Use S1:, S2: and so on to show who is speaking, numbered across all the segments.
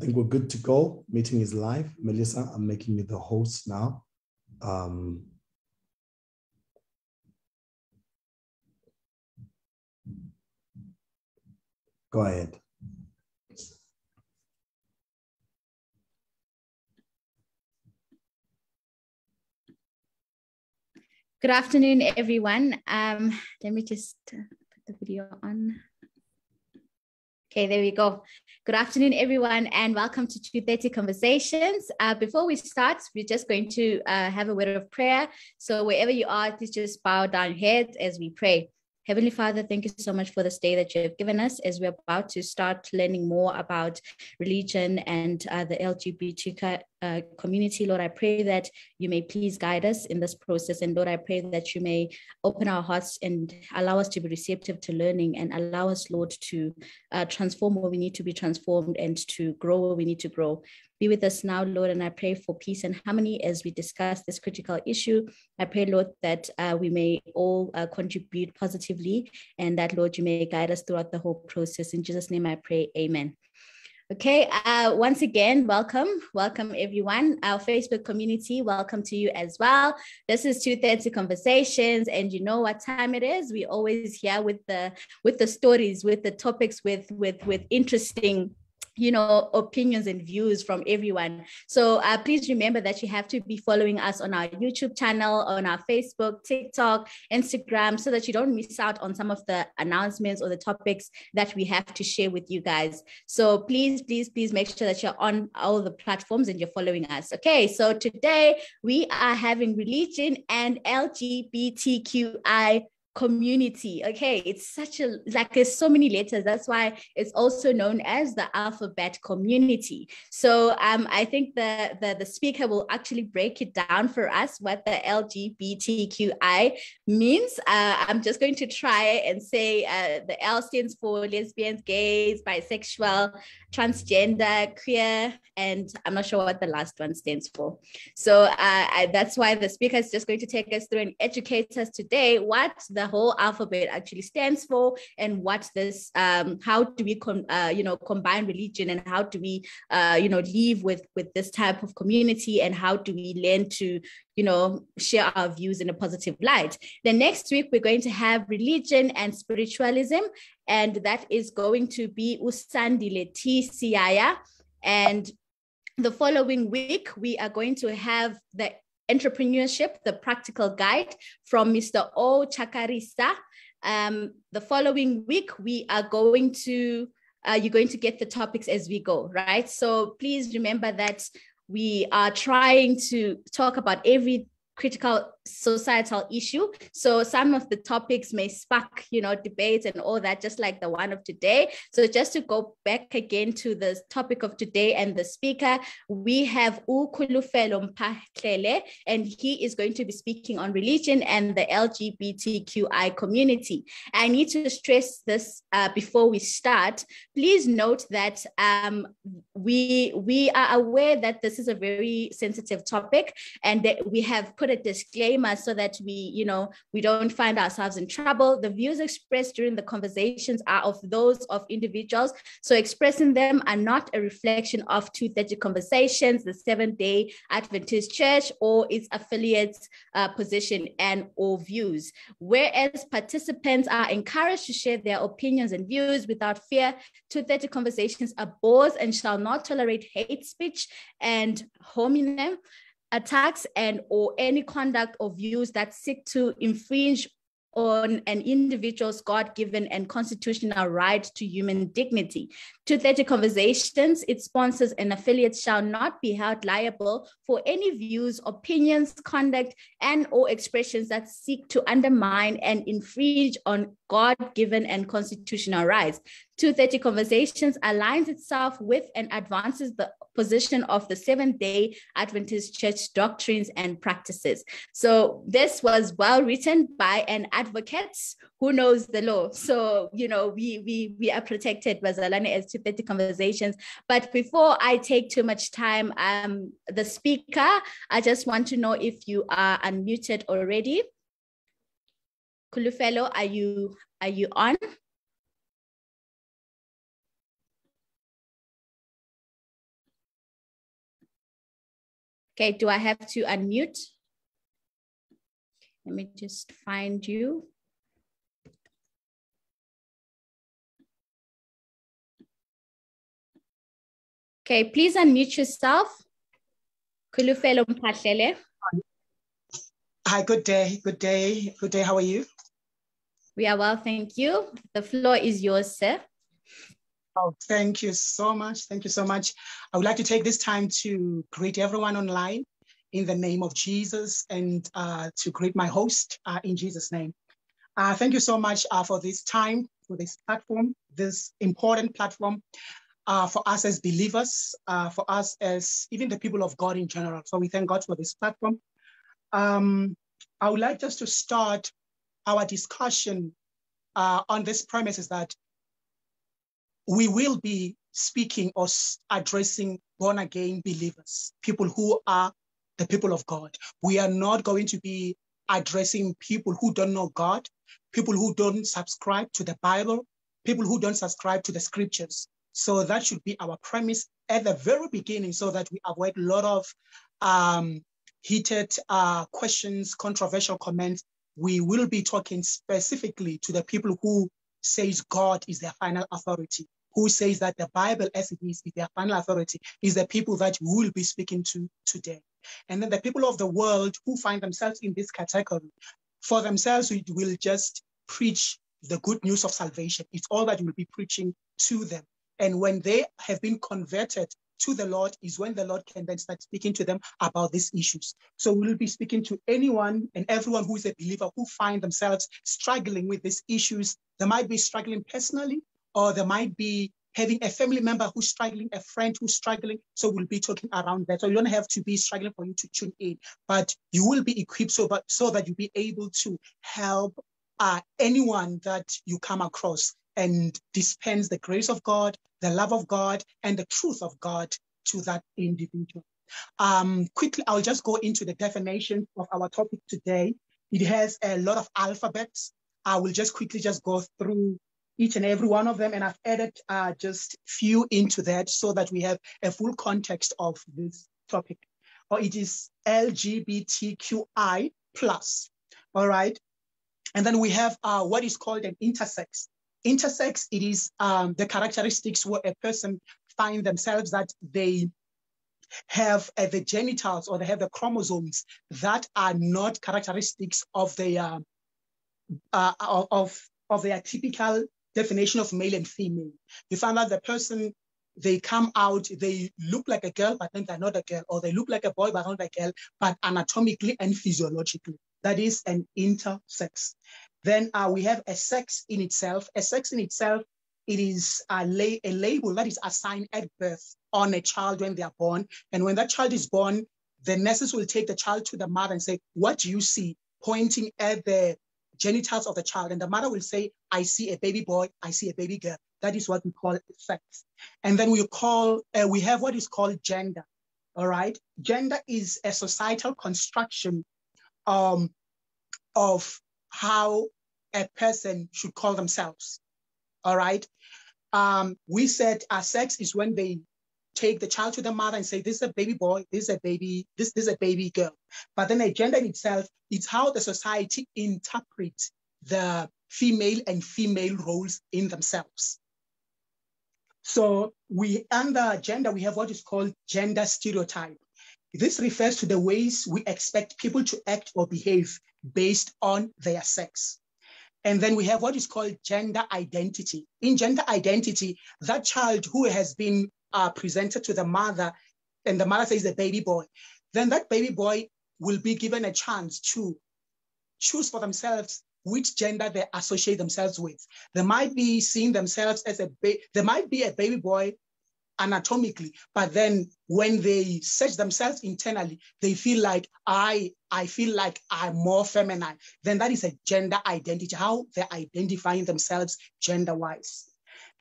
S1: think we're good to go. Meeting is live. Melissa, I'm making you the host now. Um, go ahead.
S2: Good afternoon, everyone. Um, let me just put the video on. Okay, there we go. Good afternoon, everyone, and welcome to 230 Conversations. Uh, before we start, we're just going to uh, have a word of prayer. So wherever you are, please just bow down your heads as we pray. Heavenly Father, thank you so much for this day that you have given us as we're about to start learning more about religion and uh, the LGBT uh, community. Lord, I pray that you may please guide us in this process. And Lord, I pray that you may open our hearts and allow us to be receptive to learning and allow us, Lord, to uh, transform where we need to be transformed and to grow where we need to grow. Be with us now, Lord, and I pray for peace and harmony as we discuss this critical issue. I pray, Lord, that uh, we may all uh, contribute positively and that, Lord, you may guide us throughout the whole process. In Jesus' name I pray, amen. Okay, uh, once again, welcome. Welcome, everyone. Our Facebook community, welcome to you as well. This is 230 Conversations, and you know what time it is. We always here with the with the stories, with the topics, with with with interesting you know opinions and views from everyone. So uh, please remember that you have to be following us on our youtube channel on our facebook tiktok instagram so that you don't miss out on some of the announcements or the topics that we have to share with you guys. So please please please make sure that you're on all the platforms and you're following us. Okay so today we are having religion and lgbtqi community. Okay it's such a like there's so many letters. That's why it's also known as the alphabet community. So um i think the the, the speaker will actually break it down for us what the lgbtqi means. Uh, i'm just going to try and say uh, the l stands for lesbians gays bisexual transgender queer and i'm not sure what the last one stands for. So uh, I, that's why the speaker is just going to take us through and educate us today what the the whole alphabet actually stands for and what this um, how do we com- uh, you know combine religion and how do we uh, you know live with with this type of community and how do we learn to you know share our views in a positive light. Then next week we're going to have religion and spiritualism and that is going to be usandile t siaya and the following week we are going to have the entrepreneurship, the practical guide from Mr. O. Chakarisa. Um, the following week, we are going to, uh, you're going to get the topics as we go, right? So please remember that we are trying to talk about every critical societal issue. So some of the topics may spark, you know, debates and all that, just like the one of today. So just to go back again to the topic of today and the speaker, we have Ukulufelo Mphahlele, and he is going to be speaking on religion and the LGBTQI community. I need to stress this uh, before we start. Please note that um, we we are aware that this is a very sensitive topic, and that we have put a disclaimer disclaimer so that we, you know, we don't find ourselves in trouble. The views expressed during the conversations are of those of individuals. So expressing them are not a reflection of 230 Conversations, the Seventh Day Adventist Church, or its affiliates' uh, position and or views. Whereas participants are encouraged to share their opinions and views without fear, 230 Conversations abhors and shall not tolerate hate speech and hominem attacks and or any conduct or views that seek to infringe on an individual's God-given and constitutional right to human dignity. 230 Conversations, its sponsors and affiliates shall not be held liable for any views, opinions, conduct, and or expressions that seek to undermine and infringe on God-given and constitutional rights. 230 Conversations aligns itself with and advances the position of the Seventh day Adventist Church doctrines and practices. So this was well written by an advocate who knows the law. So, you know, we we we are protected, Bazalane, as 230 Conversations. But before I take too much time, um, the speaker, I just want to know if you are unmuted already. Kholofelo, are you are you on? Okay, do I have to unmute? Let me just find you. Okay, please unmute yourself. Kholofelo Mphahlele.
S3: Hi, good day, good day, good day. How are you?
S2: We are well, thank you. The floor is yours, sir.
S3: Oh, thank you so much. Thank you so much. I would like to take this time to greet everyone online in the name of Jesus and uh, to greet my host uh, in Jesus' name. Uh, thank you so much uh, for this time, for this platform, this important platform uh, for us as believers, uh, for us as even the people of God in general. So we thank God for this platform. Um, I would like just to start our discussion on this premise is that we will be speaking or addressing born again believers, people who are the people of God. We are not going to be addressing people who don't know God, people who don't subscribe to the Bible, people who don't subscribe to the scriptures. So that should be our premise at the very beginning so that we avoid a lot of um, heated uh, questions, controversial comments. We will be talking specifically to the people who says God is their final authority, who says that the Bible as it is is their final authority, is the people that we will be speaking to today. And then the people of the world who find themselves in this category, for themselves, we will just preach the good news of salvation. It's all that we'll be preaching to them. And when they have been converted to the Lord is when the Lord can then start speaking to them about these issues. So we will be speaking to anyone and everyone who is a believer who find themselves struggling with these issues. They might be struggling personally, or they might be having a family member who's struggling, a friend who's struggling. So we'll be talking around that. So you don't have to be struggling for you to tune in, but you will be equipped so, but, so that you'll be able to help uh, anyone that you come across and dispense the grace of God, the love of God, and the truth of God to that individual. Um, quickly, I'll just go into the definition of our topic today. It has a lot of alphabets. I will just quickly just go through each and every one of them, and I've added uh, just few into that so that we have a full context of this topic. Or it is LGBTQI plus. All right. And then we have uh, what is called an intersex. Intersex, it is um, the characteristics where a person find themselves that they have uh, the genitals or they have the chromosomes that are not characteristics of the uh, uh, of of their typical definition of male and female. You find that the person they come out, they look like a girl, but then they're not a girl, or they look like a boy, but not a girl, but anatomically and physiologically. That is an intersex. Then uh, we have a sex in itself. A sex in itself, it is a, la a label that is assigned at birth on a child when they are born. And when that child is born, the nurses will take the child to the mother and say, what do you see? Pointing at the genitals of the child. And the mother will say, I see a baby boy, I see a baby girl. That is what we call sex. And then we call, uh, we have what is called gender. All right. Gender is a societal construction um, of how a person should call themselves. All right. Um, we said our sex is when they take the child to the mother and say, this is a baby boy, this is a baby, this, this is a baby girl. But then the gender in itself, it's how the society interprets the female and female roles in themselves. So we under gender, we have what is called gender stereotype. This refers to the ways we expect people to act or behave based on their sex. And then we have what is called gender identity. In gender identity, that child who has been uh, presented to the mother and the mother says the baby boy, then that baby boy will be given a chance to choose for themselves which gender they associate themselves with. They might be seeing themselves as a baby, there might be a baby boy anatomically, but then when they search themselves internally, they feel like I, I feel like I'm more feminine. Then that is a gender identity, how they're identifying themselves gender-wise.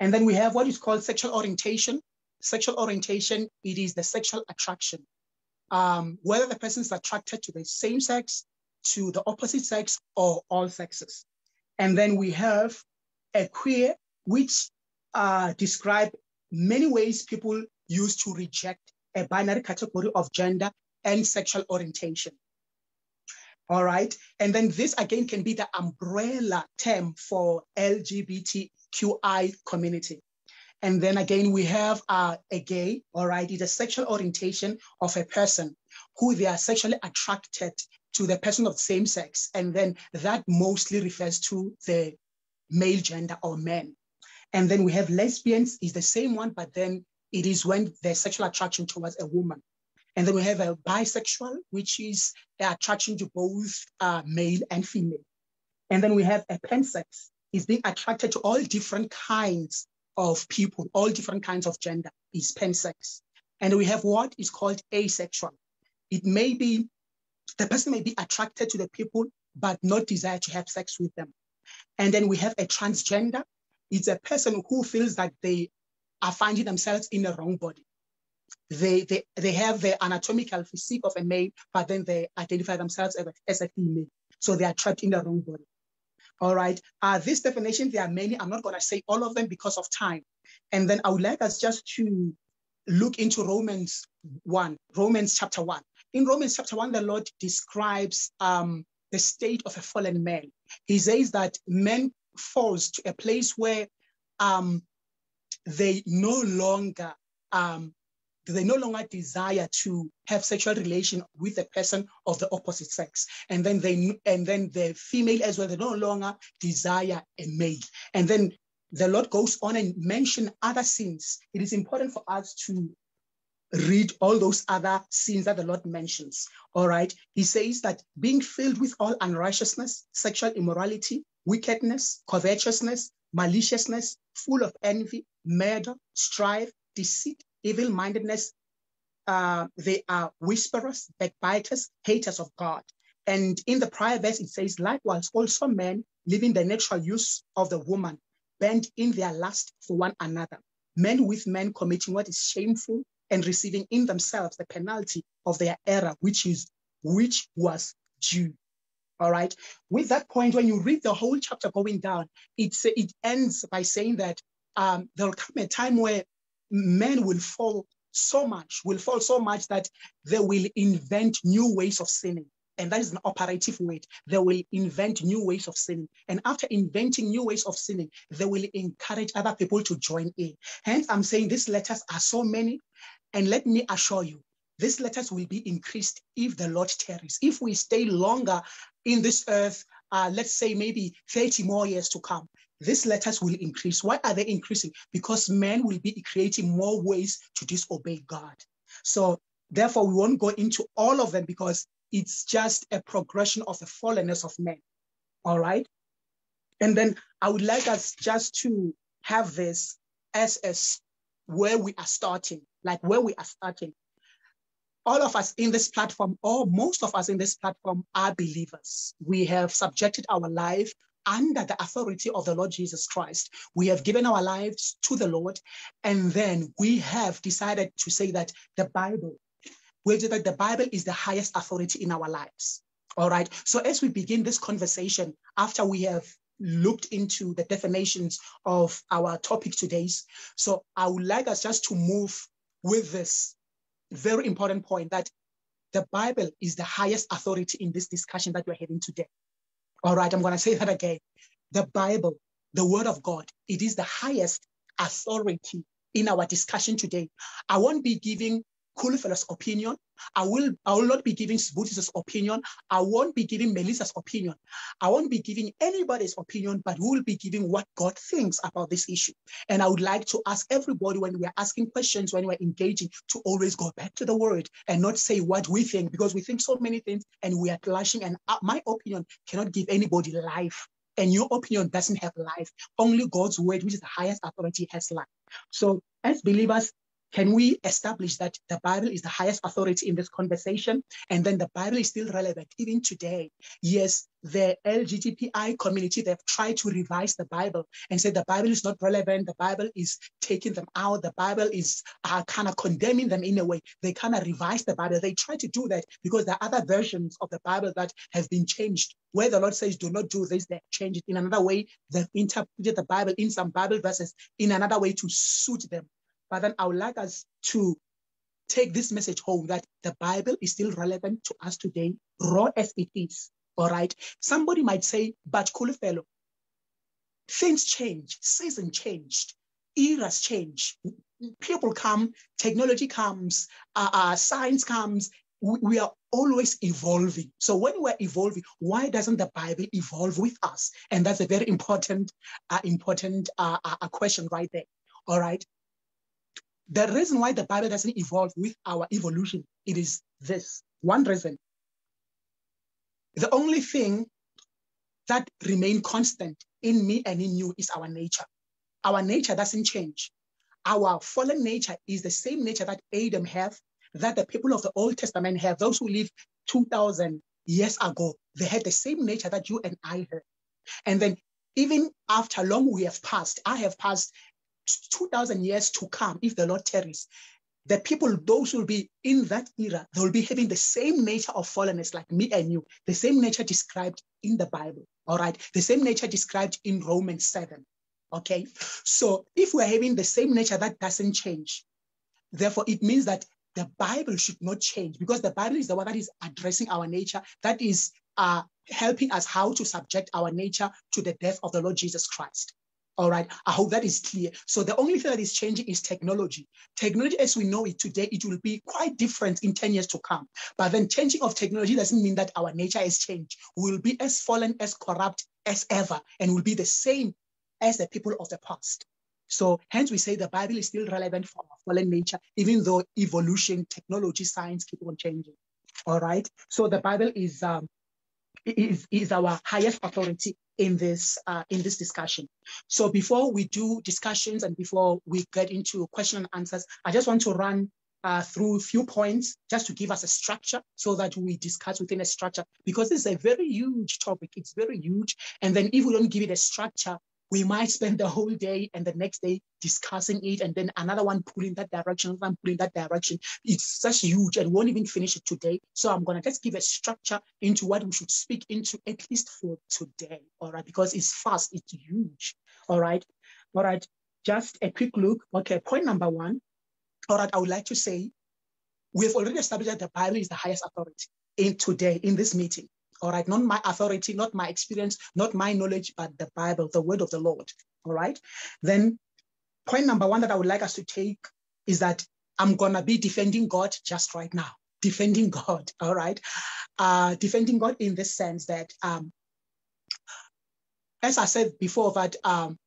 S3: And then we have what is called sexual orientation. Sexual orientation, it is the sexual attraction. Um, whether the person is attracted to the same sex, to the opposite sex, or all sexes. And then we have a queer, which uh, describe many ways people use to reject a binary category of gender and sexual orientation. All right. And then this again can be the umbrella term for LGBTQI community. And then again, we have uh, a gay, all right, it's a sexual orientation of a person who they are sexually attracted to the person of the same sex. And then that mostly refers to the male gender or men. And then we have lesbians is the same one, but then it is when there's sexual attraction towards a woman. And then we have a bisexual, which is attraction to both uh, male and female. And then we have a pansex, is being attracted to all different kinds of people, all different kinds of gender is pansex. And we have what is called asexual. It may be, the person may be attracted to the people, but not desire to have sex with them. And then we have a transgender. It's a person who feels that they are finding themselves in the wrong body. They, they, they have the anatomical physique of a male, but then they identify themselves as a, as a female. So they are trapped in the wrong body. All right. Uh, this definition, there are many. I'm not going to say all of them because of time. And then I would like us just to look into Romans 1, Romans chapter 1. In Romans chapter 1, the Lord describes um, the state of a fallen man. He says that man falls to a place where um, they no longer um, they no longer desire to have sexual relation with a person of the opposite sex? And then they and then the female as well they no longer desire a male. And then the lord goes on and mention other sins. It is important for us to read all those other sins that the lord mentions. All right. He says that being filled with all unrighteousness sexual immorality wickedness covetousness maliciousness full of envy murder strife deceit evil mindedness. Uh, they are whisperers, backbiters, haters of God. And in the prior verse, it says, likewise, also men living the natural use of the woman, bent in their lust for one another, men with men committing what is shameful and receiving in themselves the penalty of their error, which is which was due. All right. With that point, when you read the whole chapter going down, it's it ends by saying that um, there'll come a time where men will fall so much, will fall so much that they will invent new ways of sinning. And that is an operative word. They will invent new ways of sinning. And after inventing new ways of sinning, they will encourage other people to join in. Hence, I'm saying these letters are so many. And let me assure you, these letters will be increased if the Lord tarries. If we stay longer in this earth, uh, let's say maybe 30 more years to come, these letters will increase. Why are they increasing? Because men will be creating more ways to disobey God. So therefore, we won't go into all of them because it's just a progression of the fallenness of men. All right. And then I would like us just to have this as, as where we are starting, like where we are starting. All of us in this platform, or most of us in this platform, are believers. We have subjected our life under the authority of the Lord Jesus Christ. We have given our lives to the Lord, and then we have decided to say that the Bible, we that the Bible is the highest authority in our lives. All right. So as we begin this conversation, after we have looked into the definitions of our topic today, so I would like us just to move with this very important point that the Bible is the highest authority in this discussion that we're having today. All right, I'm going to say that again. The Bible, the Word of God, it is the highest authority in our discussion today. I won't be giving Fellow's opinion. I will, I will not be giving Sbutis's opinion. I won't be giving Melissa's opinion. I won't be giving anybody's opinion, but we will be giving what God thinks about this issue. And I would like to ask everybody when we're asking questions, when we're engaging, to always go back to the word and not say what we think, because we think so many things and we are clashing. And uh, my opinion cannot give anybody life. And your opinion doesn't have life. Only God's word, which is the highest authority, has life. So, as believers, can we establish that the Bible is the highest authority in this conversation? And then the Bible is still relevant even today. Yes, the LGBTI community, they've tried to revise the Bible and say the Bible is not relevant. The Bible is taking them out. The Bible is uh, kind of condemning them in a way. They kind of revise the Bible. They try to do that because there are other versions of the Bible that have been changed. Where the Lord says, do not do this, they change it in another way. They've interpreted the Bible in some Bible verses in another way to suit them. But then I would like us to take this message home that the Bible is still relevant to us today, raw as it is. All right. Somebody might say, but Kholofelo, things change, season changed, eras change, people come, technology comes, uh, uh, science comes. We, we are always evolving. So when we're evolving, why doesn't the Bible evolve with us? And that's a very important, uh, important uh, uh, question right there. All right. The reason why the Bible doesn't evolve with our evolution, it is this one reason. The only thing that remain constant in me and in you is our nature. Our nature doesn't change. Our fallen nature is the same nature that Adam have, that the people of the Old Testament have. Those who lived 2,000 years ago, they had the same nature that you and I have. And then even after long we have passed, I have passed 2,000 years to come, if the Lord tarries, the people, those will be in that era, they will be having the same nature of fallenness like me and you, the same nature described in the Bible, all right? The same nature described in Romans 7, okay? So if we're having the same nature, that doesn't change. Therefore, it means that the Bible should not change because the Bible is the one that is addressing our nature, that is uh, helping us how to subject our nature to the death of the Lord Jesus Christ. All right. I hope that is clear. So the only thing that is changing is technology. Technology, as we know it today, it will be quite different in 10 years to come. But then changing of technology doesn't mean that our nature has changed. We will be as fallen, as corrupt as ever, and will be the same as the people of the past. So hence we say the Bible is still relevant for our fallen nature, even though evolution, technology, science keep on changing. All right. So the Bible is um, is, is our highest authority in this uh, in this discussion. So before we do discussions and before we get into question and answers, I just want to run uh, through a few points just to give us a structure so that we discuss within a structure because this is a very huge topic. It's very huge. And then if we don't give it a structure, we might spend the whole day and the next day discussing it and then another one pulling that direction, another one pulling that direction. It's such huge and won't even finish it today. So I'm gonna just give a structure into what we should speak into at least for today, all right? Because it's fast, it's huge, all right? All right, just a quick look. Okay, point number one. All right, I would like to say, we have already established that the Bible is the highest authority in today, in this meeting all right? Not my authority, not my experience, not my knowledge, but the Bible, the word of the Lord, all right? Then point number one that I would like us to take is that I'm gonna be defending God just right now, defending God, all right? Uh, defending God in the sense that, um, as I said before, that um,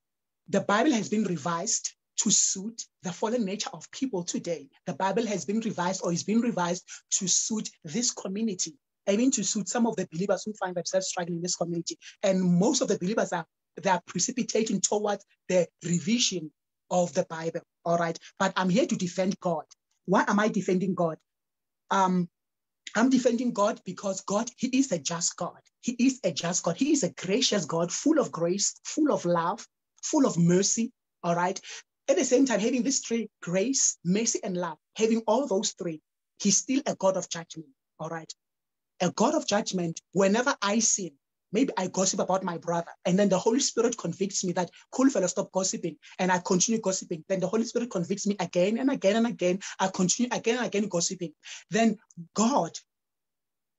S3: the Bible has been revised to suit the fallen nature of people today. The Bible has been revised or is being revised to suit this community aiming to suit some of the believers who find themselves struggling in this community. And most of the believers are they are precipitating towards the revision of the Bible. All right. But I'm here to defend God. Why am I defending God? Um, I'm defending God because God, He is a just God. He is a just God. He is a gracious God, full of grace, full of love, full of mercy. All right. At the same time, having this three grace, mercy, and love, having all those three, He's still a God of judgment. All right a God of judgment, whenever I sin, maybe I gossip about my brother, and then the Holy Spirit convicts me that, Kholofelo, stop gossiping, and I continue gossiping. Then the Holy Spirit convicts me again and again and again. I continue again and again gossiping. Then God,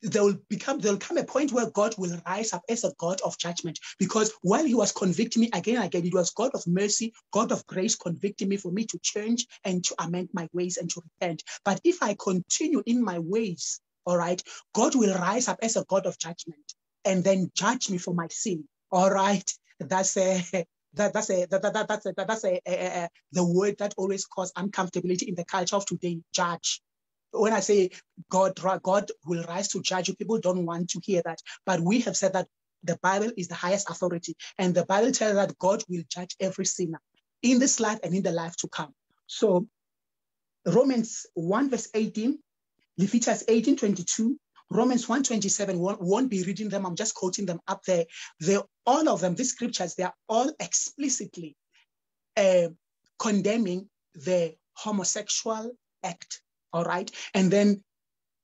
S3: there will become there will come a point where God will rise up as a God of judgment. Because while He was convicting me again and again, it was God of mercy, God of grace convicting me for me to change and to amend my ways and to repent. But if I continue in my ways, all right, God will rise up as a God of judgment and then judge me for my sin. All right, that's a that, that's a that, that, that's a, that, that's a, a, a, the word that always causes uncomfortability in the culture of today. Judge. When I say God, God will rise to judge you, people don't want to hear that. But we have said that the Bible is the highest authority, and the Bible tells that God will judge every sinner in this life and in the life to come. So Romans 1 verse 18 Leviticus 18:22, Romans 1:27 won't, won't be reading them. I'm just quoting them up there. They all of them, these scriptures, they are all explicitly uh, condemning the homosexual act. All right, and then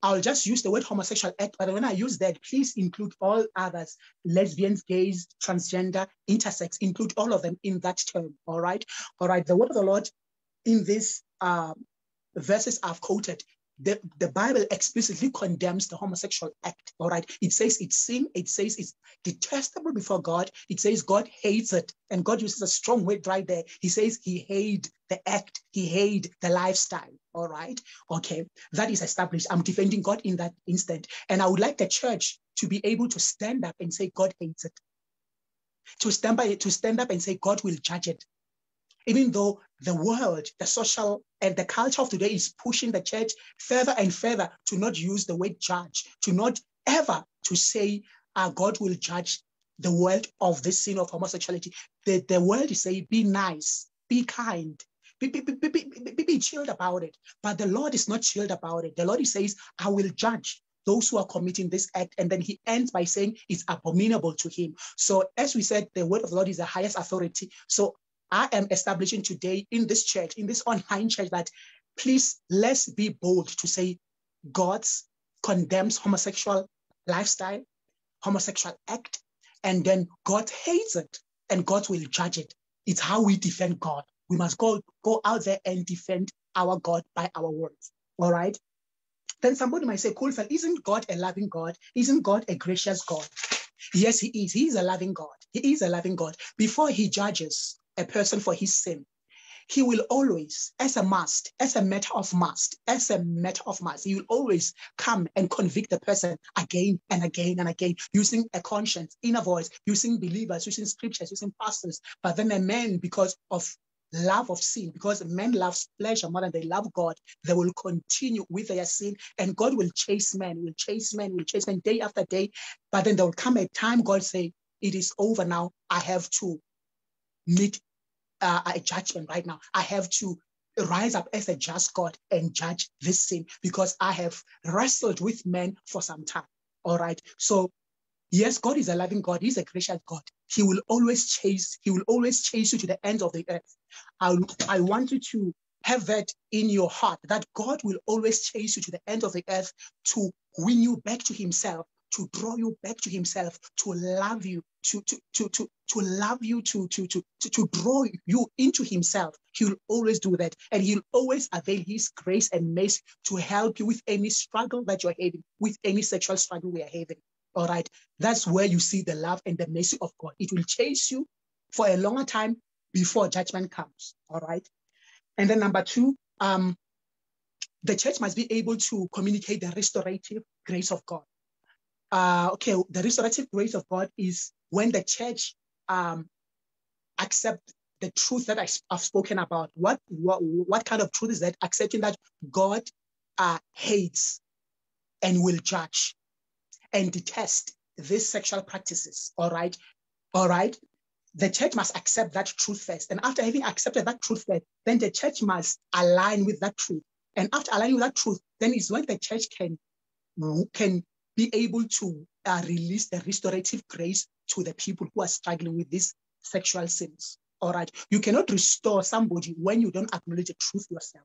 S3: I'll just use the word homosexual act, but when I use that, please include all others, lesbians, gays, transgender, intersex, include all of them in that term. All right, all right. The word of the Lord in this um, verses I've quoted, the, the Bible explicitly condemns the homosexual act. All right. It says it's sin. It says it's detestable before God. It says God hates it. And God uses a strong word right there. He says he hates the act, he hates the lifestyle. All right. Okay. That is established. I'm defending God in that instant. And I would like the church to be able to stand up and say God hates it. To stand by to stand up and say God will judge it even though the world, the social and the culture of today is pushing the church further and further to not use the word judge, to not ever to say uh, God will judge the world of this sin of homosexuality. The, the world is saying, be nice, be kind, be, be, be, be, be, be chilled about it. But the Lord is not chilled about it. The Lord says, I will judge those who are committing this act. And then he ends by saying it's abominable to him. So as we said, the word of the Lord is the highest authority. So I am establishing today in this church, in this online church, that please let's be bold to say God condemns homosexual lifestyle, homosexual act, and then God hates it and God will judge it. It's how we defend God. We must go, go out there and defend our God by our words. All right. Then somebody might say, Cool, isn't God a loving God? Isn't God a gracious God? Yes, he is. He is a loving God. He is a loving God. Before he judges, a person for his sin, he will always, as a must, as a matter of must, as a matter of must, he will always come and convict the person again and again and again, using a conscience, inner voice, using believers, using scriptures, using pastors. But then a man, because of love of sin, because men love pleasure more than they love God, they will continue with their sin, and God will chase men, will chase men, will chase men day after day. But then there will come a time God say, "It is over now. I have to meet uh, a judgment right now. I have to rise up as a just God and judge this sin because I have wrestled with men for some time. All right. So, yes, God is a loving God. He's a gracious God. He will always chase, he will always chase you to the end of the earth. I, I want you to have that in your heart that God will always chase you to the end of the earth to win you back to himself to draw you back to himself, to love you, to, to, to, to, to love you, to, to, to, to, draw you into himself. He'll always do that. And he'll always avail his grace and mercy to help you with any struggle that you're having, with any sexual struggle we are having. All right. That's where you see the love and the mercy of God. It will chase you for a longer time before judgment comes. All right. And then number two, um, the church must be able to communicate the restorative grace of God uh, okay, the restorative grace of God is when the church um, accept the truth that I, have spoken about. What, what what kind of truth is that? Accepting that God uh, hates and will judge and detest these sexual practices. All right, all right. The church must accept that truth first, and after having accepted that truth first, then the church must align with that truth. And after aligning with that truth, then is when the church can can be able to uh, release the restorative grace to the people who are struggling with these sexual sins. All right. You cannot restore somebody when you don't acknowledge the truth yourself.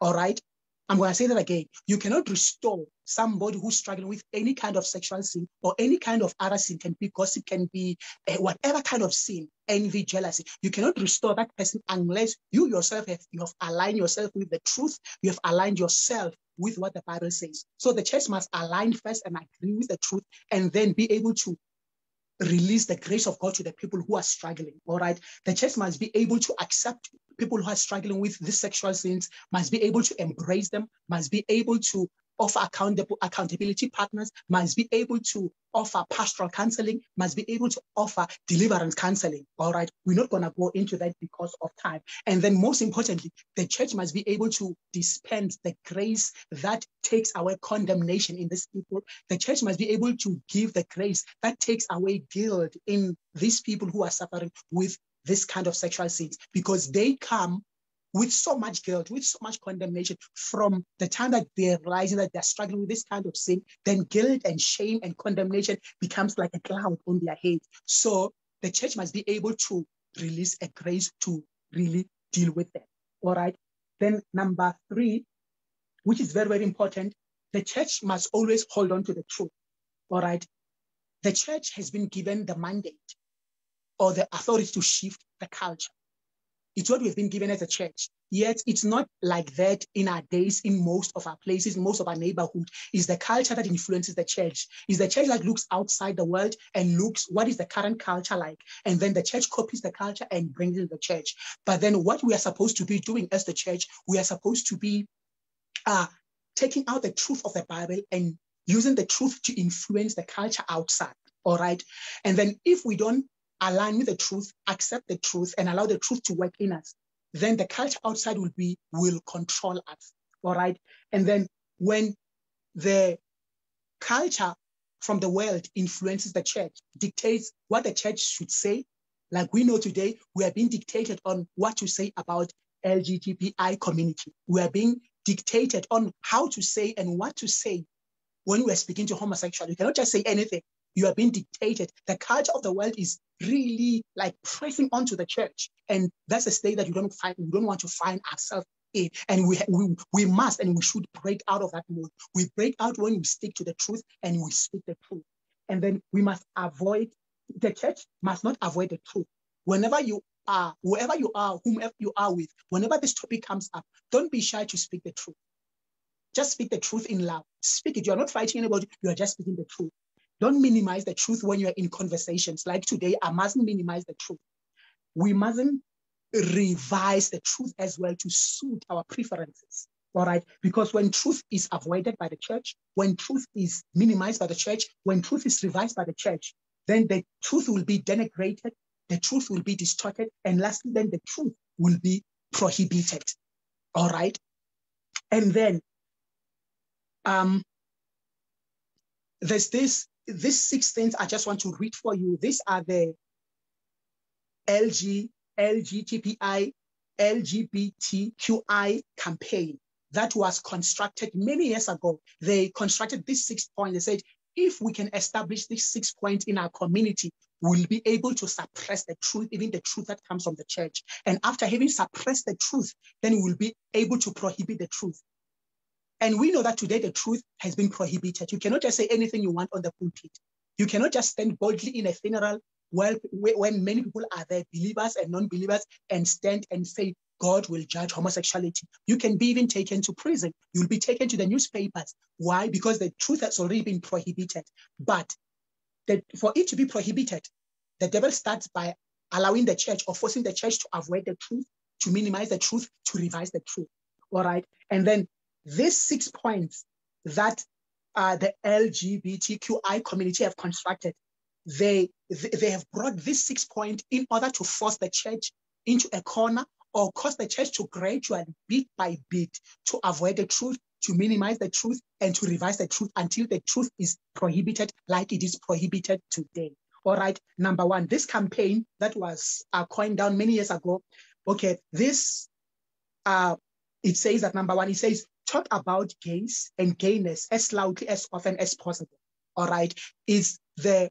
S3: All right. I'm going to say that again. You cannot restore somebody who's struggling with any kind of sexual sin or any kind of other sin, can be gossip, can be uh, whatever kind of sin, envy, jealousy. You cannot restore that person unless you yourself have, you have aligned yourself with the truth. You have aligned yourself with what the Bible says. So the church must align first and agree with the truth and then be able to release the grace of God to the people who are struggling. All right. The church must be able to accept people who are struggling with these sexual sins, must be able to embrace them, must be able to offer accountable accountability partners, must be able to offer pastoral counseling, must be able to offer deliverance counseling. All right. We're not going to go into that because of time. And then most importantly, the church must be able to dispense the grace that takes away condemnation in these people. The church must be able to give the grace that takes away guilt in these people who are suffering with this kind of sexual sins because they come with so much guilt, with so much condemnation from the time that they're realizing that they're struggling with this kind of sin, then guilt and shame and condemnation becomes like a cloud on their head. So the church must be able to release a grace to really deal with that. All right. Then number three, which is very, very important, the church must always hold on to the truth. All right. The church has been given the mandate or the authority to shift the culture. It's what we've been given as a church. Yet it's not like that in our days, in most of our places, most of our neighborhood. Is the culture that influences the church. Is the church that looks outside the world and looks what is the current culture like, and then the church copies the culture and brings it to the church. But then what we are supposed to be doing as the church, we are supposed to be uh, taking out the truth of the Bible and using the truth to influence the culture outside. All right. And then if we don't align with the truth, accept the truth, and allow the truth to work in us, then the culture outside will be will control us. All right. And then when the culture from the world influences the church, dictates what the church should say. Like we know today, we are being dictated on what to say about LGBTI community. We are being dictated on how to say and what to say when we are speaking to homosexuals. You cannot just say anything. You are being dictated. The culture of the world is really like pressing onto the church. And that's a state that you don't find, we don't want to find ourselves in. And we, we, we must and we should break out of that mode. We break out when we stick to the truth and we speak the truth. And then we must avoid, the church must not avoid the truth. Whenever you are, wherever you are, whomever you are with, whenever this topic comes up, don't be shy to speak the truth. Just speak the truth in love. Speak it. You're not fighting anybody. You are just speaking the truth. Don't minimize the truth when you're in conversations. Like today, I mustn't minimize the truth. We mustn't revise the truth as well to suit our preferences. All right. Because when truth is avoided by the church, when truth is minimized by the church, when truth is revised by the church, then the truth will be denigrated, the truth will be distorted, and lastly, then the truth will be prohibited. All right. And then um, there's this these six things I just want to read for you. These are the LG, LGTBI, LGBTQI campaign that was constructed many years ago. They constructed this six point. They said, if we can establish this six point in our community, we'll be able to suppress the truth, even the truth that comes from the church. And after having suppressed the truth, then we'll be able to prohibit the truth. And we know that today the truth has been prohibited. You cannot just say anything you want on the pulpit. You cannot just stand boldly in a funeral while, when many people are there, believers and non-believers, and stand and say, God will judge homosexuality. You can be even taken to prison. You'll be taken to the newspapers. Why? Because the truth has already been prohibited. But the, for it to be prohibited, the devil starts by allowing the church or forcing the church to avoid the truth, to minimize the truth, to revise the truth. All right. And then these six points that uh, the LGBTQI community have constructed, they, they have brought this six point in order to force the church into a corner or cause the church to gradually, bit by bit, to avoid the truth, to minimize the truth, and to revise the truth until the truth is prohibited like it is prohibited today. All right, number one, this campaign that was uh, coined down many years ago, okay, this, uh, it says that number one, it says talk about gays and gayness as loudly as often as possible. All right, is the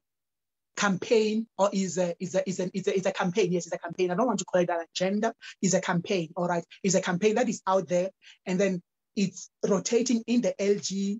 S3: campaign or is a is a is a, is a, is a campaign? Yes it's a campaign. I don't want to call it an agenda. It's a campaign. All right? It's a campaign that is out there and then it's rotating in the lg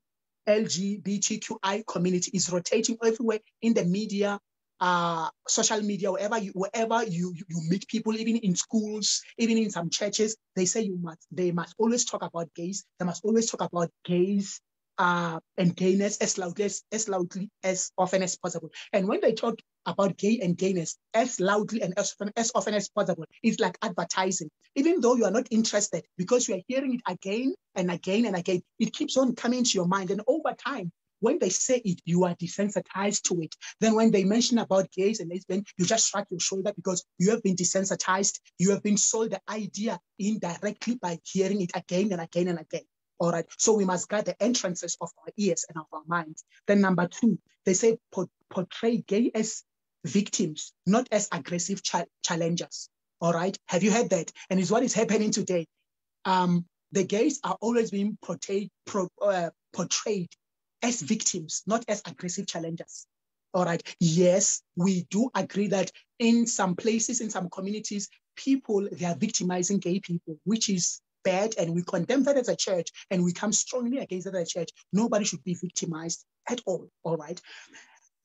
S3: lgbtqi community. Is rotating everywhere in the media uh, social media, wherever you wherever you, you, you meet people, even in schools, even in some churches, they say you must they must always talk about gays. They must always talk about gays uh, and gayness as loudly as, as loudly as often as possible. And when they talk about gay and gayness as loudly and as often, as often as possible, it's like advertising. Even though you are not interested, because you are hearing it again and again and again, it keeps on coming to your mind. And over time, when they say it, you are desensitized to it. Then when they mention about gays and lesbians, you just shrug your shoulder because you have been desensitized. You have been sold the idea indirectly by hearing it again and again and again. All right. So we must guard the entrances of our ears and of our minds. Then number two, they say portray gay as victims, not as aggressive ch- challengers. All right. Have you heard that? And it's what is happening today. Um, the gays are always being portrayed, pro, uh, portrayed as victims, not as aggressive challengers. All right. Yes, we do agree that in some places, in some communities, people they are victimizing gay people, which is bad, and we condemn that as a church, and we come strongly against that as a church. Nobody should be victimized at all. All right.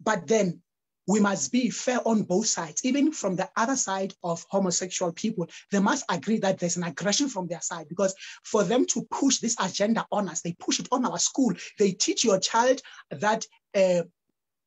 S3: But then we must be fair on both sides, even from the other side of homosexual people. They must agree that there's an aggression from their side because for them to push this agenda on us, they push it on our school. They teach your child that uh,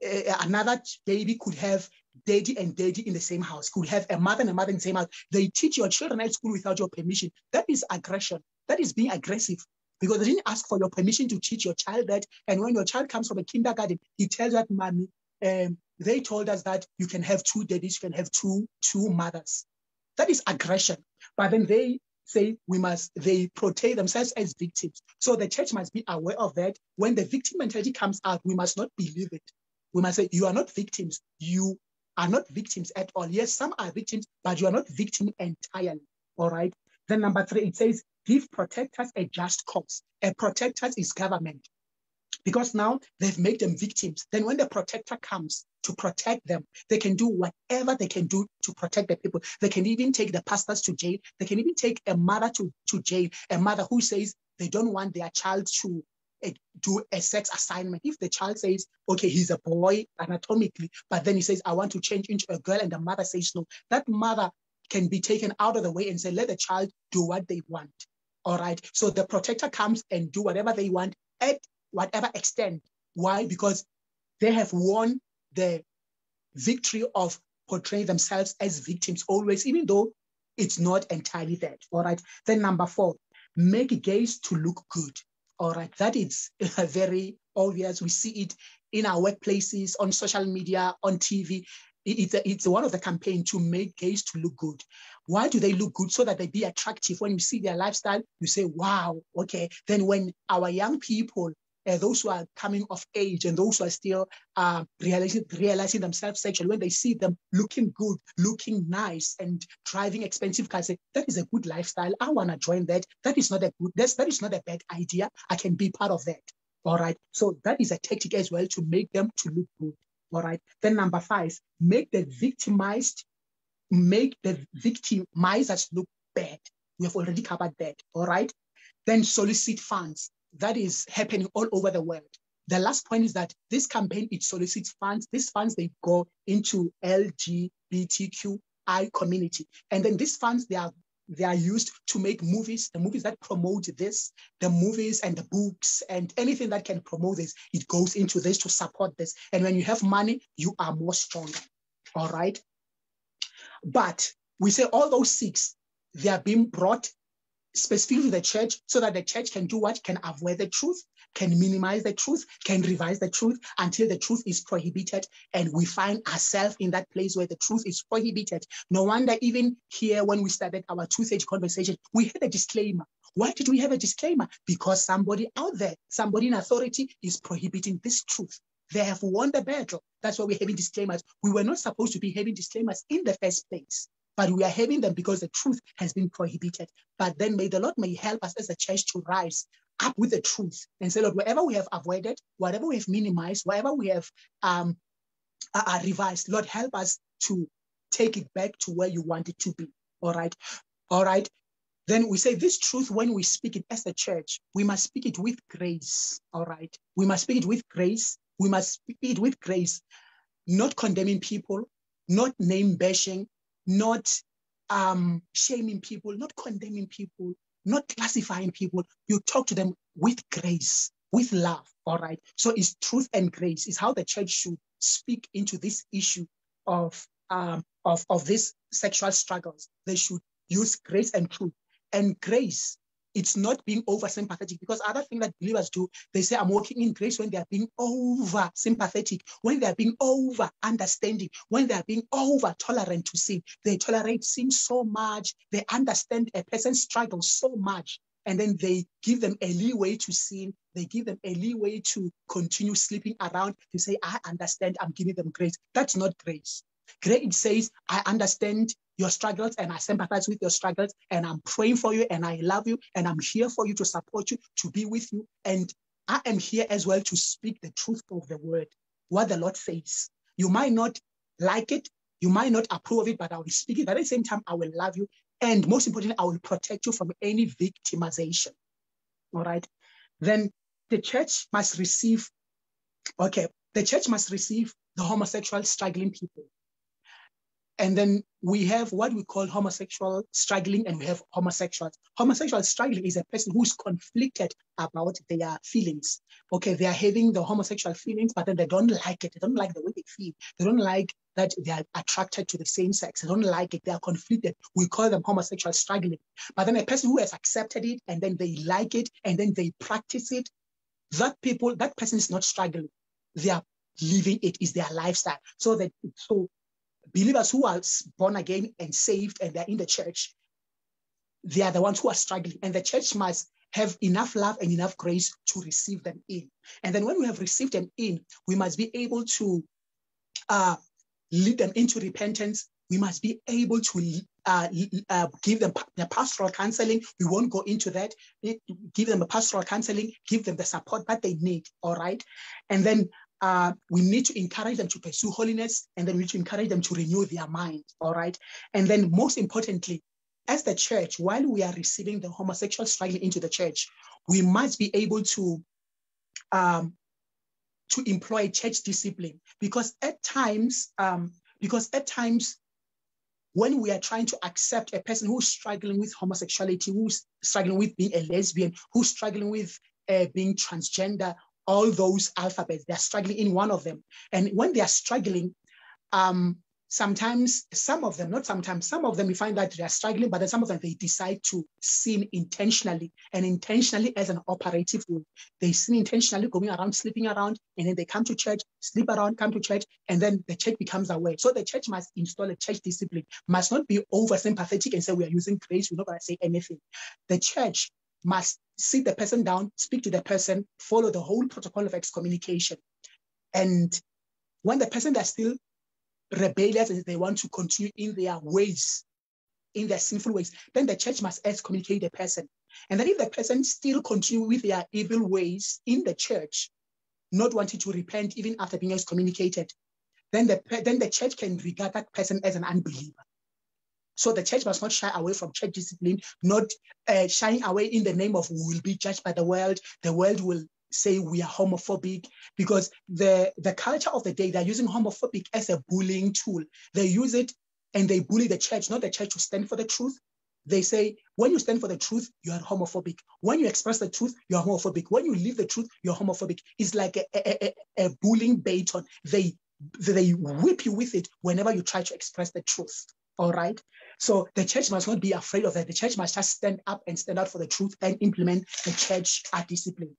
S3: uh, another baby could have daddy and daddy in the same house, could have a mother and a mother in the same house. They teach your children at school without your permission. That is aggression. That is being aggressive because they didn't ask for your permission to teach your child that. And when your child comes from a kindergarten, he tells that mommy, um, they told us that you can have two daddies, you can have two, two mothers. That is aggression. But then they say we must, they portray themselves as victims. So the church must be aware of that. When the victim mentality comes out, we must not believe it. We must say, you are not victims. You are not victims at all. Yes, some are victims, but you are not victim entirely. All right. Then number three, it says, give protectors a just cause. A protector is government because now they've made them victims. Then when the protector comes to protect them, they can do whatever they can do to protect the people. They can even take the pastors to jail. They can even take a mother to, to jail, a mother who says they don't want their child to uh, do a sex assignment. If the child says, okay, he's a boy anatomically, but then he says, I want to change into a girl, and the mother says no, that mother can be taken out of the way and say, let the child do what they want. All right. So the protector comes and do whatever they want at whatever extent. Why? Because they have won the victory of portraying themselves as victims always, even though it's not entirely that. All right. Then number four, make gays to look good. All right. That is very obvious. We see it in our workplaces, on social media, on TV. It's, it's one of the campaign to make gays to look good. Why do they look good? So that they be attractive. When you see their lifestyle, you say, wow, okay. Then when our young people uh, those who are coming of age and those who are still uh, realizing, realizing themselves sexually, when they see them looking good, looking nice, and driving expensive cars, say, that is a good lifestyle. I want to join that. That is not a good, that's, that is not a bad idea. I can be part of that. All right. So that is a tactic as well to make them to look good. All right. Then number five, make the victimized, make the victimizers look bad. We have already covered that. All right. Then solicit funds that is happening all over the world. The last point is that this campaign, it solicits funds. These funds, they go into LGBTQI community. And then these funds, they are they are used to make movies, the movies that promote this, the movies and the books and anything that can promote this, it goes into this to support this. And when you have money, you are more stronger. All right. But we say all those six, they are being brought specifically to the church so that the church can do what? Can avoid the truth, can minimize the truth, can revise the truth until the truth is prohibited. And we find ourselves in that place where the truth is prohibited. No wonder even here when we started our truth age conversation, we had a disclaimer. Why did we have a disclaimer? Because somebody out there, somebody in authority is prohibiting this truth. They have won the battle. That's why we're having disclaimers. We were not supposed to be having disclaimers in the first place but we are having them because the truth has been prohibited. But then may the Lord may help us as a church to rise up with the truth and say, Lord, whatever we have avoided, whatever we have minimized, whatever we have um, uh, uh, revised, Lord, help us to take it back to where you want it to be. All right. All right. Then we say this truth when we speak it as a church, we must speak it with grace. All right. We must speak it with grace. We must speak it with grace, not condemning people, not name bashing, not um, shaming people, not condemning people, not classifying people. You talk to them with grace, with love. All right. So it's truth and grace is how the church should speak into this issue of um, of of these sexual struggles. They should use grace and truth. And grace it's not being over sympathetic because other thing that believers do, they say, I'm walking in grace when they are being over sympathetic, when they are being over understanding, when they are being over tolerant to sin. They tolerate sin so much, they understand a person's struggle so much. And then they give them a leeway to sin. They give them a leeway to continue sleeping around to say, I understand, I'm giving them grace. That's not grace. Grace says, I understand your struggles and I sympathize with your struggles and I'm praying for you and I love you and I'm here for you to support you, to be with you. And I am here as well to speak the truth of the word, what the Lord says. You might not like it, you might not approve of it, but I will speak it. At the same time, I will love you. And most importantly, I will protect you from any victimization. All right. Then the church must receive, okay, the church must receive the homosexual struggling people. And then we have what we call homosexual struggling, and we have homosexuals. Homosexual struggling is a person who's conflicted about their feelings. Okay, they are having the homosexual feelings, but then they don't like it. They don't like the way they feel. They don't like that they are attracted to the same sex. They don't like it. They are conflicted. We call them homosexual struggling. But then a person who has accepted it and then they like it and then they practice it, that people, that person is not struggling. They are living it is their lifestyle. So that so believers who are born again and saved and they're in the church, they are the ones who are struggling. And the church must have enough love and enough grace to receive them in. And then when we have received them in, we must be able to uh, lead them into repentance. We must be able to uh, uh, give them the pastoral counseling. We won't go into that. Give them a pastoral counseling, give them the support that they need. All right. And then uh, we need to encourage them to pursue holiness and then we need to encourage them to renew their mind. All right. And then, most importantly, as the church, while we are receiving the homosexual struggling into the church, we must be able to um, to employ church discipline because at times, um, because at times when we are trying to accept a person who's struggling with homosexuality, who's struggling with being a lesbian, who's struggling with uh, being transgender, all those alphabets. They're struggling in one of them. And when they are struggling, um, sometimes some of them, not sometimes, some of them we find that they are struggling, but then some of them they decide to sin intentionally and intentionally as an operative way. They sin intentionally going around, sleeping around, and then they come to church, sleep around, come to church, and then the church becomes aware. So the church must install a church discipline, must not be over sympathetic and say we are using grace, we're not going to say anything. The church must sit the person down, speak to the person, follow the whole protocol of excommunication. And when the person is still rebellious and they want to continue in their ways, in their sinful ways, then the church must excommunicate the person. And then if the person still continue with their evil ways in the church, not wanting to repent even after being excommunicated, then the, then the church can regard that person as an unbeliever. So the church must not shy away from church discipline, not uh, shying away in the name of we will be judged by the world. The world will say we are homophobic because the, the culture of the day, they're using homophobic as a bullying tool. They use it and they bully the church, not the church to stand for the truth. They say, when you stand for the truth, you are homophobic. When you express the truth, you're homophobic. When you live the truth, you're homophobic. It's like a, a, a, a bullying baton. They, they whip you with it whenever you try to express the truth. All right. So the church must not be afraid of that. The church must just stand up and stand out for the truth and implement the church discipline.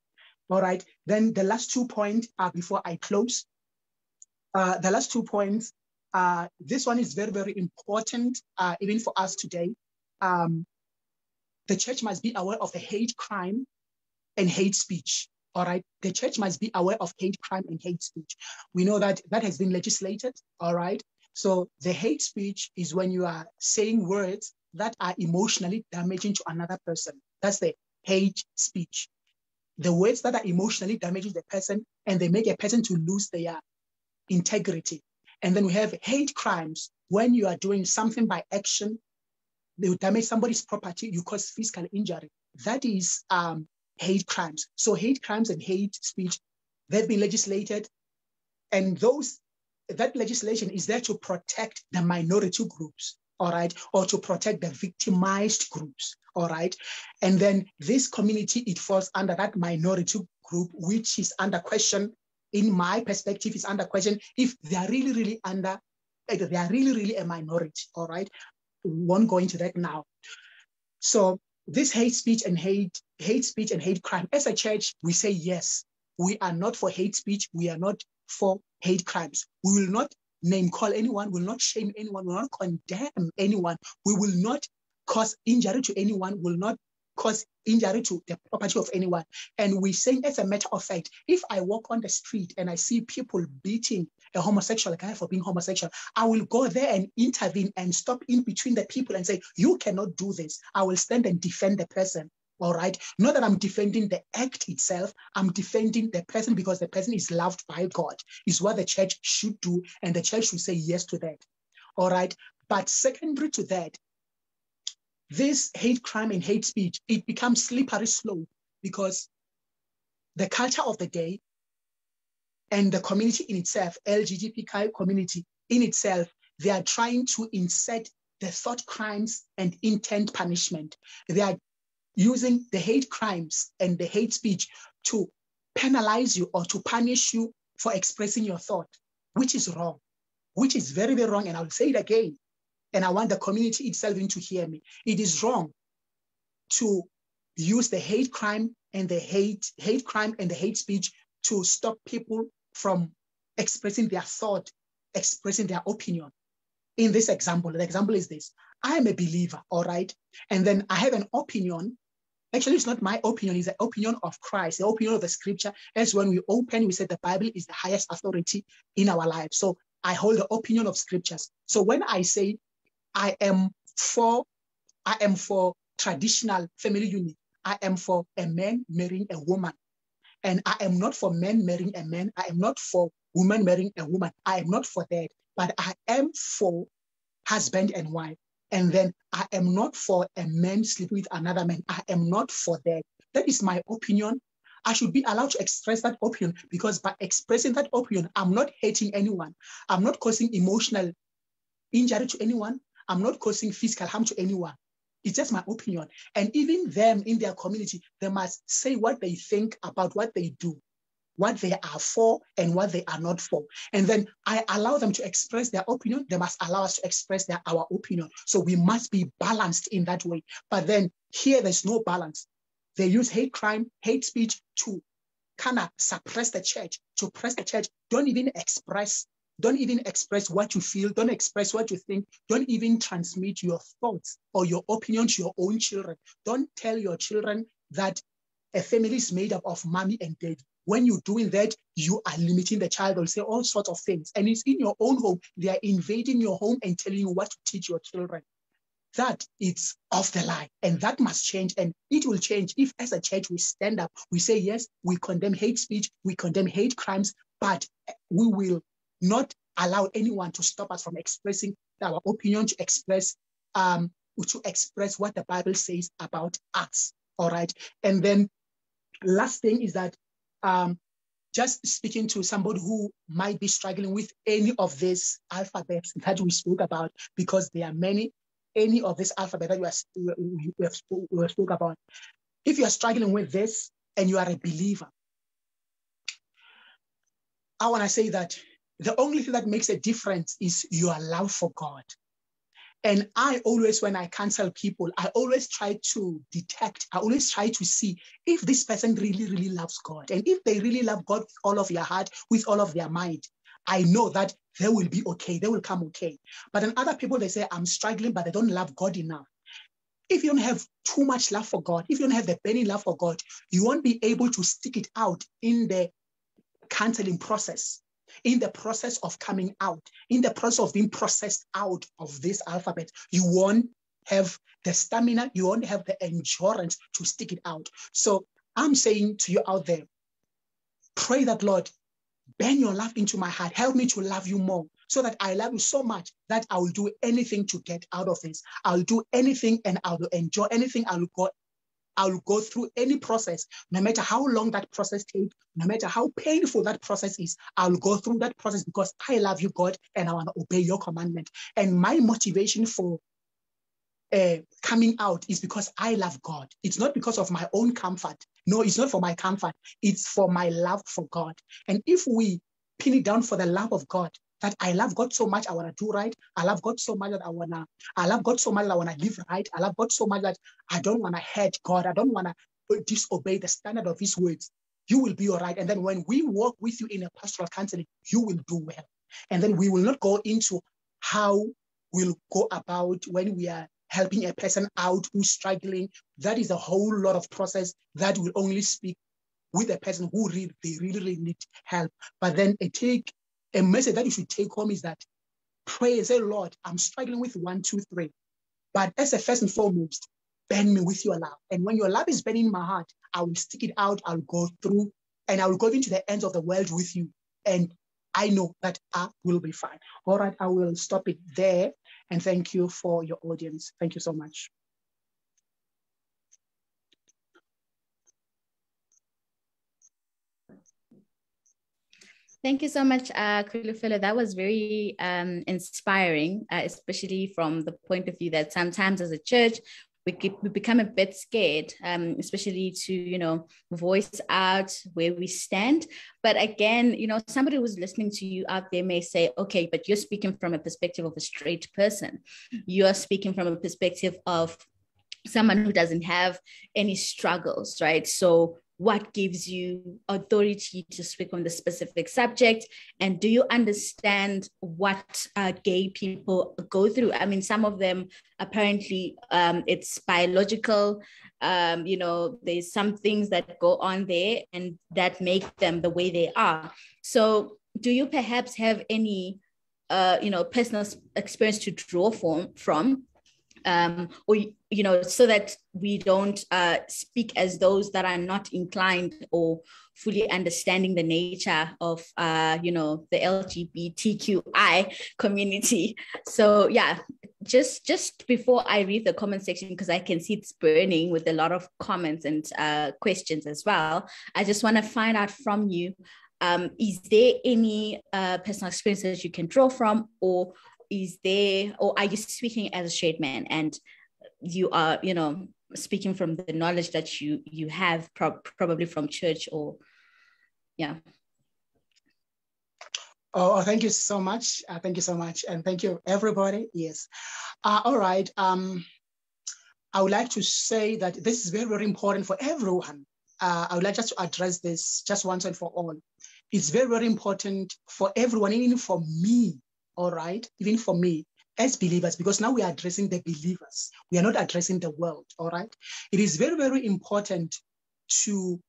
S3: All right. Then the last two points uh, before I close. Uh, the last two points. Uh, this one is very, very important, uh, even for us today. Um, the church must be aware of the hate crime and hate speech. All right. The church must be aware of hate crime and hate speech. We know that that has been legislated. All right. So the hate speech is when you are saying words that are emotionally damaging to another person. That's the hate speech. The words that are emotionally damaging the person and they make a person to lose their integrity. And then we have hate crimes when you are doing something by action, they damage somebody's property, you cause physical injury. That is um, hate crimes. So hate crimes and hate speech, they've been legislated. And those that legislation is there to protect the minority groups, all right, or to protect the victimized groups, all right. And then this community, it falls under that minority group, which is under question, in my perspective, is under question if they are really, really under, they are really, really a minority, all right. Won't go into that now. So this hate speech and hate, hate speech and hate crime, as a church, we say yes, we are not for hate speech. We are not for hate crimes. We will not name call anyone, will not shame anyone, will not condemn anyone. We will not cause injury to anyone, will not cause injury to the property of anyone. And we say as a matter of fact, if I walk on the street and I see people beating a homosexual guy for being homosexual, I will go there and intervene and stop in between the people and say, you cannot do this. I will stand and defend the person all right? Not that i'm defending the act itself. I'm defending the person because the person is loved by god is what the church should do and the church should say yes to that. All right? But secondary to that this hate crime and hate speech it becomes slippery slope because the culture of the day and the community in itself, LGBTQ community in itself, they are trying to insert the thought crimes and intent punishment. They are using the hate crimes and the hate speech to penalize you or to punish you for expressing your thought, which is wrong, which is very, very wrong. And I'll say it again. And I want the community itself to hear me. It is wrong to use the hate crime and the hate, hate crime and the hate speech to stop people from expressing their thought, expressing their opinion. In this example, the example is this I am a believer, all right? And then I have an opinion. Actually, it's not my opinion, it's the opinion of Christ, the opinion of the scripture. As when we open, we say the Bible is the highest authority in our lives. So I hold the opinion of scriptures. So when I say I am for, I am for traditional family unit, I am for a man marrying a woman. And I am not for men marrying a man. I am not for women marrying a woman. I am not for that. But I am for husband and wife. And then I am not for a man sleeping with another man. I am not for that. That is my opinion. I should be allowed to express that opinion because by expressing that opinion, I'm not hating anyone. I'm not causing emotional injury to anyone. I'm not causing physical harm to anyone. It's just my opinion. And even them in their community, they must say what they think about what they do, what they are for and what they are not for. And then I allow them to express their opinion. They must allow us to express their, our opinion. So we must be balanced in that way. But then here, there's no balance. They use hate crime, hate speech to kind of suppress the church, to press the church. Don't even express don't even express what you feel. Don't express what you think. Don't even transmit your thoughts or your opinion to your own children. Don't tell your children that a family is made up of mommy and daddy. When you're doing that, you are limiting the child. They'll say all sorts of things. And it's in your own home. They are invading your home and telling you what to teach your children. That it's off the line. And that must change. And it will change if, as a church, we stand up, we say, yes, we condemn hate speech, we condemn hate crimes, but we will not allow anyone to stop us from expressing our opinion, to express um, to express what the Bible says about us. All right. And then last thing is that um, just speaking to somebody who might be struggling with any of these alphabets that we spoke about, because there are many, any of this alphabet that we, have, have spoke about. If you are struggling with this and you are a believer, I want to say that the only thing that makes a difference is your love for God. And I always, when I counsel people, I always try to detect, I always try to see if this person really, really loves God. And if they really love God with all of their heart, with all of their mind, I know that they will be okay. They will come okay. But then other people, they say, I'm struggling, but they don't love God enough. If you don't have too much love for God, if you don't have the burning love for God, you won't be able to stick it out in the counseling process in the process of coming out, in the process of being processed out of this alphabet, you won't have the stamina, you won't have the endurance to stick it out. So I'm saying to you out there, pray that Lord, burn your love into my heart. Help me to love you more so that I love you so much that I will do anything to get out of this. I'll do anything and I will enjoy anything. I will go I'll go through any process, no matter how long that process takes, no matter how painful that process is, I'll go through that process because I love you, God, and I want to obey your commandment. And my motivation for uh, coming out is because I love God. It's not because of my own comfort. No, it's not for my comfort. It's for my love for God. And if we pin it down for the love of God, that I love God so much, I want to do right. I love God so much that I wanna, I love God so much that I wanna live right. I love God so much that I don't wanna hurt God. I don't wanna disobey the standard of His words. You will be all right. And then when we walk with you in a pastoral counseling, you will do well. And then we will not go into how we'll go about when we are helping a person out who's struggling. That is a whole lot of process that will only speak with a person who really, they really, really need help. But then it take a message that you should take home is that pray say, Lord, I'm struggling with one, two, three. But as a first and foremost, burn me with your love. And when your love is burning in my heart, I will stick it out, I'll go through, and I will go into the ends of the world with you. And I know that I will be fine. All right, I will stop it there. And thank you for your audience. Thank you so much.
S2: Thank you so much, uh, Kholofelo. That was very um, inspiring, uh, especially from the point of view that sometimes as a church, we, keep, we become a bit scared, um, especially to, you know, voice out where we stand. But again, you know, somebody who's listening to you out there may say, okay, but you're speaking from a perspective of a straight person. You're speaking from a perspective of someone who doesn't have any struggles, right? So what gives you authority to speak on the specific subject? And do you understand what uh, gay people go through? I mean some of them apparently um, it's biological. Um, you know there's some things that go on there and that make them the way they are. So do you perhaps have any uh, you know personal experience to draw from from um, or you know so that we don't uh, speak as those that are not inclined or fully understanding the nature of uh, you know the lgbtqi community. So yeah just just before i read the comment section because i can see it's burning with a lot of comments and uh, questions as well i just want to find out from you um, is there any uh, personal experiences you can draw from or is there or are you speaking as a straight man and you are you know speaking from the knowledge that you you have pro- probably from church or yeah
S3: Oh, thank you so much. Uh, thank you so much. And thank you, everybody. Yes. Uh, all right. Um, I would like to say that this is very, very important for everyone. Uh, I would like just to address this just once and for all. It's very, very important for everyone, even for me, all right, even for me as believers, because now we are addressing the believers. We are not addressing the world, all right? It is very, very important to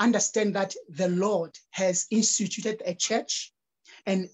S3: understand that the Lord has instituted a church and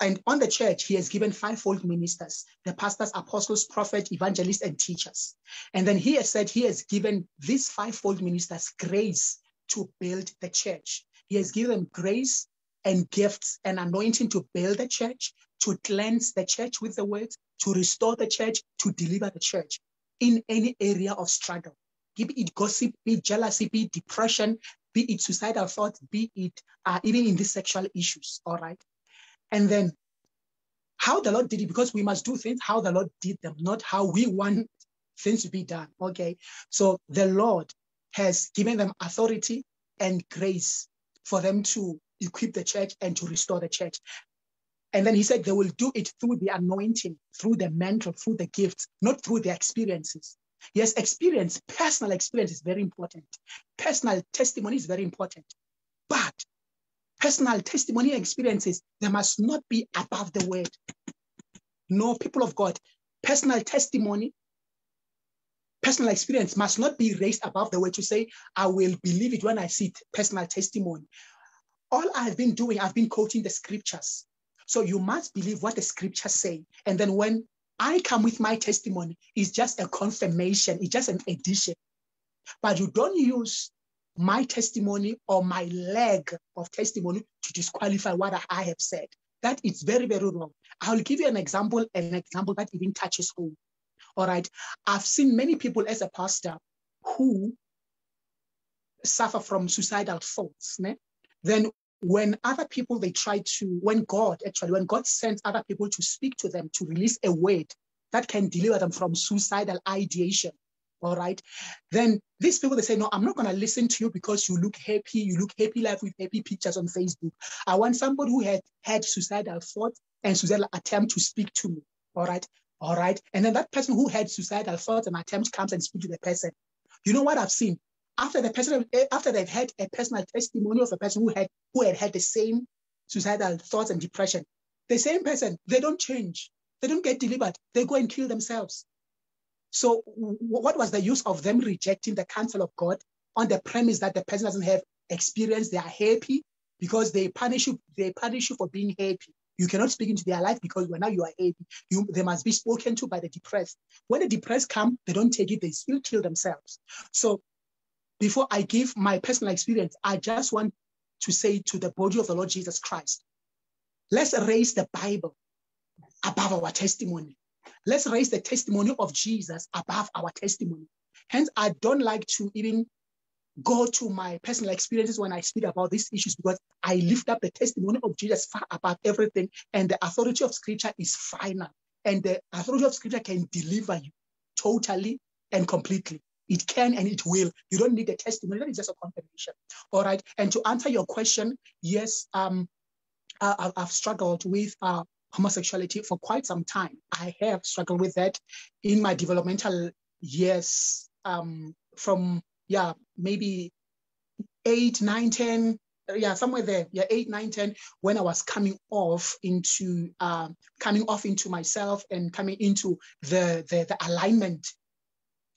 S3: and on the church, he has given fivefold ministers the pastors, apostles, prophets, evangelists, and teachers. And then he has said he has given these fivefold ministers grace to build the church. He has given them grace and gifts and anointing to build the church, to cleanse the church with the word, to restore the church, to deliver the church in any area of struggle. Be it gossip, be it jealousy, be it depression, be it suicidal thoughts, be it uh, even in the sexual issues. All right. And then how the Lord did it, because we must do things how the Lord did them, not how we want things to be done. Okay. So the Lord has given them authority and grace for them to equip the church and to restore the church. And then he said they will do it through the anointing, through the mantle, through the gifts, not through the experiences. Yes, experience, personal experience is very important. Personal testimony is very important. But personal testimony experiences, they must not be above the word. No, people of God, personal testimony, personal experience must not be raised above the word to say, I will believe it when I see it, personal testimony all I've been doing, I've been quoting the scriptures. So you must believe what the scriptures say. And then when I come with my testimony, it's just a confirmation, it's just an addition. But you don't use my testimony or my leg of testimony to disqualify what I have said. That is very, very wrong. I'll give you an example, an example that even touches home. All right. I've seen many people as a pastor who suffer from suicidal thoughts. Ne? Then when other people they try to when god actually when god sends other people to speak to them to release a word that can deliver them from suicidal ideation all right? Then these people they say no i'm not going to listen to you because you look happy. You look happy life with happy pictures on facebook. I want somebody who had had suicidal thoughts and suicidal attempt to speak to me all right? All right? And then that person who had suicidal thoughts and attempt comes and speak to the person. You know what i've seen after the person after they've had a personal testimony of a person who had who had had the same suicidal thoughts and depression the same person they don't change. They don't get delivered. They go and kill themselves. So what was the use of them rejecting the counsel of god on the premise that the person doesn't have experience they are happy? Because they punish you they punish you for being happy. You cannot speak into their life because now you are happy you, they must be spoken to by the depressed. When the depressed come they don't take it they still kill themselves. So before I give my personal experience, I just want to say to the body of the Lord Jesus Christ, let's raise the Bible above our testimony. Let's raise the testimony of Jesus above our testimony. Hence, I don't like to even go to my personal experiences when I speak about these issues because I lift up the testimony of Jesus far above everything. And the authority of scripture is final. And the authority of scripture can deliver you totally and completely. It can and it will. You don't need a testimony. That is just a confirmation. All right. And to answer your question, yes, um, I, have struggled with uh, homosexuality for quite some time. I have struggled with that in my developmental years um, from, yeah, maybe eight, nine, 10, yeah, somewhere there, yeah, eight, nine, 10, when I was coming off into, um, coming off into myself and coming into the, the, the alignment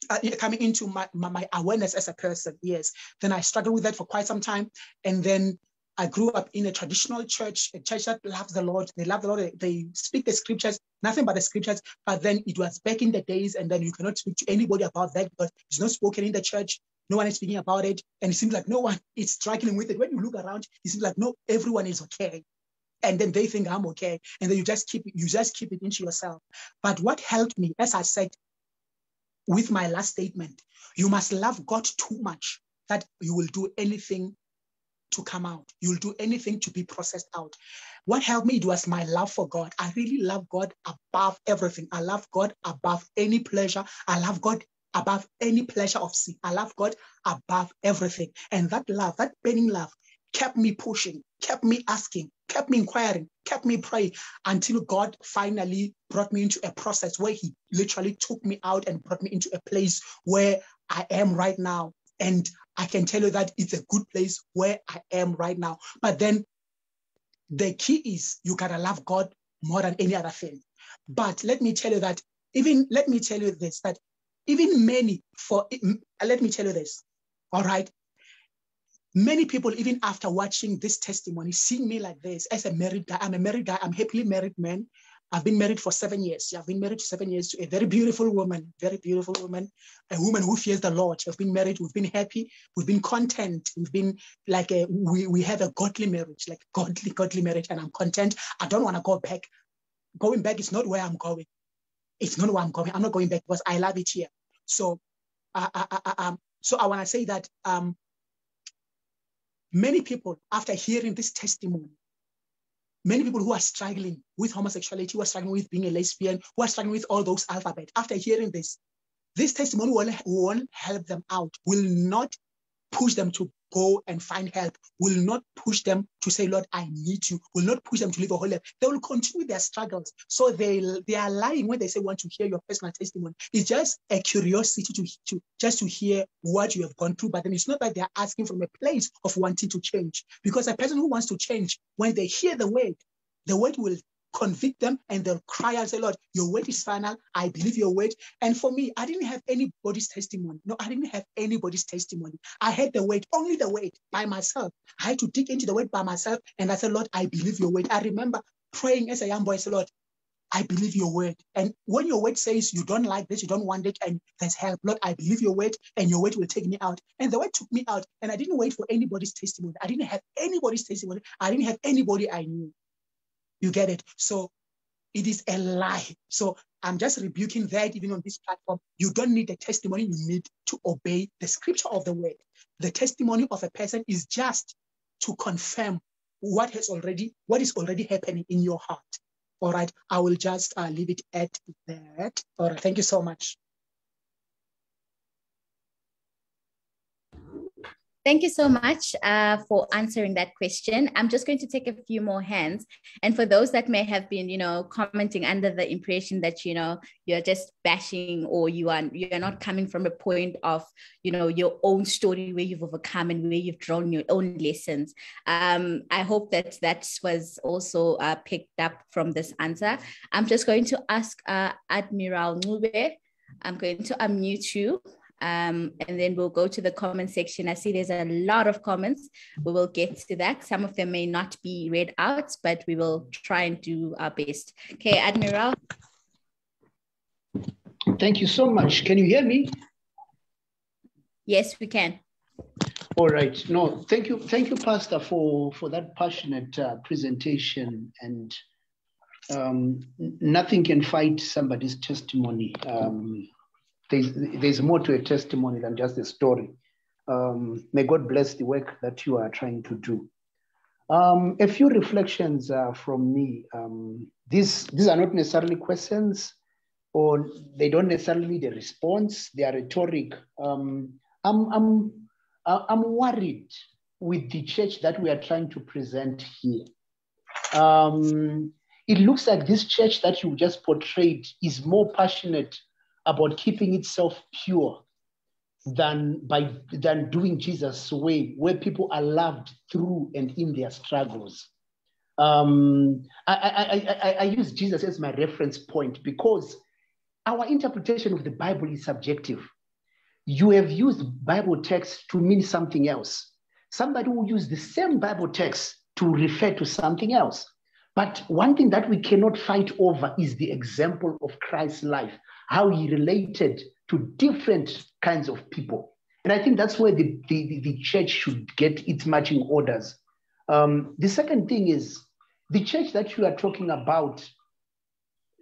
S3: Uh, coming into my, my, my, awareness as a person, yes. Then I struggled with that for quite some time. And then I grew up in a traditional church, a church that loves the Lord. They love the Lord. They speak the scriptures, nothing but the scriptures. But then it was back in the days, and then you cannot speak to anybody about that because it's not spoken in the church. No one is speaking about it. And it seems like no one is struggling with it. When you look around, it seems like no, everyone is okay. And then they think I'm okay. And then you just keep it, you just keep it into yourself. But what helped me, as I said with my last statement, you must love God too much that you will do anything to come out. You'll do anything to be processed out. What helped me it was my love for God. I really love God above everything. I love God above any pleasure. I love God above any pleasure of sin. I love God above everything. And that love, that burning love, kept me pushing, kept me asking, kept me inquiring, kept me praying until God finally brought me into a process where He literally took me out and brought me into a place where I am right now. And I can tell you that it's a good place where I am right now. But then the key is you gotta love God more than any other thing. But let me tell you that even let me tell you this that even many for let me tell you this, all right. Many people, even after watching this testimony, seeing me like this as a married guy, I'm a married guy, I'm a happily married man. I've been married for seven years. I've been married for seven years to a very beautiful woman, very beautiful woman, a woman who fears the Lord. We've been married, we've been happy, we've been content, we've been like a, we, we have a godly marriage, like godly, godly marriage, and I'm content. I don't want to go back. Going back is not where I'm going. It's not where I'm going. I'm not going back because I love it here. So, uh, I, uh, um, so I want to say that um, many people, after hearing this testimony, many people who are struggling with homosexuality, who are struggling with being a lesbian, who are struggling with all those alphabet, after hearing this, this testimony will, will help them out, will not push them to go and find help, will not push them to say, Lord, I need you, will not push them to live a holy life. They will continue their struggles. So they, they are lying when they say want to hear your personal testimony. It's just a curiosity to, to just to hear what you have gone through. But then it's not that they're asking from a place of wanting to change. Because a person who wants to change, when they hear the word, the word will convict them and they'll cry and say, Lord, your word is final. I believe your word. And for me, I didn't have anybody's testimony. No, I didn't have anybody's testimony. I had the word, only the word by myself. I had to dig into the word by myself. And I said, Lord, I believe your word. I remember praying as a young boy, I said, Lord, I believe your word. And when your word says you don't like this, you don't want it, and there's help, Lord, I believe your word, and your word will take me out. And the word took me out, and I didn't wait for anybody's testimony. I didn't have anybody's testimony. I didn't have anybody I knew. You get it? So it is a lie. So I'm just rebuking that even on this platform. You don't need a testimony, you need to obey the scripture of the word. The testimony of a person is just to confirm what has already, what is already happening in your heart. All right, I will just uh, leave it at that. All right, thank you so much.
S2: Thank you so much uh, for answering that question. I'm just going to take a few more hands. And for those that may have been, you know, commenting under the impression that, you know, you're just bashing or you are you're not coming from a point of, you know, your own story where you've overcome and where you've drawn your own lessons. Um, I hope that that was also uh, picked up from this answer. I'm just going to ask uh, Admiral Nube. I'm going to unmute you um, and then we'll go to the comment section. I see there's a lot of comments. We will get to that. Some of them may not be read out, but we will try and do our best. Okay, Admiral.
S4: Thank you so much. Can you hear me?
S2: Yes, we can.
S4: All right. No, thank you, thank you, Pastor, for for that passionate uh, presentation. And um, nothing can fight somebody's testimony. Um, there's, there's more to a testimony than just a story. Um, may God bless the work that you are trying to do. Um, a few reflections uh, from me. Um, these, these are not necessarily questions or they don't necessarily need a response. They are rhetoric. Um, I'm, I'm, I'm worried with the church that we are trying to present here. Um, it looks like this church that you just portrayed is more passionate about keeping itself pure than by than doing Jesus' way, where people are loved through and in their struggles. Um, I, I, I, I use Jesus as my reference point because our interpretation of the Bible is subjective. You have used Bible text to mean something else. Somebody will use the same Bible text to refer to something else. But one thing that we cannot fight over is the example of Christ's life, how he related to different kinds of people. And I think that's where the, the, the church should get its marching orders. Um, the second thing is the church that you are talking about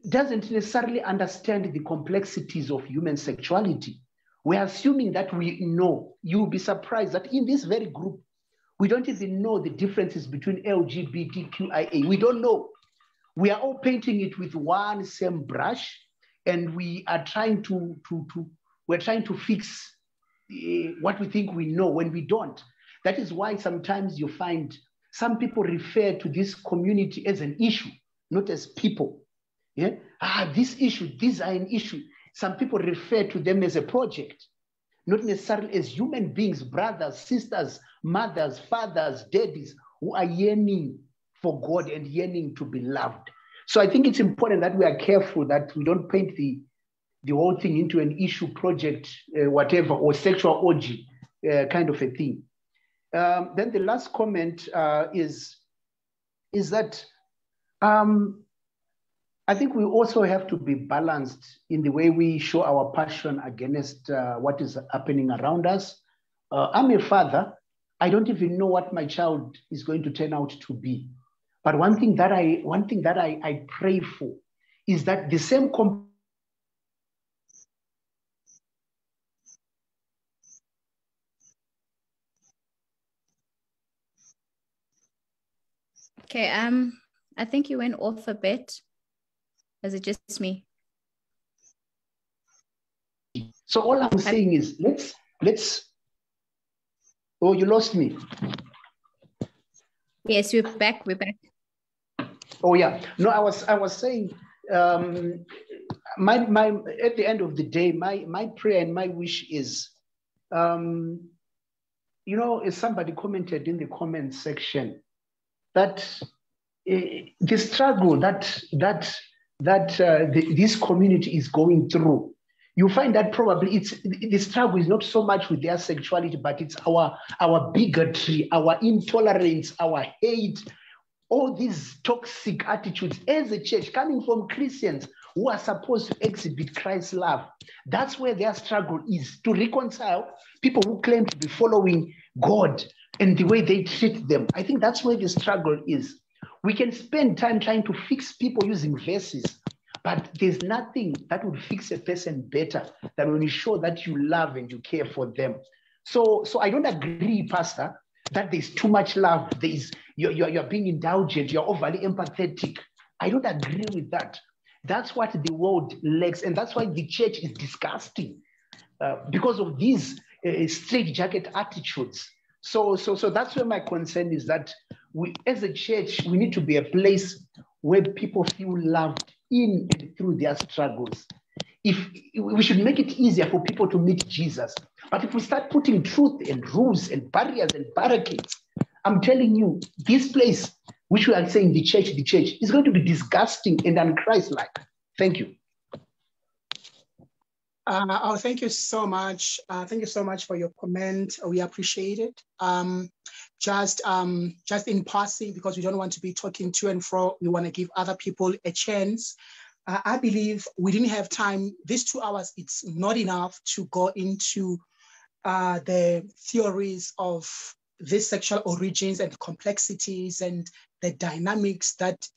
S4: doesn't necessarily understand the complexities of human sexuality. We're assuming that we know. You'll be surprised that in this very group, we don't even know the differences between LGBTQIA. We don't know. We are all painting it with one same brush, and we are trying to, to, to we're trying to fix uh, what we think we know when we don't. That is why sometimes you find some people refer to this community as an issue, not as people. Yeah? Ah, this issue, these are an issue. Some people refer to them as a project, not necessarily as human beings, brothers, sisters, mothers, fathers, daddies who are yearning for God and yearning to be loved. So I think it's important that we are careful that we don't paint the, the whole thing into an issue, project, uh, whatever, or sexual orgy uh, kind of a thing. Um, then the last comment uh, is, is that um, I think we also have to be balanced in the way we show our passion against uh, what is happening around us. Uh, I'm a father. I don't even know what my child is going to turn out to be. But one thing that I one thing that I, I pray for is that the same comp-
S2: Okay, um, I think you went off a bit. Is it just me?
S4: So all I'm saying is let's let's oh you lost me.
S2: Yes, we're back. We're back.
S4: Oh yeah. No, I was I was saying um my my at the end of the day, my my prayer and my wish is um you know, as somebody commented in the comment section, that uh, the struggle that that that uh, the, this community is going through, you find that probably it's the struggle is not so much with their sexuality, but it's our our bigotry, our intolerance, our hate, all these toxic attitudes as a church coming from Christians who are supposed to exhibit Christ's love. That's where their struggle is to reconcile people who claim to be following God and the way they treat them. I think that's where the struggle is. We can spend time trying to fix people using verses, but there's nothing that would fix a person better than when you show that you love and you care for them. So, so I don't agree, Pastor, that there's too much love. There is you're, you're, you're being indulgent, you're overly empathetic. I don't agree with that. That's what the world lacks, and that's why the church is disgusting uh, because of these uh, straight jacket attitudes. So, so, so that's where my concern is that we, as a church, we need to be a place where people feel loved in and through their struggles. If we should make it easier for people to meet Jesus, but if we start putting truth and rules and barriers and barricades, I'm telling you, this place, which we are saying the church, the church, is going to be disgusting and unchristlike. Thank you.
S3: Uh, oh, thank you so much. Uh, thank you so much for your comment. We appreciate it. Um, just, um, just in passing, because we don't want to be talking to and fro, we want to give other people a chance. I believe we didn't have time. These two hours, it's not enough to go into uh, the theories of these sexual origins and complexities and the dynamics that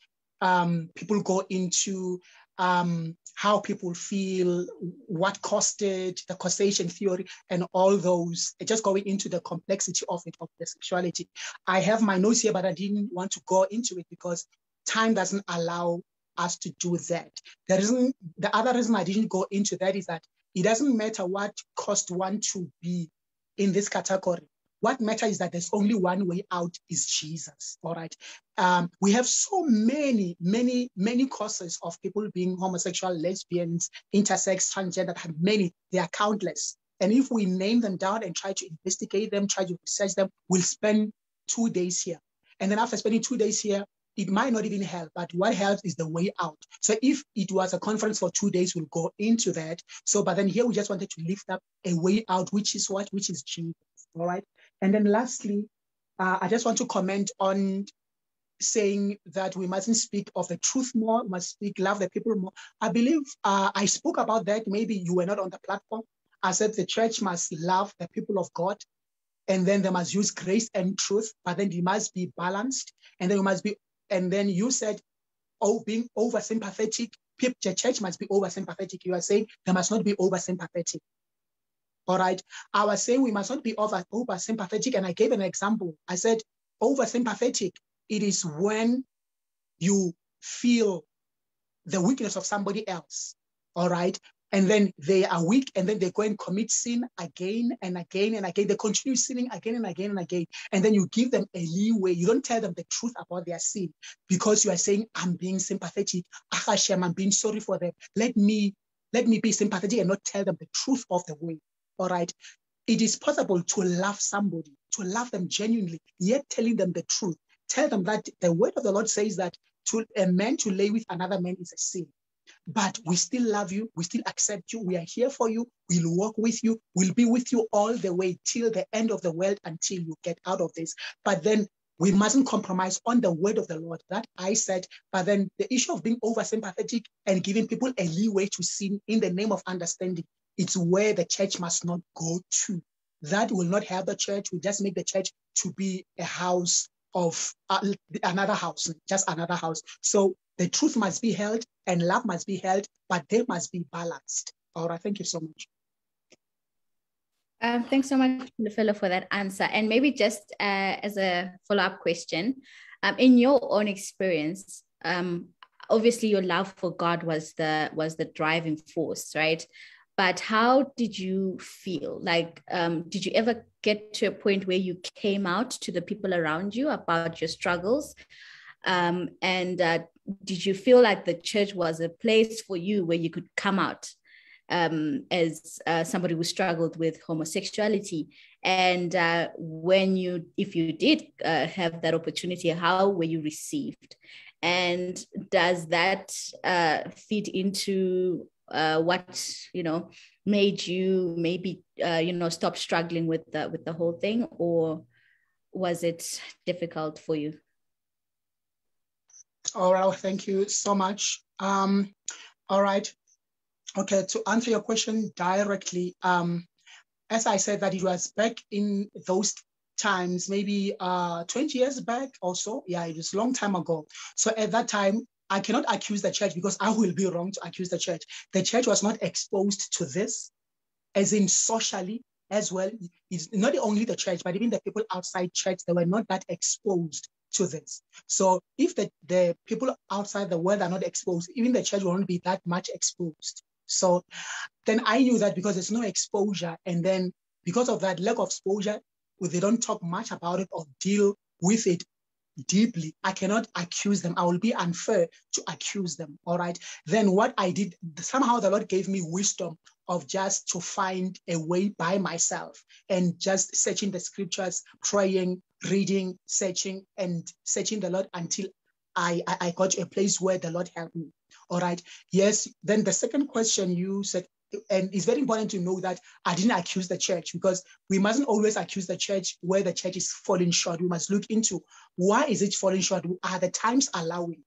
S3: um, people go into um, how people feel, what caused it, the causation theory, and all those, just going into the complexity of it, of the sexuality. I have my notes here, but I didn't want to go into it because time doesn't allow us to do that. The reason, the other reason I didn't go into that is that it doesn't matter what cost one to be in this category. What matters is that there's only one way out is Jesus. All right. Um, we have so many, many, many causes of people being homosexual, lesbians, intersex, transgender, many, they are countless. And if we name them down and try to investigate them, try to research them, we'll spend two days here. And then after spending two days here, it might not even help, but what helps is the way out. So if it was a conference for two days, we'll go into that. So, but then here we just wanted to lift up a way out, which is what? Which is Jesus. All right. And then lastly, uh, I just want to comment on saying that we mustn't speak of the truth more, must speak, love the people more. I believe uh, I spoke about that. Maybe you were not on the platform. I said the church must love the people of God, and then they must use grace and truth, but then they must be balanced, and then we must be. And then you said, oh, being over sympathetic. The church must be over sympathetic. You are saying they must not be over sympathetic. All right. I was saying we must not be over, over sympathetic. And I gave an example. I said, over sympathetic, it is when you feel the weakness of somebody else. All right. And then they are weak and then they go and commit sin again and again and again. They continue sinning again and again and again. And then you give them a leeway. You don't tell them the truth about their sin because you are saying, I'm being sympathetic. I'm being sorry for them. Let me let me be sympathetic and not tell them the truth of the way all right, it is possible to love somebody, to love them genuinely, yet telling them the truth. Tell them that the word of the Lord says that to a man to lay with another man is a sin. But we still love you. We still accept you. We are here for you. We'll walk with you. We'll be with you all the way till the end of the world until you get out of this. But then we mustn't compromise on the word of the Lord. That I said. But then the issue of being over sympathetic and giving people a leeway to sin in the name of understanding it's where the church must not go to. That will not help the church. We just make the church to be a house of uh, another house, just another house. So the truth must be held and love must be held, but they must be balanced. All right. Thank you so much.
S2: Um, thanks so much, Philip, for that answer. And maybe just uh, as a follow up question, um, in your own experience, um, obviously your love for God was the was the driving force, right? But how did you feel? Like um, did you ever get to a point where you came out to the people around you about your struggles? Um, and uh, did you feel like the church was a place for you where you could come out um, as uh, somebody who struggled with homosexuality? And uh, when you if you did uh, have that opportunity how were you received? And does that uh, feed into uh, what you know made you maybe uh, you know stop struggling with the with the whole thing or was it difficult for you?
S3: All right thank you so much. Um, all right. Okay to answer your question directly um, as i said that it was back in those times maybe uh 20 years back or so. Yeah it was a long time ago. So at that time I cannot accuse the church because I will be wrong to accuse the church. The church was not exposed to this, as in socially as well. It's not only the church, but even the people outside church, they were not that exposed to this. So if the, the people outside the world are not exposed, even the church won't be that much exposed. So then I knew that because there's no exposure. And then because of that lack of exposure, they don't talk much about it or deal with it deeply. I cannot accuse them. I will be unfair to accuse them. All right. Then what I did, somehow the Lord gave me wisdom of just to find a way by myself and just searching the scriptures, praying, reading, searching, and searching the Lord until I, I, I got to a place where the Lord helped me. All right. Yes. Then the second question you said, and it's very important to know that I didn't accuse the church because we mustn't always accuse the church where the church is falling short. We must look into why is it falling short? Are the times allowing?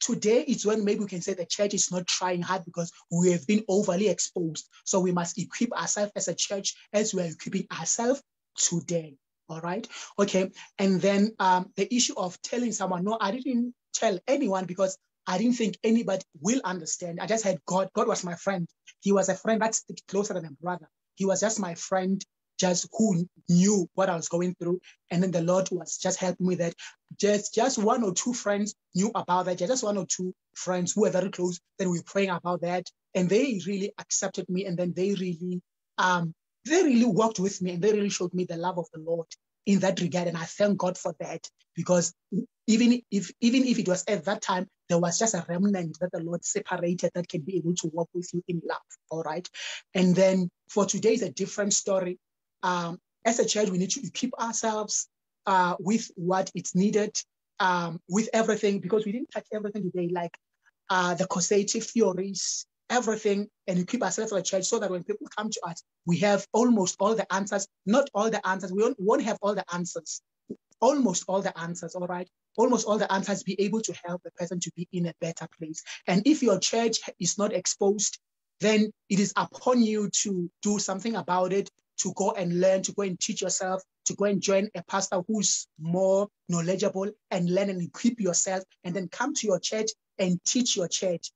S3: Today is when maybe we can say the church is not trying hard because we have been overly exposed. So we must equip ourselves as a church as we are equipping ourselves today. All right. Okay. And then um, the issue of telling someone, no, I didn't tell anyone because I didn't think anybody will understand. I just had God. God was my friend. He was a friend that's closer than a brother. He was just my friend, just who knew what I was going through. And then the Lord was just helping me that just, just one or two friends knew about that. Just one or two friends who were very close. Then we were praying about that. And they really accepted me. And then they really, um, they really worked with me and they really showed me the love of the Lord in that regard. And I thank God for that because even if even if it was at that time, there was just a remnant that the Lord separated that can be able to walk with you in love. All right. And then for today is a different story. Um, as a church, we need to keep ourselves uh, with what it's needed, um, with everything, because we didn't touch everything today, like uh, the causative theories, everything and we keep ourselves as a church so that when people come to us, we have almost all the answers, not all the answers. We won't have all the answers, almost all the answers, all right? Almost all the answers be able to help the person to be in a better place. And if your church is not exposed, then it is upon you to do something about it, to go and learn, to go and teach yourself, to go and join a pastor who's more knowledgeable and learn and equip yourself, and then come to your church and teach your church.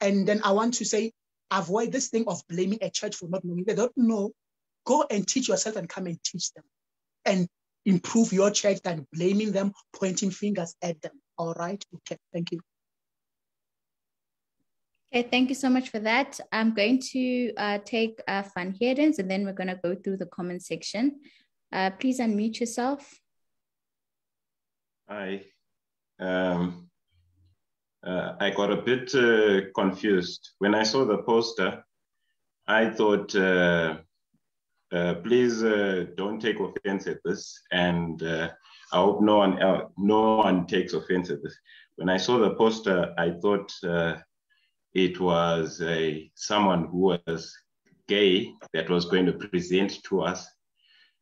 S3: And then I want to say, avoid this thing of blaming a church for not knowing. They don't know. Go and teach yourself and come and teach them and improve your church than blaming them, pointing fingers at them. All right. Okay. Thank you.
S2: Okay, thank you so much for that. I'm going to uh, take uh, Van Heerdens and then we're going to go through the comment section. Uh, please unmute yourself.
S5: Hi. Um, uh, I got a bit uh, confused. When I saw the poster, I thought, uh, uh please uh, don't take offense at this. And uh, I hope no one, else, no one takes offense at this. When I saw the poster, I thought it was a, someone who was gay that was going to present to us.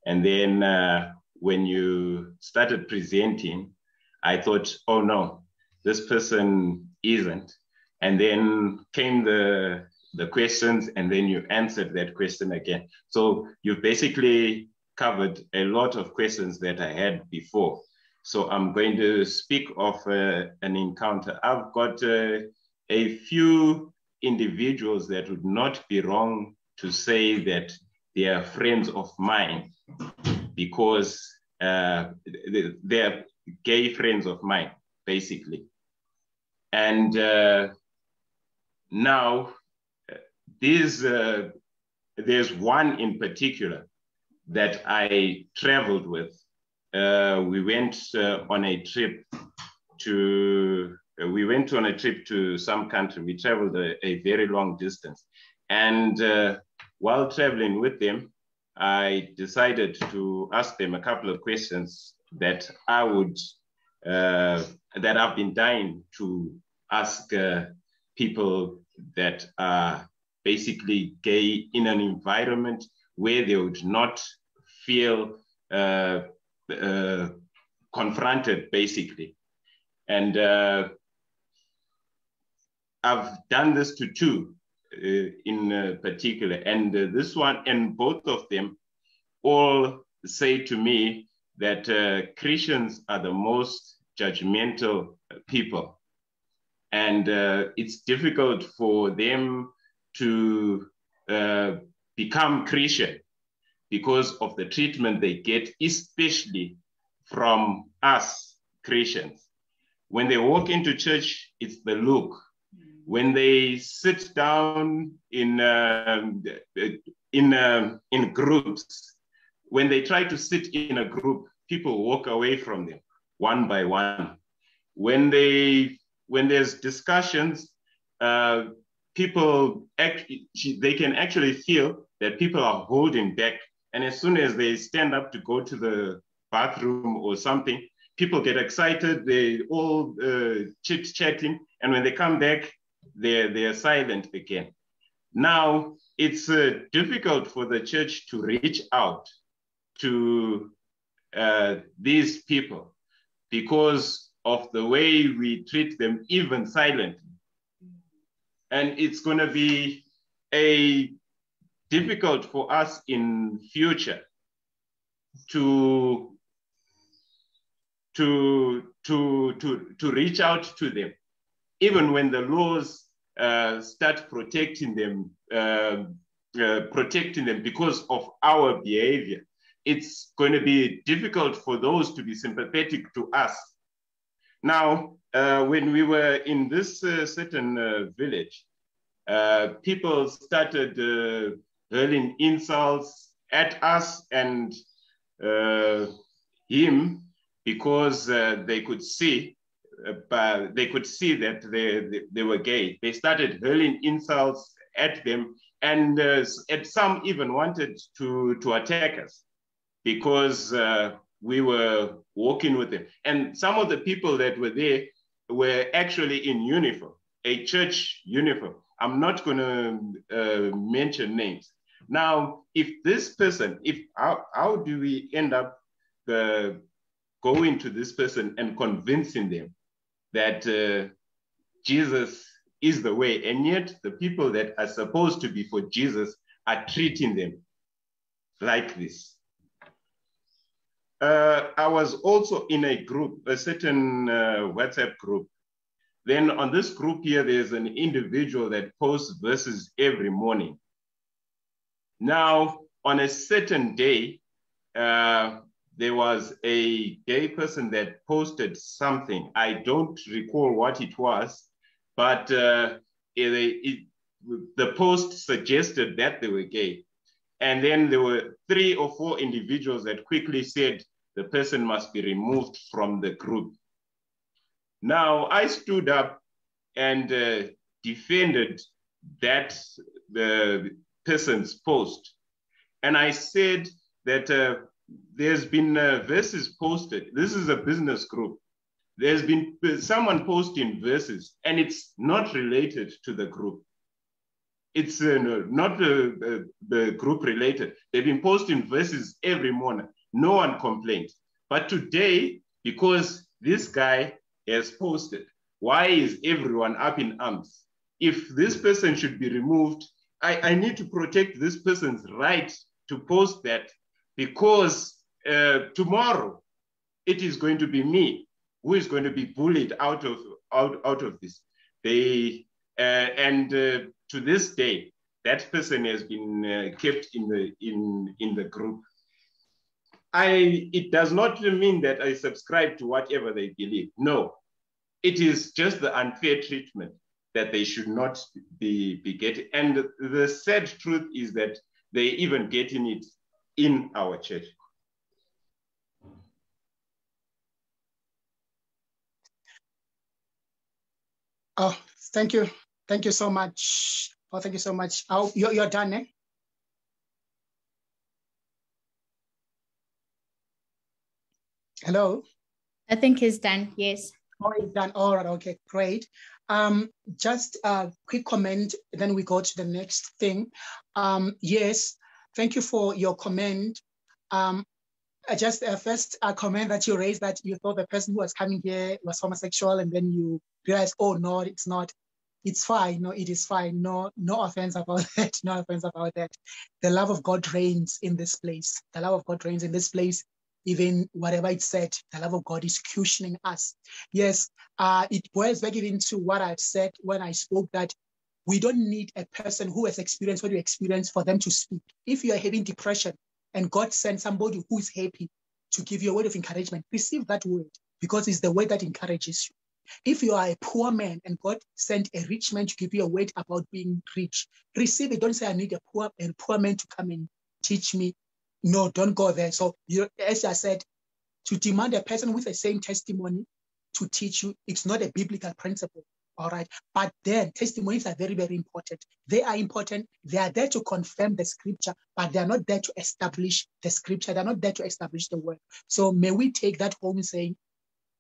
S5: And then when you started presenting, I thought, oh no, this person isn't. And then came the the questions, and then you answered that question again. So you've basically covered a lot of questions that I had before. So I'm going to speak of uh, an encounter. I've got uh, a few individuals that would not be wrong to say that they are friends of mine because uh, they're gay friends of mine, basically. And uh, now, these, uh, there's one in particular that I traveled with. Uh, we went uh, on a trip to, uh, we went on a trip to some country. We traveled a, a very long distance. And uh, while traveling with them, I decided to ask them a couple of questions that I would, that I've been dying to ask uh, people that are basically gay in an environment where they would not feel uh, uh, confronted, basically. And uh, I've done this to two uh, in uh, particular. And this one, and both of them all say to me that Christians are the most judgmental people and uh, it's difficult for them to uh, become Christian because of the treatment they get, especially from us Christians. When they walk into church, it's the look. When they sit down in um, in um, in groups, when they try to sit in a group, people walk away from them one by one. When they when there's discussions, uh, people they can actually feel that people are holding back. And as soon as they stand up to go to the bathroom or something, people get excited. They all uh, chit chatting, and when they come back, they're they're silent again. Now it's uh, difficult for the church to reach out to uh, these people because of the way we treat them, even silently. And it's going to be a difficult for us in future to to to to to reach out to them even when the laws uh, start protecting them, uh, uh, protecting them because of our behavior, it's going to be difficult for those to be sympathetic to us. Now, uh, when we were in this uh, certain uh, village, people started hurling insults at us and him because they could see uh, they could see that they, they, they, were gay. They started hurling insults at them, and uh, at some even wanted to, to attack us because uh, we were walking with them. And some of the people that were there were actually in uniform, a church uniform. I'm not going to uh, mention names. Now, if this person, if how, how do we end up uh, going to this person and convincing them that uh, Jesus is the way, and yet the people that are supposed to be for Jesus are treating them like this. Uh, I was also in a group, a certain uh, WhatsApp group. Then on this group here, there's an individual that posts verses every morning. Now, on a certain day, uh, there was a gay person that posted something. I don't recall what it was, but uh, it, it, the post suggested that they were gay. And then there were three or four individuals that quickly said the person must be removed from the group. Now, I stood up and uh, defended that the person's post. And I said that uh, there's been uh, verses posted. This is a business group. There's been someone posting verses, and it's not related to the group. It's uh, not the, the group related. They've been posting verses every morning. No one complained. But today, because this guy has posted, why is everyone up in arms? If this person should be removed, I, I need to protect this person's right to post that because uh, tomorrow it is going to be me who is going to be bullied out of out, out of this. They uh, and uh, to this day, that person has been uh, kept in the in in the group. I it does not mean that I subscribe to whatever they believe. No, it is just the unfair treatment that they should not be, be getting. And the sad truth is that they even getting it in our church.
S3: Oh, thank you. Thank you so much. Oh, thank you so much. Oh, you're, you're done, eh? Hello?
S2: I think he's done, yes.
S3: Oh, he's done. All right, okay, great. Um, just a quick comment, then we go to the next thing. Um, yes, thank you for your comment. Um, just a first a comment that you raised that you thought the person who was coming here was homosexual, and then you realized, oh no, it's not. It's fine. No, it is fine. No, no offense about that. No offense about that. The love of God reigns in this place. The love of God reigns in this place even whatever it said, the love of God is cushioning us. Yes, uh, it boils back even to what I've said when I spoke that we don't need a person who has experienced what you experience for them to speak. If you are having depression and God sends somebody who is happy to give you a word of encouragement, receive that word because it's the word that encourages you. If you are a poor man and God sent a rich man to give you a word about being rich, receive it. Don't say, I need a poor, a poor man to come and teach me no, don't go there. So, you, as I said, to demand a person with the same testimony to teach you, it's not a biblical principle. All right. But then testimonies are very, very important. They are important. They are there to confirm the scripture, but they are not there to establish the scripture. They're not there to establish the word. So may we take that home saying,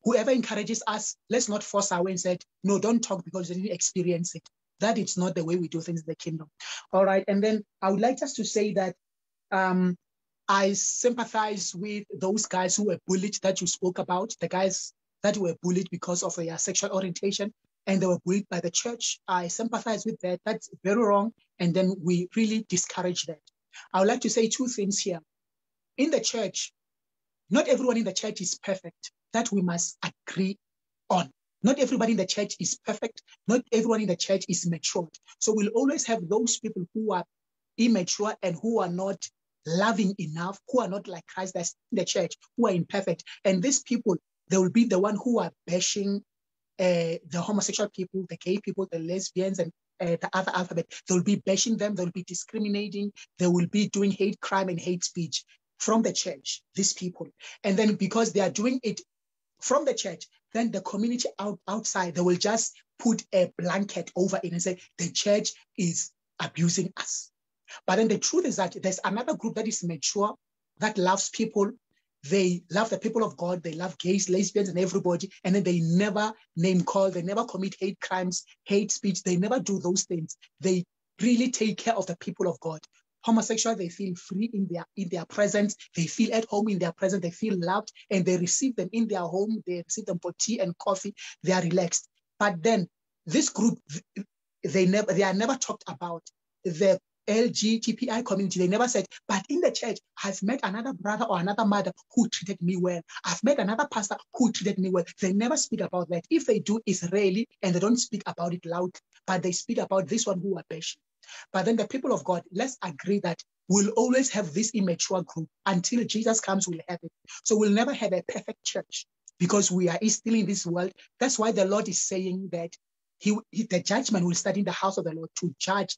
S3: whoever encourages us, let's not force our way and say, no, don't talk because you didn't experience it. That is not the way we do things in the kingdom. All right. And then I would like us to say that um, I sympathize with those guys who were bullied that you spoke about, the guys that were bullied because of their sexual orientation and they were bullied by the church. I sympathize with that. That's very wrong. And then we really discourage that. I would like to say two things here. In the church, not everyone in the church is perfect. That we must agree on. Not everybody in the church is perfect. Not everyone in the church is matured. So we'll always have those people who are immature and who are not loving enough, who are not like Christ that's the church, who are imperfect. And these people, they will be the one who are bashing uh, the homosexual people, the gay people, the lesbians, and uh, the other alphabet. They will be bashing them. They will be discriminating. They will be doing hate crime and hate speech from the church, these people. And then because they are doing it from the church, then the community out, outside, they will just put a blanket over it and say, the church is abusing us. But then the truth is that there's another group that is mature, that loves people. They love the people of God. They love gays, lesbians, and everybody. And then they never name call. They never commit hate crimes, hate speech. They never do those things. They really take care of the people of God. Homosexual, they feel free in their in their presence. They feel at home in their presence. They feel loved, and they receive them in their home. They receive them for tea and coffee. They are relaxed. But then this group, they never they are never talked about. The LGBTI community, they never said, but in the church, I've met another brother or another mother who treated me well. I've met another pastor who treated me well. They never speak about that. If they do, it's rarely, and they don't speak about it loud, but they speak about this one who are patient. But then the people of God, let's agree that we'll always have this immature group until Jesus comes, we'll have it. So we'll never have a perfect church because we are still in this world. That's why the Lord is saying that he, he, the judgment will start in the house of the Lord to judge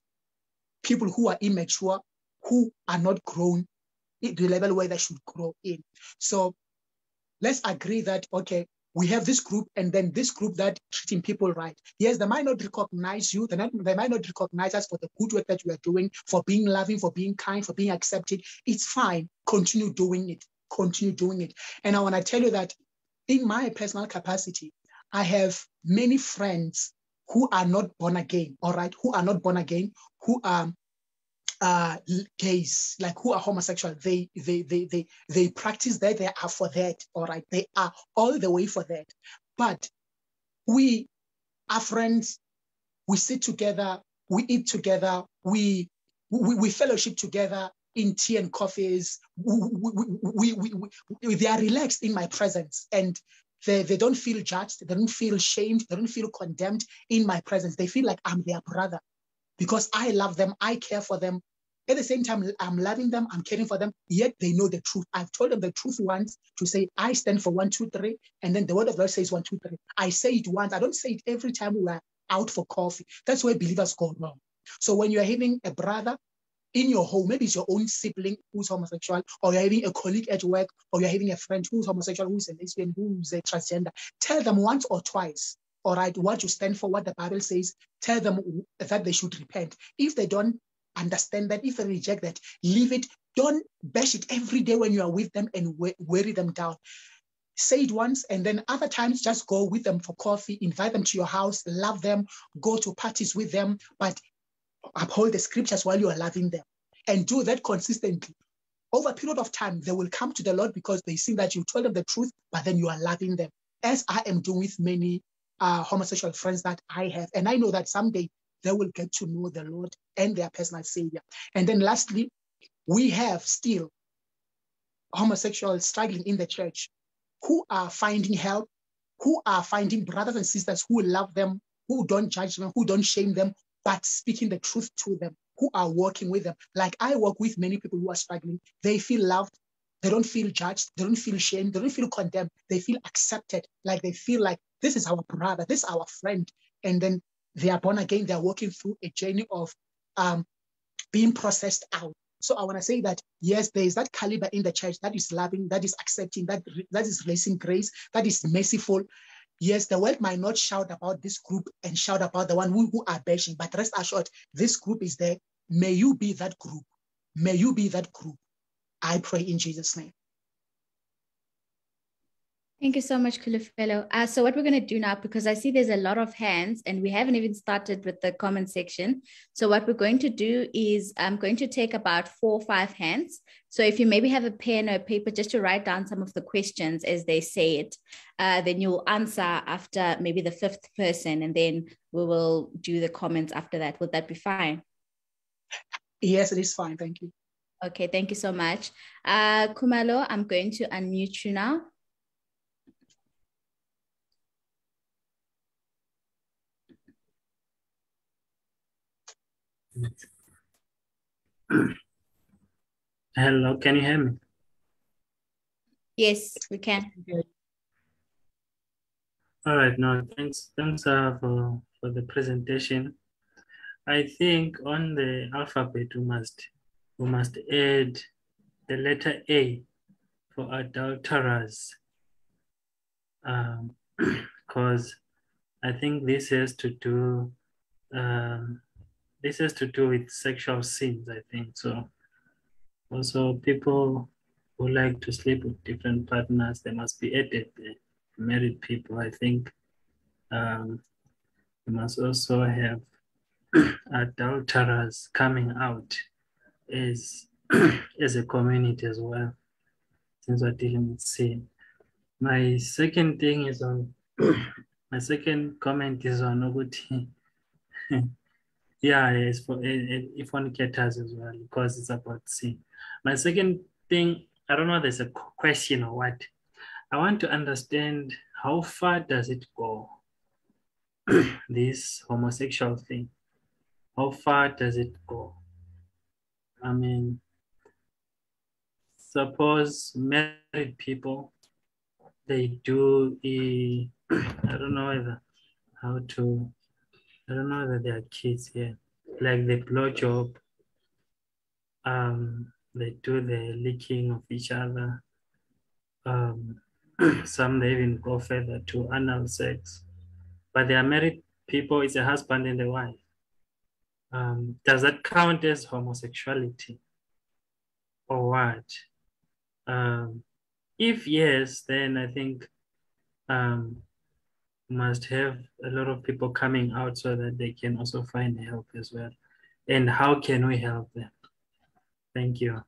S3: people who are immature, who are not grown in the level where they should grow in. So let's agree that, okay, we have this group and then this group that treating people right. Yes, they might not recognize you. Not, they might not recognize us for the good work that we are doing, for being loving, for being kind, for being accepted. It's fine. Continue doing it. Continue doing it. And I want to tell you that in my personal capacity, I have many friends who are not born again, all right, who are not born again, who are uh, gays, like who are homosexual, they they they they they practice that. They are for that. All right, they are all the way for that. But we are friends. We sit together. We eat together. We we, we fellowship together in tea and coffees. We, we, we, we, they are relaxed in my presence, and they, they don't feel judged. They don't feel shamed. They don't feel condemned in my presence. They feel like I'm their brother because I love them, I care for them. At the same time, I'm loving them, I'm caring for them, yet they know the truth. I've told them the truth once to say, I stand for one, two, three, and then the word of God says one, two, three. I say it once, I don't say it every time we're out for coffee. That's where believers go wrong. So when you're having a brother in your home, maybe it's your own sibling who's homosexual, or you're having a colleague at work, or you're having a friend who's homosexual, who's a lesbian, who's a transgender, tell them once or twice all right, what you stand for, what the Bible says, tell them that they should repent. If they don't understand that, if they reject that, leave it. Don't bash it every day when you are with them and weary them down. Say it once, and then other times just go with them for coffee, invite them to your house, love them, go to parties with them, but uphold the scriptures while you are loving them. And do that consistently. Over a period of time, they will come to the Lord because they see that you told them the truth, but then you are loving them, as I am doing with many uh, homosexual friends that I have. And I know that someday they will get to know the Lord and their personal Savior. And then lastly, we have still homosexuals struggling in the church who are finding help, who are finding brothers and sisters who love them, who don't judge them, who don't shame them, but speaking the truth to them, who are working with them. Like I work with many people who are struggling. They feel loved. They don't feel judged. They don't feel shamed. They don't feel condemned. They feel accepted. Like they feel like this is our brother, this is our friend. And then they are born again, they're walking through a journey of um, being processed out. So I want to say that yes, there is that caliber in the church that is loving, that is accepting, that that is raising grace, that is merciful. Yes, the world might not shout about this group and shout about the one who, who are bashing, but rest assured, this group is there. May you be that group. May you be that group. I pray in Jesus' name.
S2: Thank you so much, Kholofelo. Uh, so what we're going to do now, because I see there's a lot of hands and we haven't even started with the comment section. So what we're going to do is I'm going to take about four or five hands. So if you maybe have a pen or a paper just to write down some of the questions as they say it, uh, then you'll answer after maybe the fifth person and then we will do the comments after that. Would that be fine?
S3: Yes, it is fine. Thank you.
S2: Okay, thank you so much. Uh, Kumalo, I'm going to unmute you now.
S6: Hello, can you hear me?
S2: Yes, we can.
S6: All right, now thanks, thanks uh, for, for the presentation. I think on the alphabet, we must, we must add the letter A for adulterers. Because um, I think this has to do, um, this has to do with sexual sins, I think. So also people who like to sleep with different partners, they must be added, married people, I think. Um, we must also have adulterers coming out as, as a community as well, since we're dealing with sin. My second thing is on, my second comment is on Oguti. yeah, it's for if one caters as well, because it's about sin. My second thing, I don't know, there's a question or what. I want to understand how far does it go, this homosexual thing? How far does it go? I mean, suppose married people, they do, eh, a, I don't know whether, how to, I don't know whether they are kids here, like the blowjob, um, they do the licking of each other. Um, some they even go further to anal sex. But they are married people, it's a husband and a wife. Um, does that count as homosexuality or what? Um, if yes, then I think um, must have a lot of people coming out so that they can also find help as well. And how can we help them? Thank you.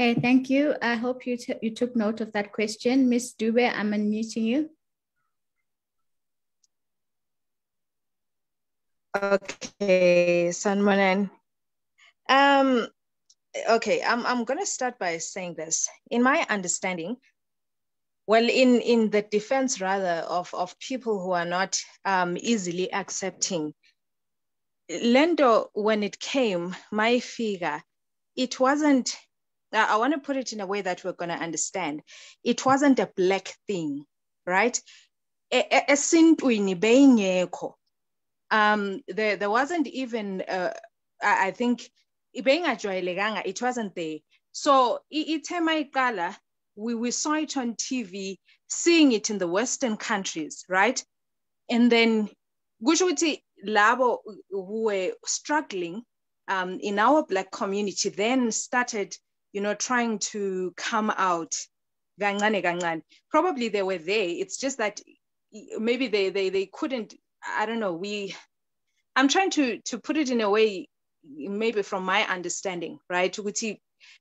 S2: Okay, thank you. I hope you, you took note of that question. Miss Dube, I'm unmuting you.
S7: Okay, Sanmanan. Um, okay, I'm, I'm going to start by saying this. In my understanding, well, in, in the defense rather of, of people who are not um, easily accepting Lendo, when it came, my figure, it wasn't, I want to put it in a way that we're going to understand. It wasn't a black thing, right? Um, there, there wasn't even, uh, I think, it wasn't there. So, itema we, we saw it on TV, seeing it in the Western countries, right? And then, labo who were struggling um, in our black community then started you know trying to come out probably they were there. It's just that maybe they they, they couldn't i don't know we i'm trying to to put it in a way maybe from my understanding right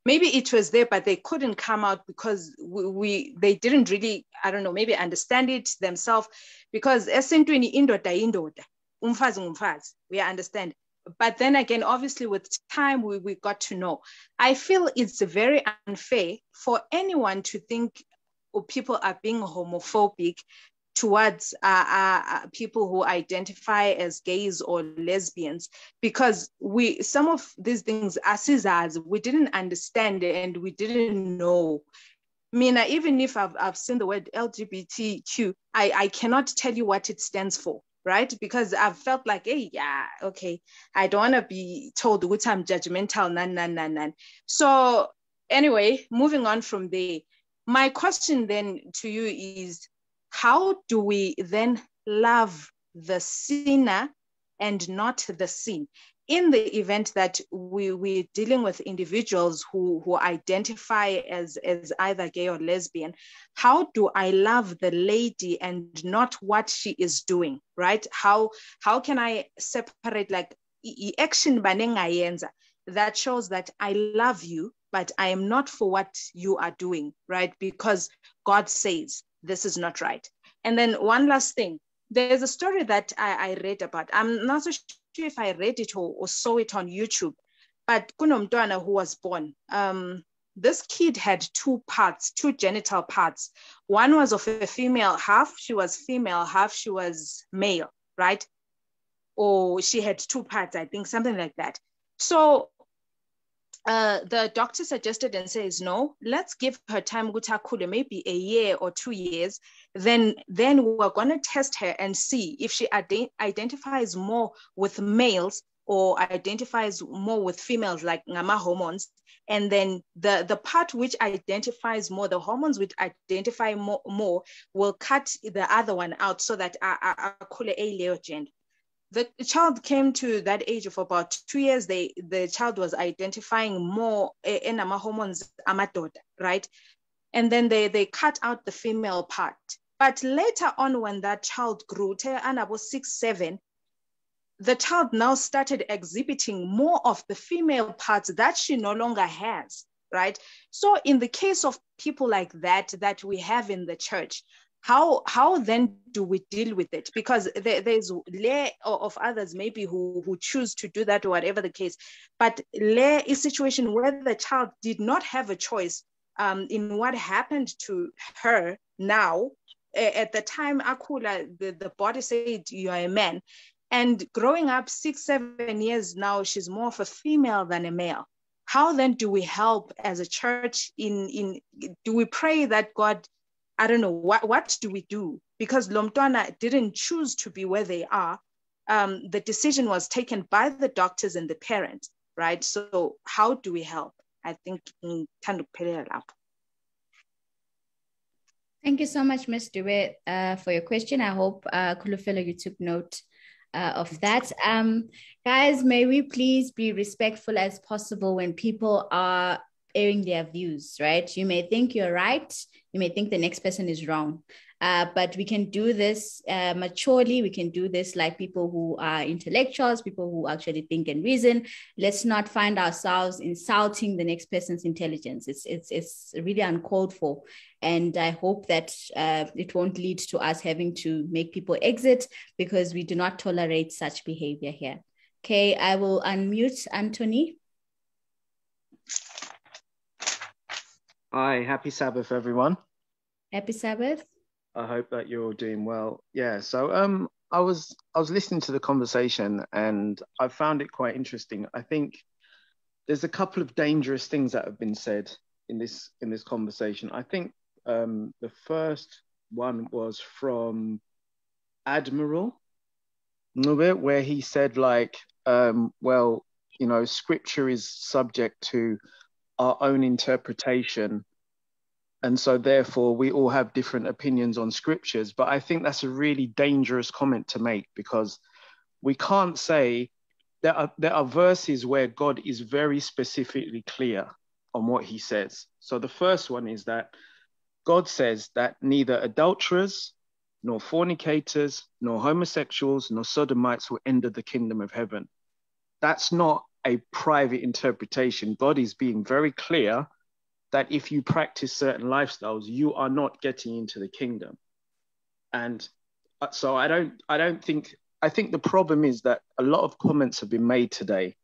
S7: maybe it was there but they couldn't come out because we, we they didn't really i don't know maybe understand it themselves. Because indoda indoda. We understand. But then again obviously with time we, we got to know. I feel it's very unfair for anyone to think people are being homophobic towards uh, uh, people who identify as gays or lesbians because we some of these things as as we didn't understand and we didn't know I mean, even if I've, I've seen the word LGBTQ, I, I cannot tell you what it stands for right? Because I've felt like, hey, yeah, okay, I don't want to be told which I'm judgmental, nan, nan, nan, nan. So anyway, moving on from there, my question then to you is, how do we then love the sinner and not the sin? in the event that we, we're dealing with individuals who, who identify as, as either gay or lesbian, how do I love the lady and not what she is doing, right? How, how can I separate like action that shows that I love you, but I am not for what you are doing, right? Because God says this is not right. And then one last thing, there's a story that I, I read about. I'm not so sure if I read it or, or saw it on YouTube, but kunomntwana who was born. Um, this kid had two parts, two genital parts. One was of a female half, she was female, half she was male, right? or she had two parts, I think, something like that. So uh, the doctor suggested and says, no, let's give her time, maybe a year or two years. Then, then we're going to test her and see if she ident- identifies more with males or identifies more with females like ngama hormones and then the the part which identifies more the hormones which identify more, more will cut the other one out so that it a gender the child came to that age of about two years they the child was identifying more enama hormones amadoda right and then they they cut out the female part but later on when that child grew anabo six seven the child now started exhibiting more of the female parts that she no longer has, right? So in the case of people like that, that we have in the church, how how then do we deal with it? Because there, there's layer of others maybe who who choose to do that or whatever the case. But layer is situation where the child did not have a choice um, in what happened to her now. At the time akula the, the body said you are a man. And growing up six, seven years now, she's more of a female than a male. How then do we help as a church in, in do we pray that God, I don't know, what, what do we do? Because Lomtwana didn't choose to be where they are. Um, the decision was taken by the doctors and the parents, right? So how do we help? I think
S2: Thank you so much, Ms. Dewitt, uh, for your question. I hope, uh, Kholofelo, you took note uh, of that. Um, guys, may we please be respectful as possible when people are airing their views, right? You may think you're right, you may think the next person is wrong. Uh, but we can do this uh, maturely. We can do this like people who are intellectuals, people who actually think and reason. Let's not find ourselves insulting the next person's intelligence. It's it's it's really uncalled for, and I hope that uh, it won't lead to us having to make people exit because we do not tolerate such behavior here. Okay, I will unmute Anthony.
S8: Hi, happy Sabbath, everyone.
S2: Happy Sabbath.
S8: I hope that you're all doing well. Yeah. So um, I was I was listening to the conversation and I found it quite interesting. I think there's a couple of dangerous things that have been said in this in this conversation. I think um, the first one was from Admiral Nubit, where he said like, um, well, you know, scripture is subject to our own interpretation. And so therefore we all have different opinions on scriptures but i think that's a really dangerous comment to make because we can't say there are there are verses where god is very specifically clear on what he says. So the first one is that god says that neither adulterers nor fornicators nor homosexuals nor sodomites will enter the kingdom of heaven. That's not a private interpretation god is being very clear that if you practice certain lifestyles, you are not getting into the kingdom. And uh, so I don't, I don't think, I think the problem is that a lot of comments have been made today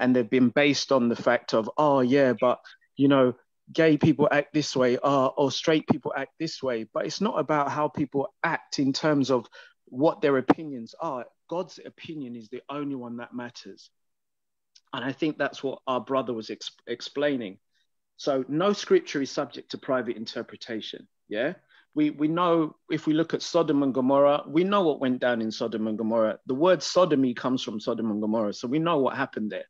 S8: and they've been based on the fact of, oh yeah, but you know, gay people act this way, uh, or straight people act this way. But it's not about how people act in terms of what their opinions are. God's opinion is the only one that matters. And I think that's what our brother was ex- explaining. So no scripture is subject to private interpretation. Yeah. We, we know if we look at Sodom and Gomorrah, we know what went down in Sodom and Gomorrah. The word sodomy comes from Sodom and Gomorrah. So we know what happened there.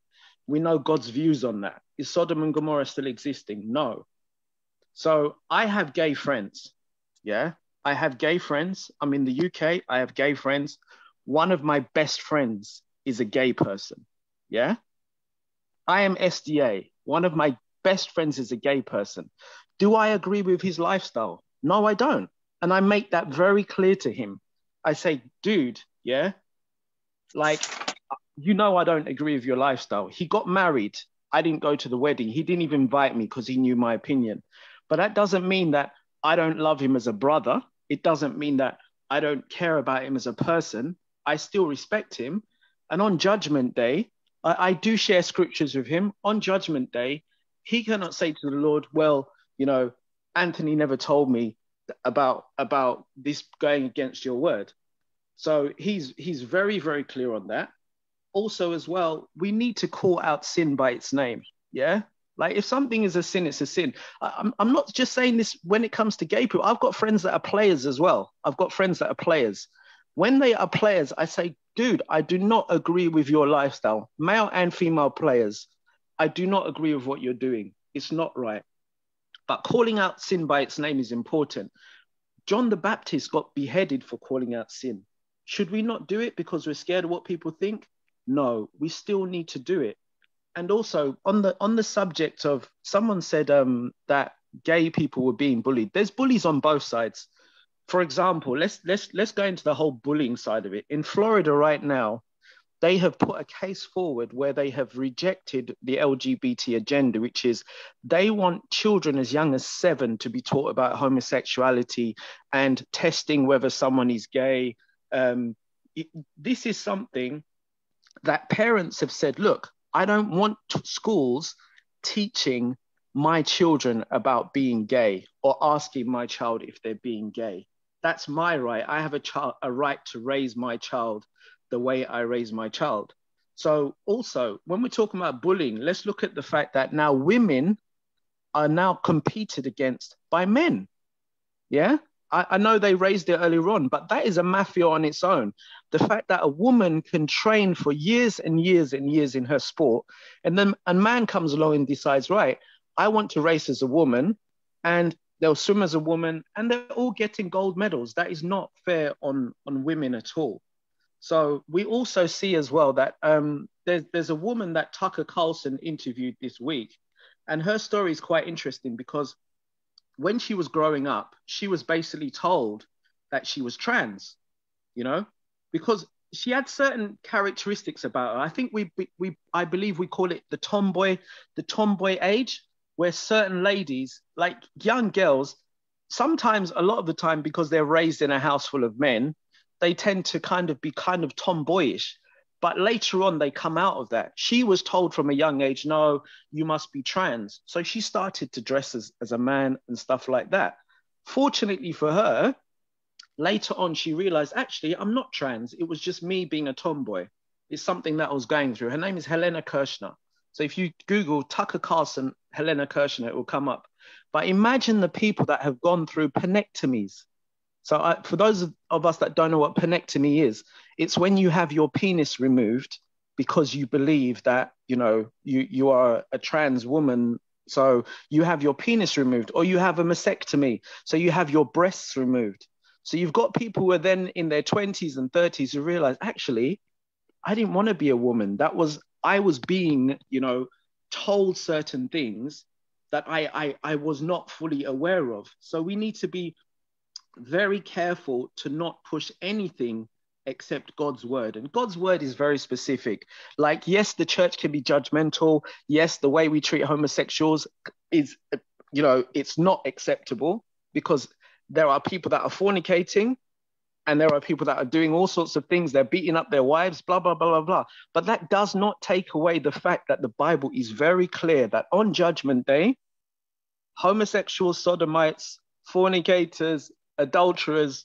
S8: We know God's views on that. Is Sodom and Gomorrah still existing? No. So I have gay friends. Yeah. I have gay friends. I'm in the UK. I have gay friends. One of my best friends is a gay person. Yeah. I am SDA. One of my best friends is a gay person. Do I agree with his lifestyle? No, I don't. And I make that very clear to him. I say, dude, yeah, like, you know, I don't agree with your lifestyle. He got married. I didn't go to the wedding. He didn't even invite me because he knew my opinion. But that doesn't mean that I don't love him as a brother. It doesn't mean that I don't care about him as a person. I still respect him. And on Judgment Day, I, I do share scriptures with him. On Judgment Day, he cannot say to the Lord, well, you know, Anthony never told me about about this going against your word. So he's he's very very clear on that. Also, as well, we need to call out sin by its name. Yeah, like if something is a sin, it's a sin. I'm, I'm not just saying this when it comes to gay people. I've got friends that are players as well. I've got friends that are players. When they are players, I say, dude, I do not agree with your lifestyle, male and female players. I do not agree with what you're doing. It's not right. But calling out sin by its name is important. John the Baptist got beheaded for calling out sin. Should we not do it because we're scared of what people think? No, we still need to do it and also on the on the subject of someone said um, that gay people were being bullied. There's bullies on both sides. For example, let's let's let's go into the whole bullying side of it. In Florida right now, they have put a case forward where they have rejected the LGBT agenda, which is they want children as young as seven to be taught about homosexuality and testing whether someone is gay. Um, it, this is something that parents have said, look, I don't want schools teaching my children about being gay or asking my child if they're being gay. That's my right. I have a child a right to raise my child the way I raise my child. So also when we're talking about bullying, let's look at the fact that now women are now competed against by men. Yeah? I, I, know they raised it earlier on, but that is a mafia on its own. The fact that a woman can train for years and years and years in her sport, and then a man comes along and decides, right, I want to race as a woman, and they'll swim as a woman, and they're all getting gold medals. That is not fair on, on women at all. So we also see as well that um, there's, there's a woman that Tucker Carlson interviewed this week, and her story is quite interesting because when she was growing up, she was basically told that she was trans, you know, because she had certain characteristics about her. I think we, we, I believe we call it the tomboy, the tomboy age, where certain ladies, like young girls, sometimes a lot of the time because they're raised in a house full of men, they tend to kind of be kind of tomboyish. But later on, they come out of that. She was told from a young age, no, you must be trans. So she started to dress as, as a man and stuff like that. Fortunately for her, later on, she realized, actually, I'm not trans. It was just me being a tomboy. It's something that I was going through. Her name is Helena Kerschner. So if you Google Tucker Carlson, Helena Kerschner, it will come up. But imagine the people that have gone through penectomies, so I, for those of us that don't know what penectomy is, it's when you have your penis removed because you believe that you know you you are a trans woman. So you have your penis removed, or you have a mastectomy, so you have your breasts removed. So you've got people who are then in their 20s and 30s who realize actually, I didn't want to be a woman. That was I was being, you know, told certain things that I, I, I was not fully aware of. So we need to be very careful to not push anything except God's word. And God's word is very specific. Like, yes, the church can be judgmental. Yes, the way we treat homosexuals is, you know, it's not acceptable because there are people that are fornicating and there are people that are doing all sorts of things. They're beating up their wives, blah, blah, blah, blah, blah. But that does not take away the fact that the Bible is very clear that on Judgment Day, homosexuals, sodomites, fornicators, adulterers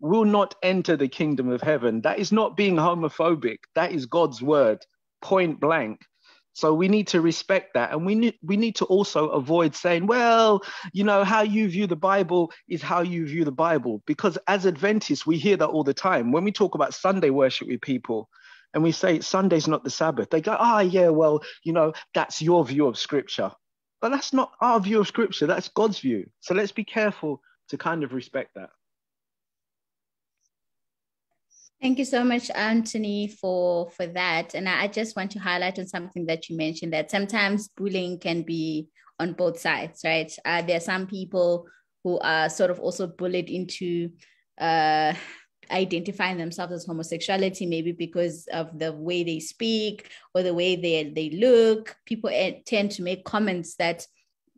S8: will not enter the kingdom of heaven. That is not being homophobic. That is God's word, point blank. So we need to respect that. And we need, we need to also avoid saying, well, you know, how you view the Bible is how you view the Bible. Because as Adventists, we hear that all the time. When we talk about Sunday worship with people and we say Sunday's not the Sabbath, they go, ah, oh, yeah, well, you know, that's your view of scripture. But that's not our view of scripture. That's God's view. So let's be careful to kind of respect that.
S2: Thank you so much, Anthony, for for that. And I just want to highlight on something that you mentioned that sometimes bullying can be on both sides, right? Uh, there are some people who are sort of also bullied into uh, identifying themselves as homosexuality, maybe because of the way they speak or the way they they look. People tend to make comments that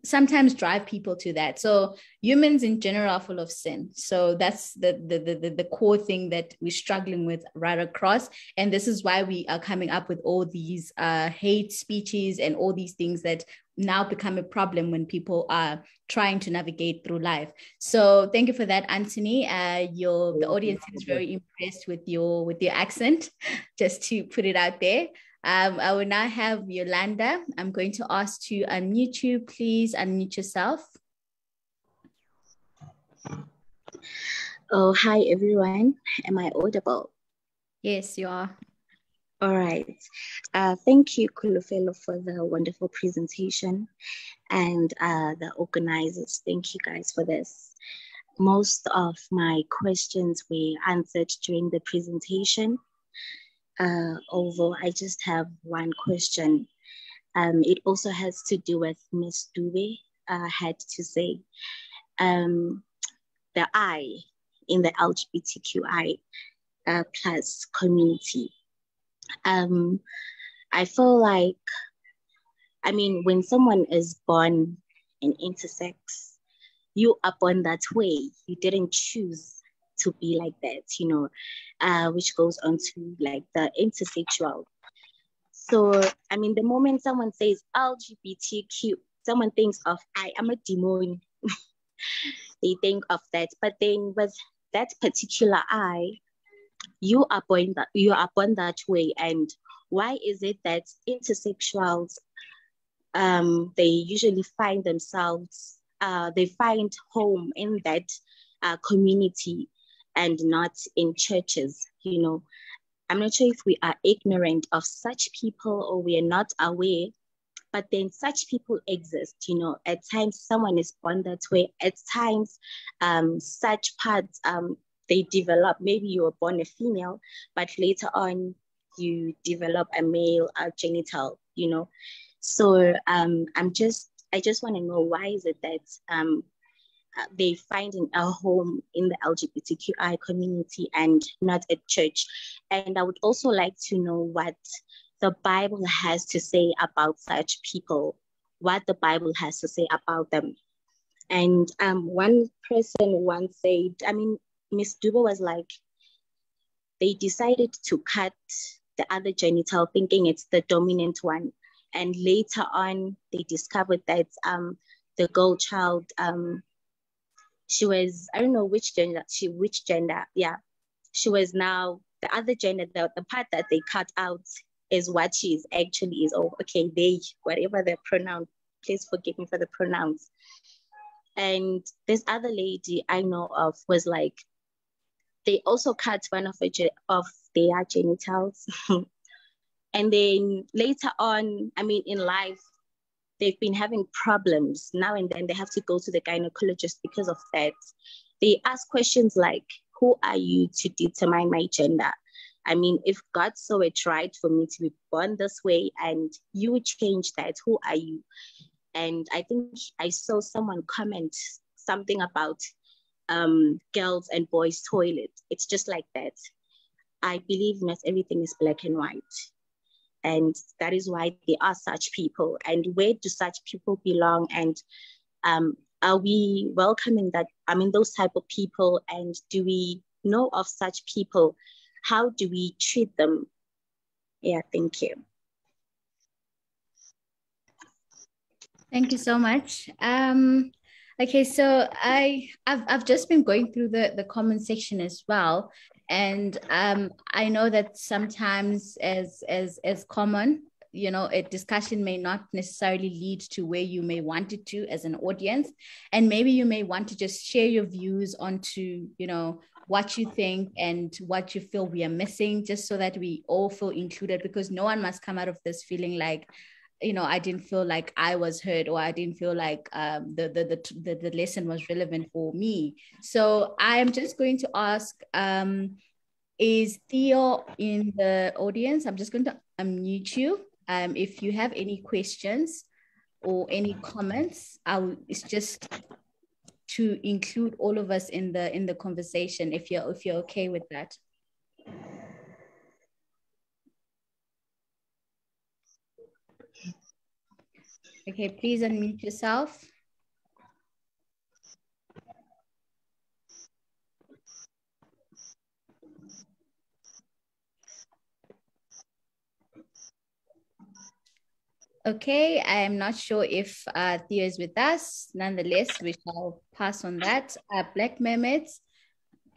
S2: sometimes drive people to that so humans in general are full of sin so that's the, the the the, core thing that we're struggling with right across and this is why we are coming up with all these uh, hate speeches and all these things that now become a problem when people are trying to navigate through life. So thank you for that, Anthony. Uh, your the audience is very impressed with your with your accent, just to put it out there. Um, I will now have Yolanda. I'm going to ask to unmute you. Please unmute yourself.
S9: Oh, hi everyone. Am I audible?
S2: Yes, you are.
S9: All right. Uh, thank you, Kholofelo, for the wonderful presentation and uh, the organizers. Thank you guys for this. Most of my questions were answered during the presentation, uh, although I just have one question. Um, it also has to do with Ms. Dube uh, had to say. Um, the I in the LGBTQI uh, plus community. Um, I feel like, I mean, when someone is born an intersex, you are born that way. You didn't choose to be like that, you know, uh, which goes on to like the intersexual. So, I mean, the moment someone says LGBTQ, someone thinks of I am a demon. they think of that. But then with that particular I, you are born that you are born that way. And why is it that intersexuals um, they usually find themselves uh, they find home in that uh, community and not in churches, you know. I'm not sure if we are ignorant of such people or we are not aware but then such people exist you know at times someone is born that way at times um, such parts um, they develop maybe you were born a female but later on you develop a male genital you know so um, i'm just i just want to know why is it that um, uh, they finding a home in the lgbtqi community and not at church and i would also like to know what the Bible has to say about such people, what the Bible has to say about them. And um, one person once said, I mean, Miss Dube was like, they decided to cut the other genital, thinking it's the dominant one. And later on, they discovered that um, the girl child, um, she was, I don't know which gender, she which gender, yeah. She was now the other gender, the, the part that they cut out is what she is actually is. Oh, okay, they, whatever the pronoun, please forgive me for the pronouns. And this other lady I know of was like, they also cut one of, of their genitals. and then later on, I mean, in life, they've been having problems. Now and then they have to go to the gynecologist because of that. They ask questions like, who are you to determine my gender? I mean, if God saw it right for me to be born this way and you change that, who are you? And I think I saw someone comment something about um, girls and boys' toilet. It's just like that. I believe not everything is black and white. And that is why there are such people. And where do such people belong? And um, are we welcoming that? I mean, those type of people. And do we know of such people how do we treat them? Yeah, thank you.
S2: Thank you so much. Um, okay, so I I've I've just been going through the the comment section as well, and um, I know that sometimes as as as common, you know, a discussion may not necessarily lead to where you may want it to as an audience, and maybe you may want to just share your views onto you know what you think and what you feel we are missing, just so that we all feel included, because no one must come out of this feeling like, you know, I didn't feel like I was heard or I didn't feel like um, the, the, the, the, lesson was relevant for me. So I am just going to ask, um, is Theo in the audience? I'm just going to unmute you. Um, if you have any questions or any comments, I will, it's just to include all of us in the in the conversation if you're if you're okay with that okay please unmute yourself Okay, I am not sure if uh, Theo is with us. Nonetheless, we shall pass on that. Uh, Black Mehmet,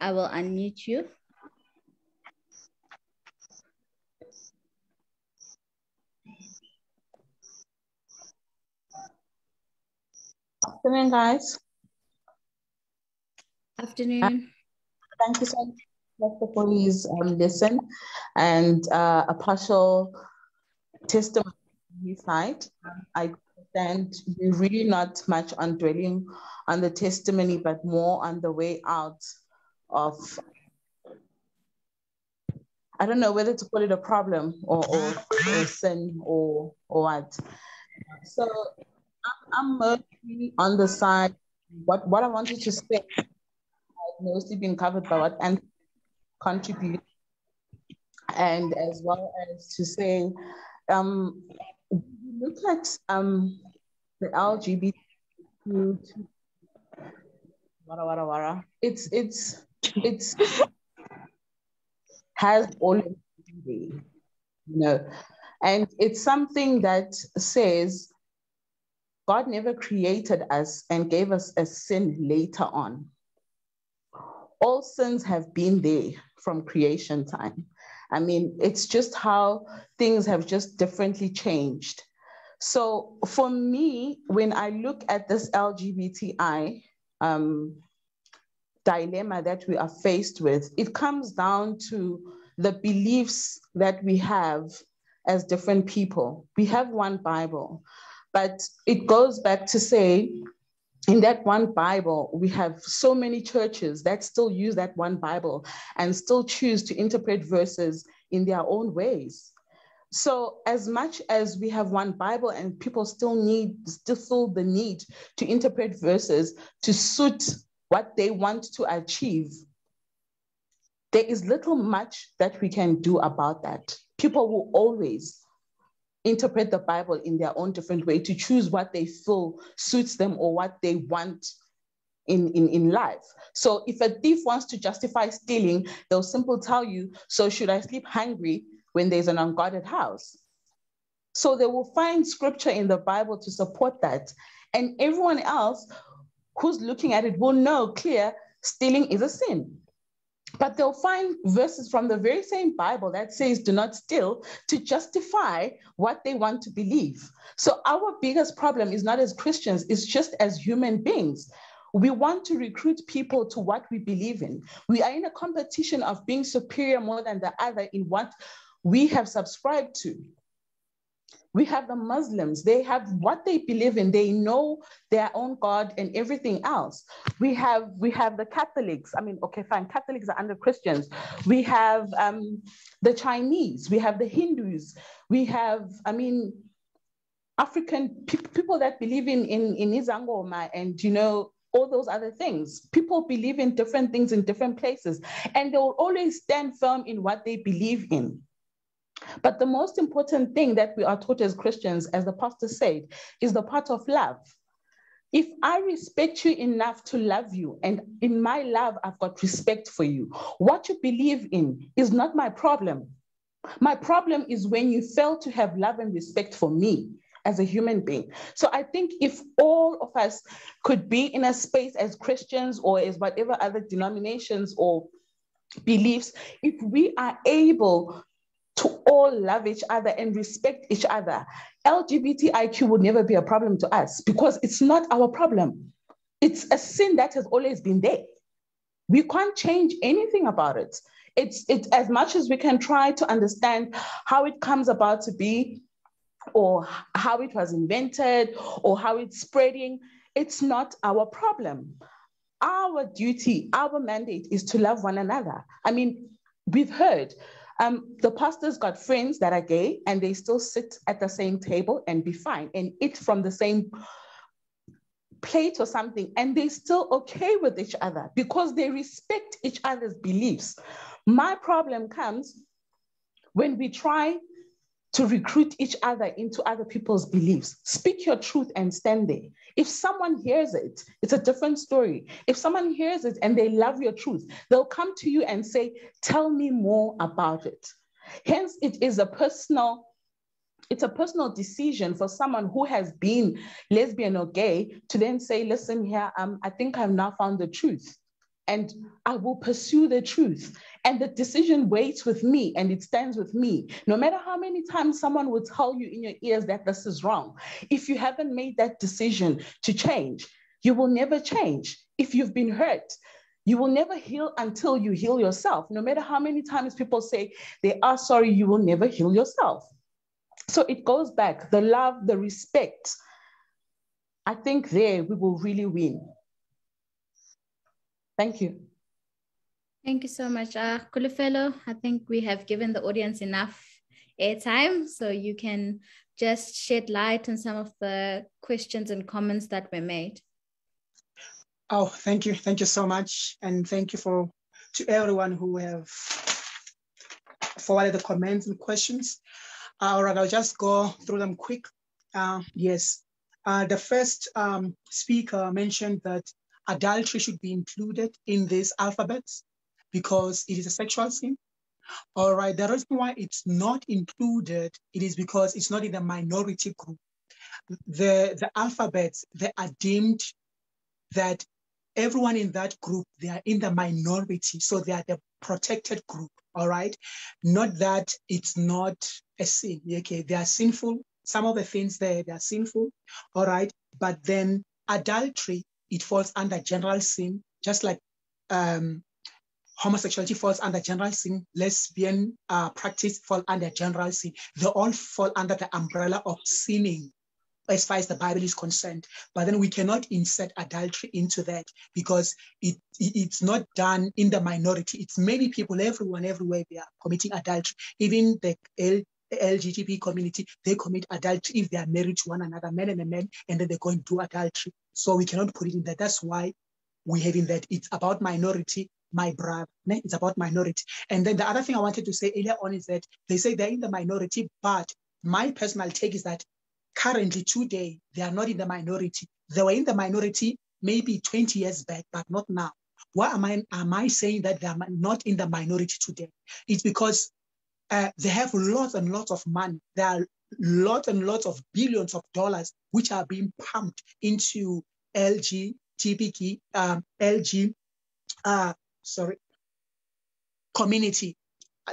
S2: I will unmute you.
S10: Afternoon, guys.
S2: Afternoon.
S10: Thank you so much for his um, lesson and uh, a partial testimony his side. I understand we're really not much on dwelling on the testimony, but more on the way out of, I don't know whether to call it a problem or, or, or sin or, or what. So I'm mostly on the side, what, what I wanted to say has mostly been covered by what and contribute and as well as to say um, look at um, the LGBT wara, wara, wara. It's it's it's has all you know, and it's something that says God never created us and gave us a sin later on. All sins have been there from creation time. I mean, it's just how things have just differently changed. So for me, when I look at this LGBTI um, dilemma that we are faced with, it comes down to the beliefs that we have as different people. We have one Bible, but it goes back to say, in that one Bible, we have so many churches that still use that one Bible and still choose to interpret verses in their own ways. So as much as we have one Bible and people still need, still feel the need to interpret verses to suit what they want to achieve, there is little much that we can do about that. People will always interpret the Bible in their own different way to choose what they feel suits them or what they want in, in, in life. So if a thief wants to justify stealing, they'll simply tell you, so should I sleep hungry when there's an unguarded house. So they will find scripture in the Bible to support that. And everyone else who's looking at it will know clear stealing is a sin. But they'll find verses from the very same Bible that says, do not steal, to justify what they want to believe. So, our biggest problem is not as Christians, it's just as human beings. We want to recruit people to what we believe in. We are in a competition of being superior more than the other in what we have subscribed to. We have the Muslims, they have what they believe in, they know their own God and everything else. We have we have the Catholics. I mean, okay, fine, Catholics are under Christians. We have um, the Chinese, we have the Hindus, we have, I mean, African pe- people that believe in in, in Izangoma and you know all those other things. People believe in different things in different places, and they will always stand firm in what they believe in. But the most important thing that we are taught as Christians, as the pastor said, is the part of love. If I respect you enough to love you, and in my love, I've got respect for you, what you believe in is not my problem. My problem is when you fail to have love and respect for me as a human being. So I think if all of us could be in a space as Christians or as whatever other denominations or beliefs, if we are able to all love each other and respect each other. LGBTIQ would never be a problem to us because it's not our problem. It's a sin that has always been there. We can't change anything about it. It's, it's as much as we can try to understand how it comes about to be, or how it was invented, or how it's spreading, it's not our problem. Our duty, our mandate is to love one another. I mean, we've heard um, the pastor's got friends that are gay and they still sit at the same table and be fine and eat from the same plate or something and they're still okay with each other because they respect each other's beliefs. My problem comes when we try to recruit each other into other people's beliefs. Speak your truth and stand there. If someone hears it, it's a different story. If someone hears it and they love your truth, they'll come to you and say, Tell me more about it. Hence, it is a personal it's a personal decision for someone who has been lesbian or gay to then say, listen here, um, I think I've now found the truth and I will pursue the truth. And the decision waits with me and it stands with me. No matter how many times someone will tell you in your ears that this is wrong, if you haven't made that decision to change, you will never change. If you've been hurt, you will never heal until you heal yourself. No matter how many times people say they are sorry, you will never heal yourself. So it goes back the love, the respect. I think there we will really win. Thank you.
S2: Thank you so much, uh, Kholofelo. I think we have given the audience enough airtime, so you can just shed light on some of the questions and comments that were made.
S3: Oh, thank you. Thank you so much. And thank you for to everyone who have forwarded the comments and questions. All right, I'll just go through them quick. Uh, yes, uh, the first um, speaker mentioned that adultery should be included in this alphabet because it is a sexual sin. All right, the reason why it's not included, it is because it's not in the minority group. The, the alphabets, they are deemed that everyone in that group, they are in the minority. So they are the protected group, all right? Not that it's not a sin, okay? They are sinful. Some of the things there, they are sinful, all right? But then adultery, it falls under general sin, just like um, homosexuality falls under general sin, lesbian uh, practice fall under general sin. They all fall under the umbrella of sinning, as far as the Bible is concerned. But then we cannot insert adultery into that because it, it, it's not done in the minority. It's many people, everyone, everywhere they are committing adultery. Even the L, LGBT community, they commit adultery if they are married to one another, men and a man, and then they go and do adultery. So we cannot put it in there. That's why we have in that. It's about minority, my brother. It's about minority. And then the other thing I wanted to say earlier on is that they say they're in the minority, but my personal take is that currently today, they are not in the minority. They were in the minority maybe 20 years back, but not now. Why am I, am I saying that they are not in the minority today? It's because uh, they have lots and lots of money. There are lots and lots of billions of dollars which are being pumped into LG, TPK, um, LG, uh, sorry, community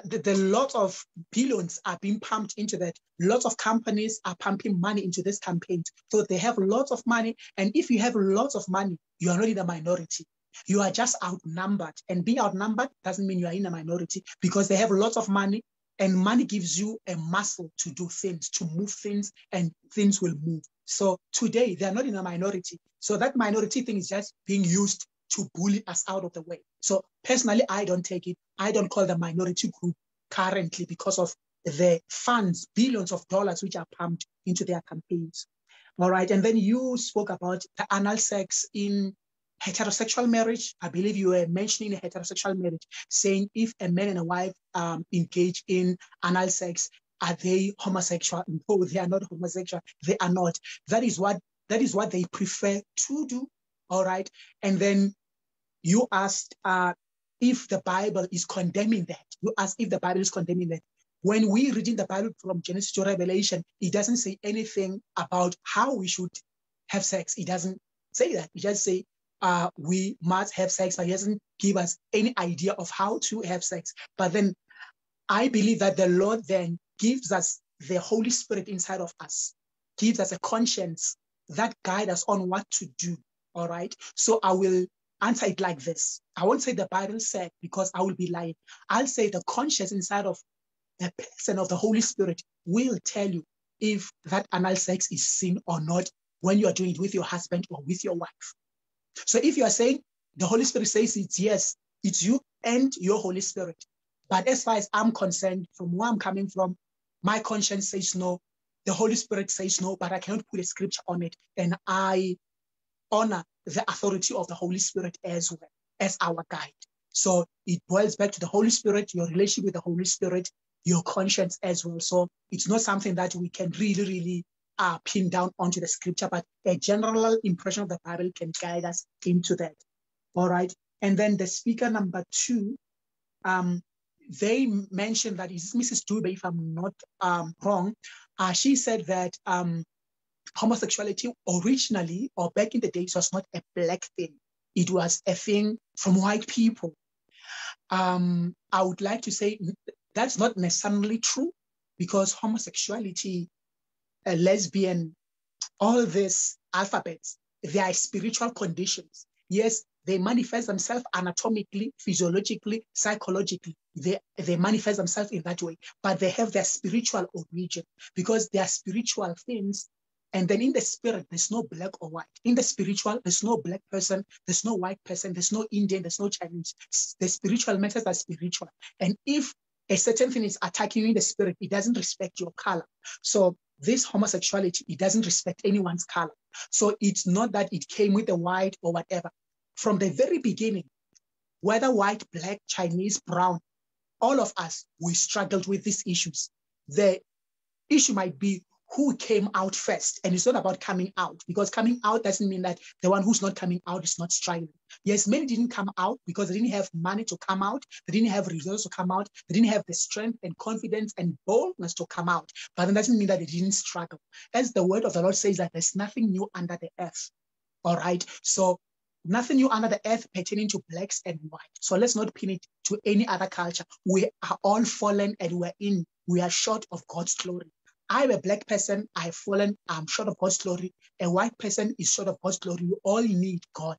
S3: the, the lot of billions are being pumped into that. Lots of companies are pumping money into this campaign. So they have lots of money. And if you have lots of money, you are not in a minority. You are just outnumbered. And being outnumbered doesn't mean you are in a minority because they have lots of money and money gives you a muscle to do things, to move things, and things will move. So today they are not in a minority. So that minority thing is just being used to bully us out of the way. So personally, I don't take it. I don't call the minority group currently because of the funds, billions of dollars which are pumped into their campaigns. All right. And then you spoke about the anal sex in heterosexual marriage. I believe you were mentioning a heterosexual marriage, saying if a man and a wife um, engage in anal sex, are they homosexual? No, they are not homosexual. They are not. That is what that is what they prefer to do. All right. And then you asked uh, if the Bible is condemning that. You asked if the Bible is condemning that. When we read in the Bible from Genesis to Revelation, it doesn't say anything about how we should have sex. It doesn't say that. It just say uh, we must have sex, but it doesn't give us any idea of how to have sex. But then I believe that the Lord then gives us the Holy Spirit inside of us, gives us a conscience that guide us on what to do. All right. So I will answer it like this. I won't say the Bible said because I will be lying. I'll say the conscience inside of the person of the Holy Spirit will tell you if that anal sex is sin or not when you are doing it with your husband or with your wife. So if you are saying the Holy Spirit says it's yes, it's you and your Holy Spirit. But as far as I'm concerned, from where I'm coming from, my conscience says no. The Holy Spirit says no, but I cannot put a scripture on it. And I honor the authority of the Holy Spirit as well as our guide. So it boils back to the Holy Spirit, your relationship with the Holy Spirit, your conscience as well. So it's not something that we can really, really uh, pin down onto the scripture, but a general impression of the Bible can guide us into that. All right. And then the speaker number two, um, they mentioned that is Mrs. Dube, if I'm not um, wrong, uh, she said that um, homosexuality originally or back in the days was not a black thing. It was a thing from white people. Um, I would like to say that's not necessarily true because homosexuality, a lesbian, all these alphabets, they are spiritual conditions. Yes, they manifest themselves anatomically, physiologically, psychologically. They, they manifest themselves in that way, but they have their spiritual origin because they are spiritual things. And then in the spirit, there's no black or white. In the spiritual, there's no black person, there's no white person, there's no Indian, there's no Chinese. The spiritual matters are spiritual. And if a certain thing is attacking you in the spirit, it doesn't respect your color. So this homosexuality, it doesn't respect anyone's color. So it's not that it came with the white or whatever from the very beginning, whether white, black, Chinese, brown, all of us, we struggled with these issues. The issue might be who came out first. And it's not about coming out because coming out doesn't mean that the one who's not coming out is not struggling. Yes, many didn't come out because they didn't have money to come out. They didn't have resources to come out. They didn't have the strength and confidence and boldness to come out. But that doesn't mean that they didn't struggle. As the word of the Lord says that there's nothing new under the earth. All right. So nothing new under the earth pertaining to blacks and white. So let's not pin it to any other culture. We are all fallen and we're in, we are short of God's glory. I'm a black person, I've fallen, I'm short of God's glory. A white person is short of God's glory. We all need God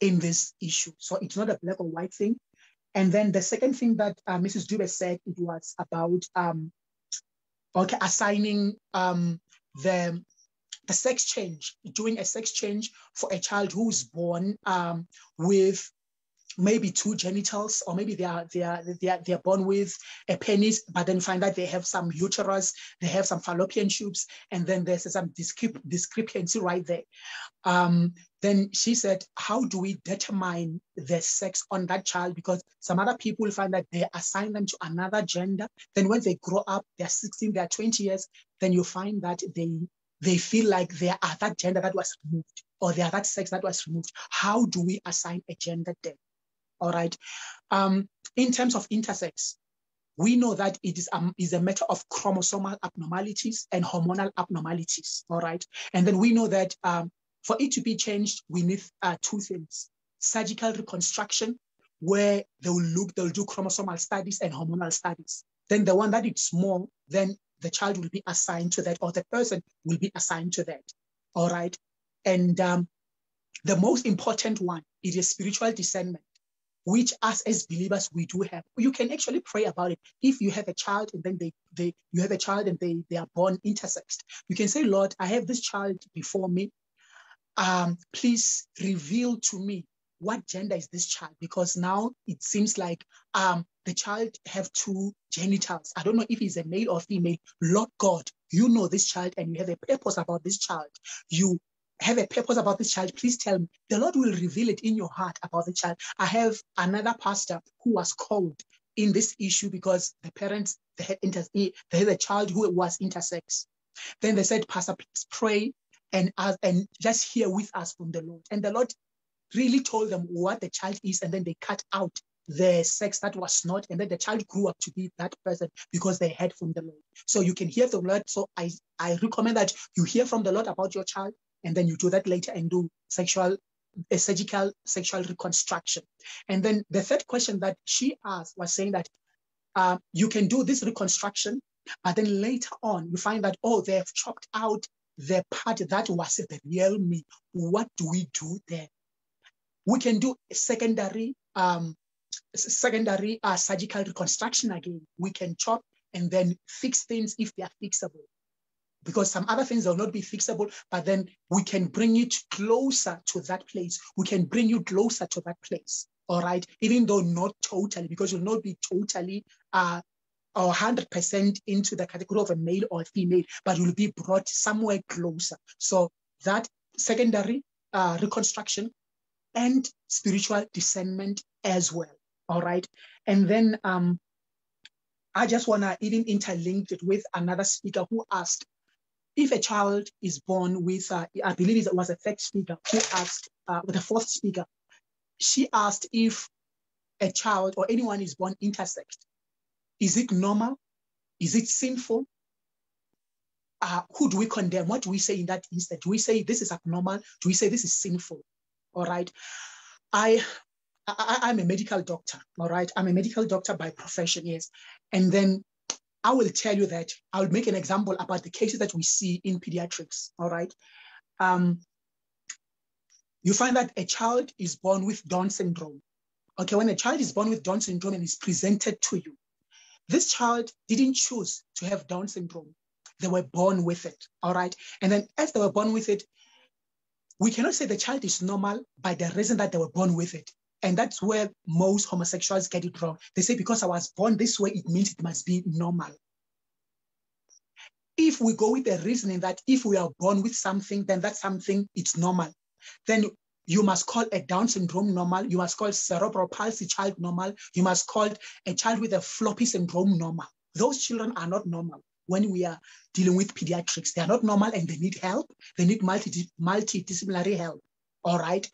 S3: in this issue. So it's not a black or white thing. And then the second thing that uh, Mrs. Dube said, it was about um, okay, assigning um, the a sex change, doing a sex change for a child who's born um, with maybe two genitals, or maybe they are they are they are they are born with a penis, but then find that they have some uterus, they have some fallopian tubes, and then there's some discrepancy right there. Um, then she said, how do we determine the sex on that child? Because some other people find that they assign them to another gender. Then when they grow up, they're 16, they're 20 years, then you find that they they feel like they are that gender that was removed or they are that sex that was removed. How do we assign a gender then? All right. Um, in terms of intersex, we know that it is, um, is a matter of chromosomal abnormalities and hormonal abnormalities. All right. And then we know that um, for it to be changed, we need uh, two things surgical reconstruction, where they will look, they'll do chromosomal studies and hormonal studies. Then the one that is small, then the child will be assigned to that, or the person will be assigned to that. All right. And um, the most important one is a spiritual discernment, which us as believers we do have. You can actually pray about it. If you have a child and then they, they you have a child and they, they are born intersexed, you can say, Lord, I have this child before me. Um, please reveal to me what gender is this child? Because now it seems like um, the child have two genitals. I don't know if he's a male or female. Lord God, you know this child and you have a purpose about this child. You have a purpose about this child. Please tell me. The Lord will reveal it in your heart about the child. I have another pastor who was called in this issue because the parents they had, inter- they had a child who was intersex. Then they said, Pastor, please pray and, uh, and just hear with us from the Lord. And the Lord really told them what the child is, and then they cut out the sex that was not, and then the child grew up to be that person because they heard from the Lord. So you can hear the Lord. So I, I recommend that you hear from the Lord about your child, and then you do that later and do sexual a surgical sexual reconstruction. And then the third question that she asked was saying that uh, you can do this reconstruction, but then later on you find that, oh, they have chopped out the part that was the real me. What do we do there? We can do secondary um, secondary uh, surgical reconstruction again. We can chop and then fix things if they are fixable. Because some other things will not be fixable, but then we can bring it closer to that place. We can bring you closer to that place. All right. Even though not totally, because you'll not be totally uh, or 100% into the category of a male or a female, but you'll be brought somewhere closer. So that secondary uh, reconstruction and spiritual discernment as well. All right. And then um, I just want to even interlink it with another speaker who asked if a child is born with, uh, I believe it was a third speaker who asked, uh, the fourth speaker, she asked if a child or anyone is born intersex, Is it normal? Is it sinful? Uh, who do we condemn? What do we say in that instance? Do we say this is abnormal? Do we say this is sinful? All right. I, I am a medical doctor. All right. I'm a medical doctor by profession, yes. And then I will tell you that I'll make an example about the cases that we see in pediatrics. All right. Um, you find that a child is born with Down syndrome. Okay, when a child is born with Down syndrome and is presented to you, this child didn't choose to have Down syndrome. They were born with it. All right. And then as they were born with it, we cannot say the child is normal by the reason that they were born with it. And that's where most homosexuals get it wrong. They say, because I was born this way, it means it must be normal. If we go with the reasoning that if we are born with something, then that something it's normal, then you must call a Down syndrome normal. You must call cerebral palsy child normal. You must call a child with a floppy syndrome normal. Those children are not normal when we are dealing with pediatrics. They are not normal and they need help. They need multi multidisciplinary help. All right.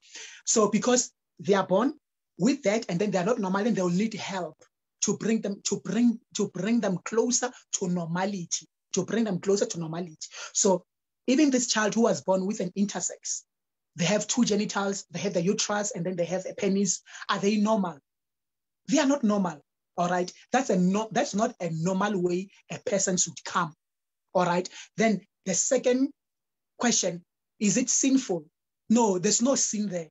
S3: So because they are born with that and then they are not normal and they will need help to bring them to bring to bring them closer to normality to bring them closer to normality. So even this child who was born with an intersex they have two genitals they have the uterus and then they have a penis. Are they normal? They are not normal all right? That's a no, that's not a normal way a person should come all right? Then the second question is it sinful? No there's no sin there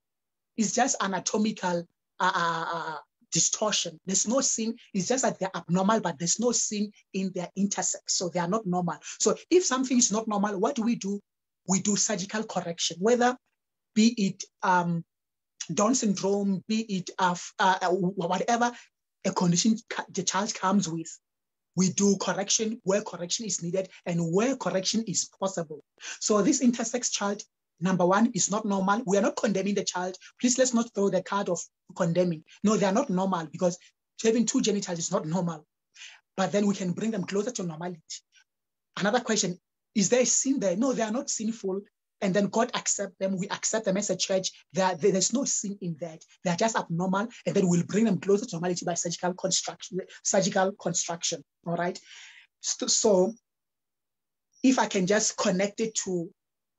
S3: it's just anatomical uh, uh, uh, distortion. There's no sin. It's just that they're abnormal, but there's no sin in their intersex. So they are not normal. So if something is not normal, what do we do? We do surgical correction, whether be it um, Down syndrome, be it uh, uh, uh whatever a condition the child comes with. We do correction where correction is needed and where correction is possible. So this intersex child number one, is not normal. We are not condemning the child. Please let's not throw the card of condemning. No, they are not normal because having two genitals is not normal. But then we can bring them closer to normality. Another question, is there a sin there? No, they are not sinful. And then God accept them. We accept them as a church. There, there's no sin in that. They are just abnormal, and then we'll bring them closer to normality by surgical construction. Surgical construction. All right. So if I can just connect it to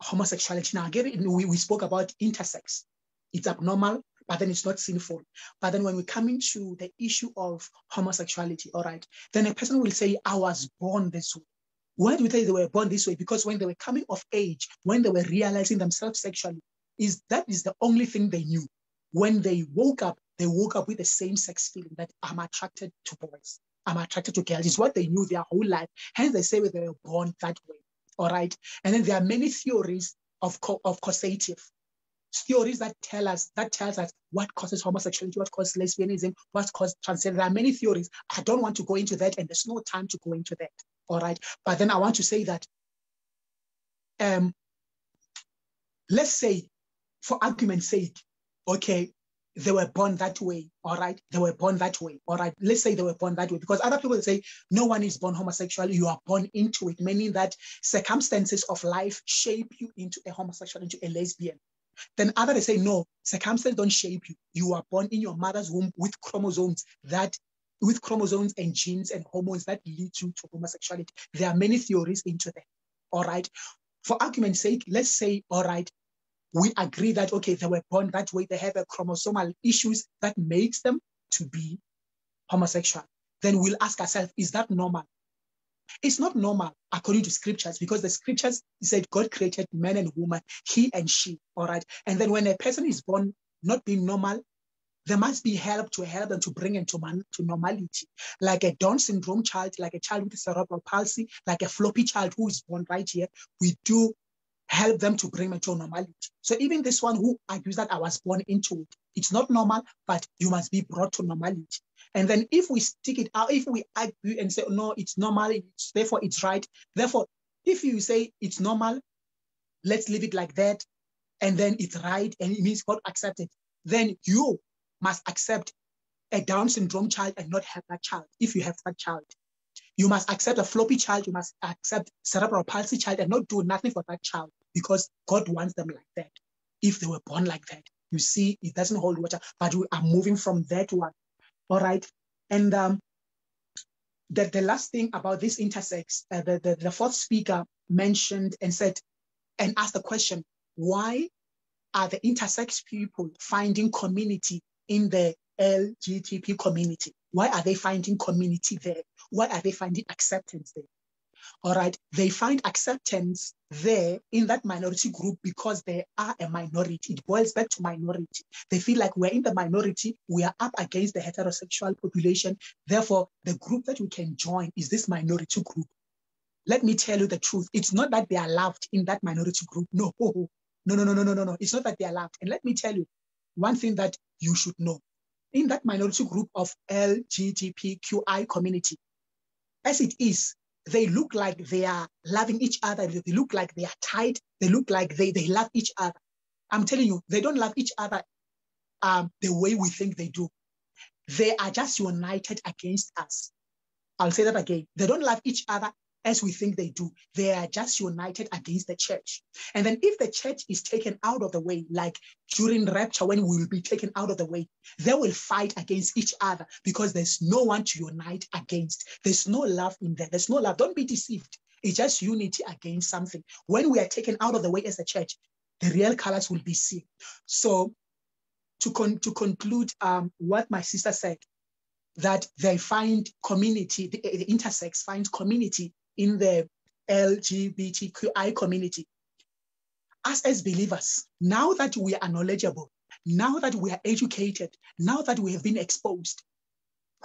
S3: homosexuality. Now, again, we, we spoke about intersex. It's abnormal, but then it's not sinful. But then when we come into the issue of homosexuality, all right, then a person will say, I was born this way. Why do say they were born this way? Because when they were coming of age, when they were realizing themselves sexually, is that is the only thing they knew. When they woke up, they woke up with the same sex feeling that I'm attracted to boys. I'm attracted to girls. It's what they knew their whole life. Hence, they say they were born that way. All right. And then there are many theories of, co- of causative theories that tell us that tells us what causes homosexuality, what causes lesbianism, what causes transgender. There are many theories. I don't want to go into that, and there's no time to go into that. All right. But then I want to say that um, let's say, for argument's sake, okay, they were born that way, all right? They were born that way, all right? Let's say they were born that way, because other people say no one is born homosexual, you are born into it, meaning that circumstances of life shape you into a homosexual, into a lesbian. Then others say no, circumstances don't shape you. You are born in your mother's womb with chromosomes that with chromosomes and genes and hormones that lead you to homosexuality. There are many theories into that. All right. For argument's sake, let's say, all right, we agree that okay they were born that way they have a chromosomal issues that makes them to be homosexual. Then we'll ask ourselves is that normal? It's not normal according to scriptures because the scriptures said god created man and woman he and she all right? And then when a person is born not being normal there must be help to help them to bring into man, to normality. Like a Down syndrome child, like a child with cerebral palsy, like a floppy child who is born right here, we do help them to bring me to normality. So even this one who argues that I was born into it, it's not normal, but you must be brought to normality. And then if we stick it out, if we argue and say, no, it's normal, it's, therefore it's right. Therefore, if you say it's normal, let's leave it like that, and then it's right, and it means God accepted, then you must accept a Down syndrome child and not have that child if you have that child. You must accept a floppy child, you must accept cerebral palsy child and not do nothing for that child because God wants them like that. If they were born like that, you see, it doesn't hold water, but we are moving from that one. All right. And um, the, the last thing about this intersex, uh, the, the, the fourth speaker mentioned and said, and asked the question, why are the intersex people finding community in the LGBTQ community? Why are they finding community there? Why are they finding acceptance there? All right, they find acceptance there in that minority group because they are a minority. It boils back to minority. They feel like we're in the minority, we are up against the heterosexual population. Therefore, the group that we can join is this minority group. Let me tell you the truth. It's not that they are loved in that minority group. No, no, no, no, no, no, no, no. It's not that they are loved. And let me tell you one thing that you should know. In that minority group of LGBTQI community, as it is, they look like they are loving each other. They look like they are tight. They look like they, they love each other. I'm telling you, they don't love each other um, the way we think they do. They are just united against us. I'll say that again. They don't love each other as we think they do. They are just united against the church. And then if the church is taken out of the way, like during rapture, when we will be taken out of the way, they will fight against each other because there's no one to unite against. There's no love in there. There's no love. Don't be deceived. It's just unity against something. When we are taken out of the way as a church, the real colors will be seen. So to, con- to conclude um, what my sister said, that they find community, the, the intersex finds community in the LGBTQI community. Us as believers, now that we are knowledgeable, now that we are educated, now that we have been exposed,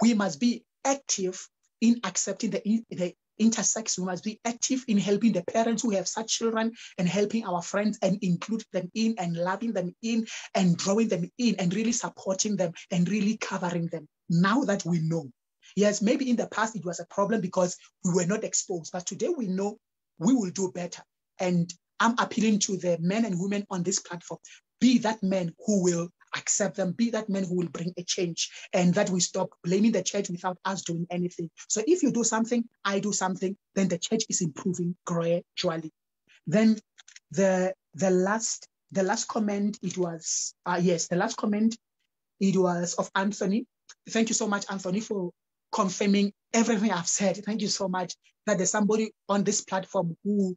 S3: we must be active in accepting the, the intersex. We must be active in helping the parents who have such children and helping our friends and include them in and loving them in and drawing them in and really supporting them and really covering them. Now that we know, Yes, maybe in the past it was a problem because we were not exposed, but today we know we will do better. And I'm appealing to the men and women on this platform be that man who will accept them, be that man who will bring a change, and that we stop blaming the church without us doing anything. So if you do something, I do something, then the church is improving gradually. Then the the last the last comment it was uh, yes the last comment it was of Anthony. Thank you so much, Anthony, for confirming everything I've said. Thank you so much that there's somebody on this platform who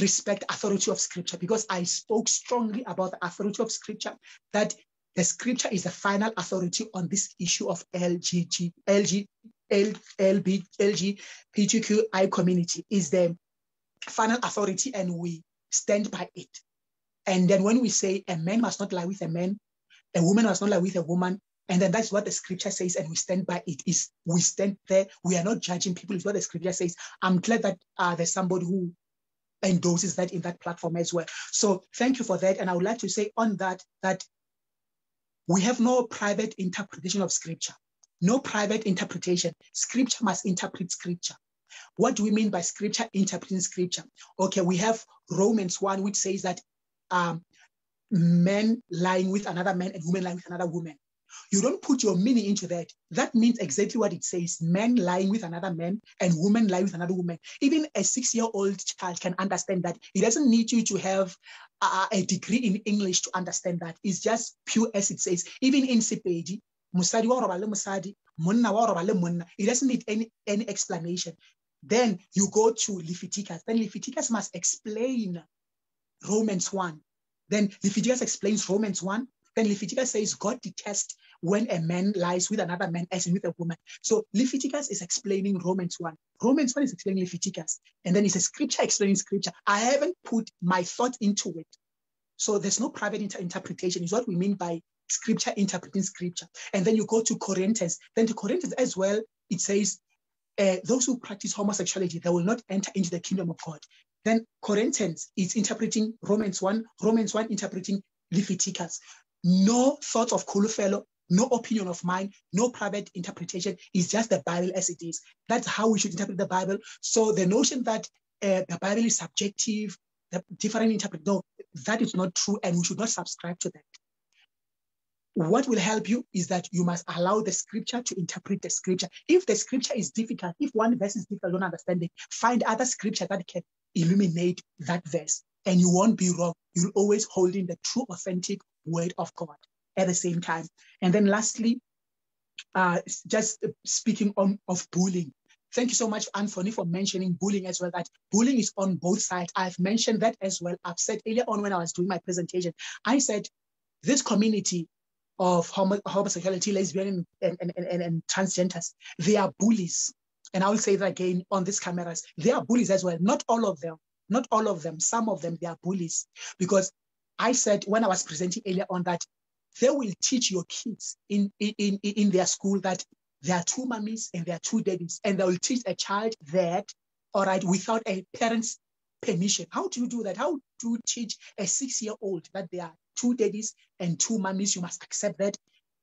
S3: respect authority of scripture because I spoke strongly about the authority of scripture, that the scripture is the final authority on this issue of LGG, LG, L, LB, LGBTQI community is the final authority and we stand by it. And then when we say a man must not lie with a man, a woman must not lie with a woman, and then that's what the scripture says, and we stand by it. Is we stand there. We are not judging people. It's what the scripture says. I'm glad that uh, there's somebody who endorses that in that platform as well. So thank you for that. And I would like to say on that that we have no private interpretation of scripture. No private interpretation. Scripture must interpret scripture. What do we mean by scripture interpreting scripture? Okay, we have Romans 1, which says that um, men lying with another man and women lying with another woman. You don't put your meaning into that. That means exactly what it says men lying with another man and women lying with another woman. Even a six year old child can understand that. It doesn't need you to have a, a degree in English to understand that. It's just pure as it says. Even in Sepedi, musadi wa robale musadi, munna wa robale munna. It doesn't need any, any explanation. Then you go to Leviticus. Then Leviticus must explain Romans 1. Then Leviticus explains Romans 1. Then Leviticus says God detests when a man lies with another man as with a woman. So Leviticus is explaining Romans 1. Romans 1 is explaining Leviticus. And then it's a scripture explaining scripture. I haven't put my thought into it. So there's no private inter- interpretation, is what we mean by scripture interpreting scripture. And then you go to Corinthians. Then to Corinthians as well, it says, uh, those who practice homosexuality, they will not enter into the kingdom of God. Then Corinthians is interpreting Romans 1, Romans 1 interpreting Leviticus no thought of Kholofelo, no opinion of mine, no private interpretation. It's just the Bible as it is. That's how we should interpret the Bible. So the notion that uh, the Bible is subjective, the different interpret, no, that is not true, and we should not subscribe to that. What will help you is that you must allow the scripture to interpret the scripture. If the scripture is difficult, if one verse is difficult, don't understand it, find other scripture that can illuminate that verse, and you won't be wrong. You'll always hold in the true, authentic word of God at the same time. And then lastly, uh, just speaking on of bullying. Thank you so much, Anthony, for mentioning bullying as well. That bullying is on both sides. I've mentioned that as well. I've said earlier on when I was doing my presentation, I said this community of homo homosexuality, lesbian, and, and, and, and transgenders, they are bullies. And I will say that again on these cameras. They are bullies as well. Not all of them. Not all of them. Some of them, they are bullies. Because I said when I was presenting earlier on that they will teach your kids in, in, in their school that there are two mummies and there are two daddies, and they will teach a child that, all right, without a parent's permission. How do you do that? How do you teach a six-year-old that there are two daddies and two mummies? You must accept that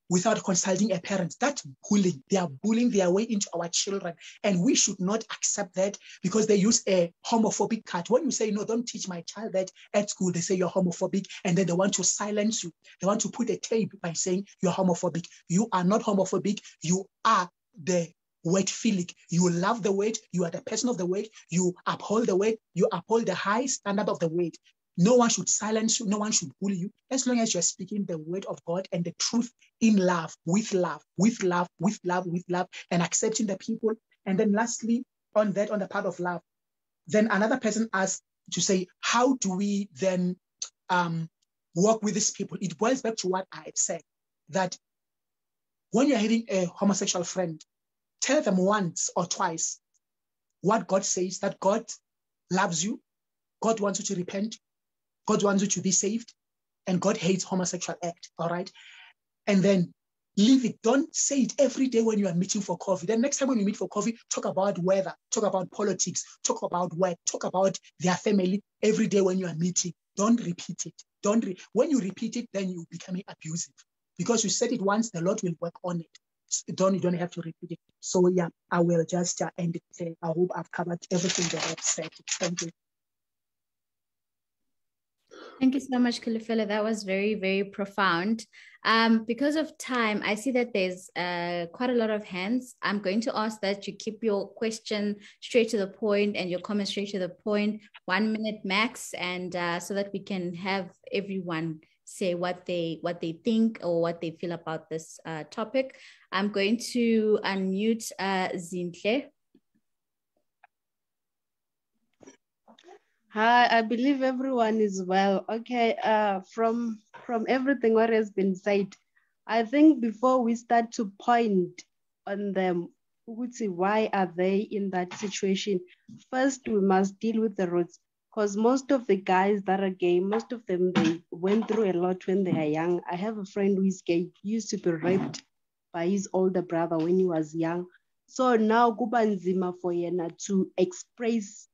S3: without consulting a parent. That's bullying. They are bullying their way into our children. And we should not accept that because they use a homophobic card. When you say, no, don't teach my child that at school, they say you're homophobic. And then they want to silence you. They want to put a tape by saying you're homophobic. You are not homophobic. You are the word philic. You love the word. You are the person of the word. You uphold the word. You uphold the high standard of the word. No one should silence you. No one should bully you. As long as you're speaking the word of God and the truth in love, with love, with love, with love, with love, and accepting the people. And then lastly, on that, on the part of love, then another person asked to say, how do we then um, work with these people? It boils back to what I said, that when you're having a homosexual friend, tell them once or twice what God says, that God loves you, God wants you to repent, God wants you to be saved, and God hates homosexual act. All right. And then leave it. Don't say it every day when you are meeting for coffee. Then next time when you meet for coffee, talk about weather, talk about politics, talk about work, talk about their family every day when you are meeting. Don't repeat it. Don't re- when you repeat it, then you becoming abusive because you said it once. The Lord will work on it. Don't you don't have to repeat it. So yeah, I will just uh, end it there. I hope I've covered everything that I've said. Thank you.
S2: Thank you so much, Kholofelo. That was very, very profound. Um, because of time, I see that there's uh, quite a lot of hands. I'm going to ask that you keep your question straight to the point and your comment straight to the point, one minute max, and uh, so that we can have everyone say what they what they think or what they feel about this uh, topic. I'm going to unmute uh, Zintle.
S11: Hi, I believe everyone is well. Okay, uh, from from everything what has been said, I think before we start to point on them, see why are they in that situation. First, we must deal with the roots, because most of the guys that are gay, most of them they went through a lot when they are young. I have a friend who is gay, used to be raped by his older brother when he was young. So now kuba nzima for yena to express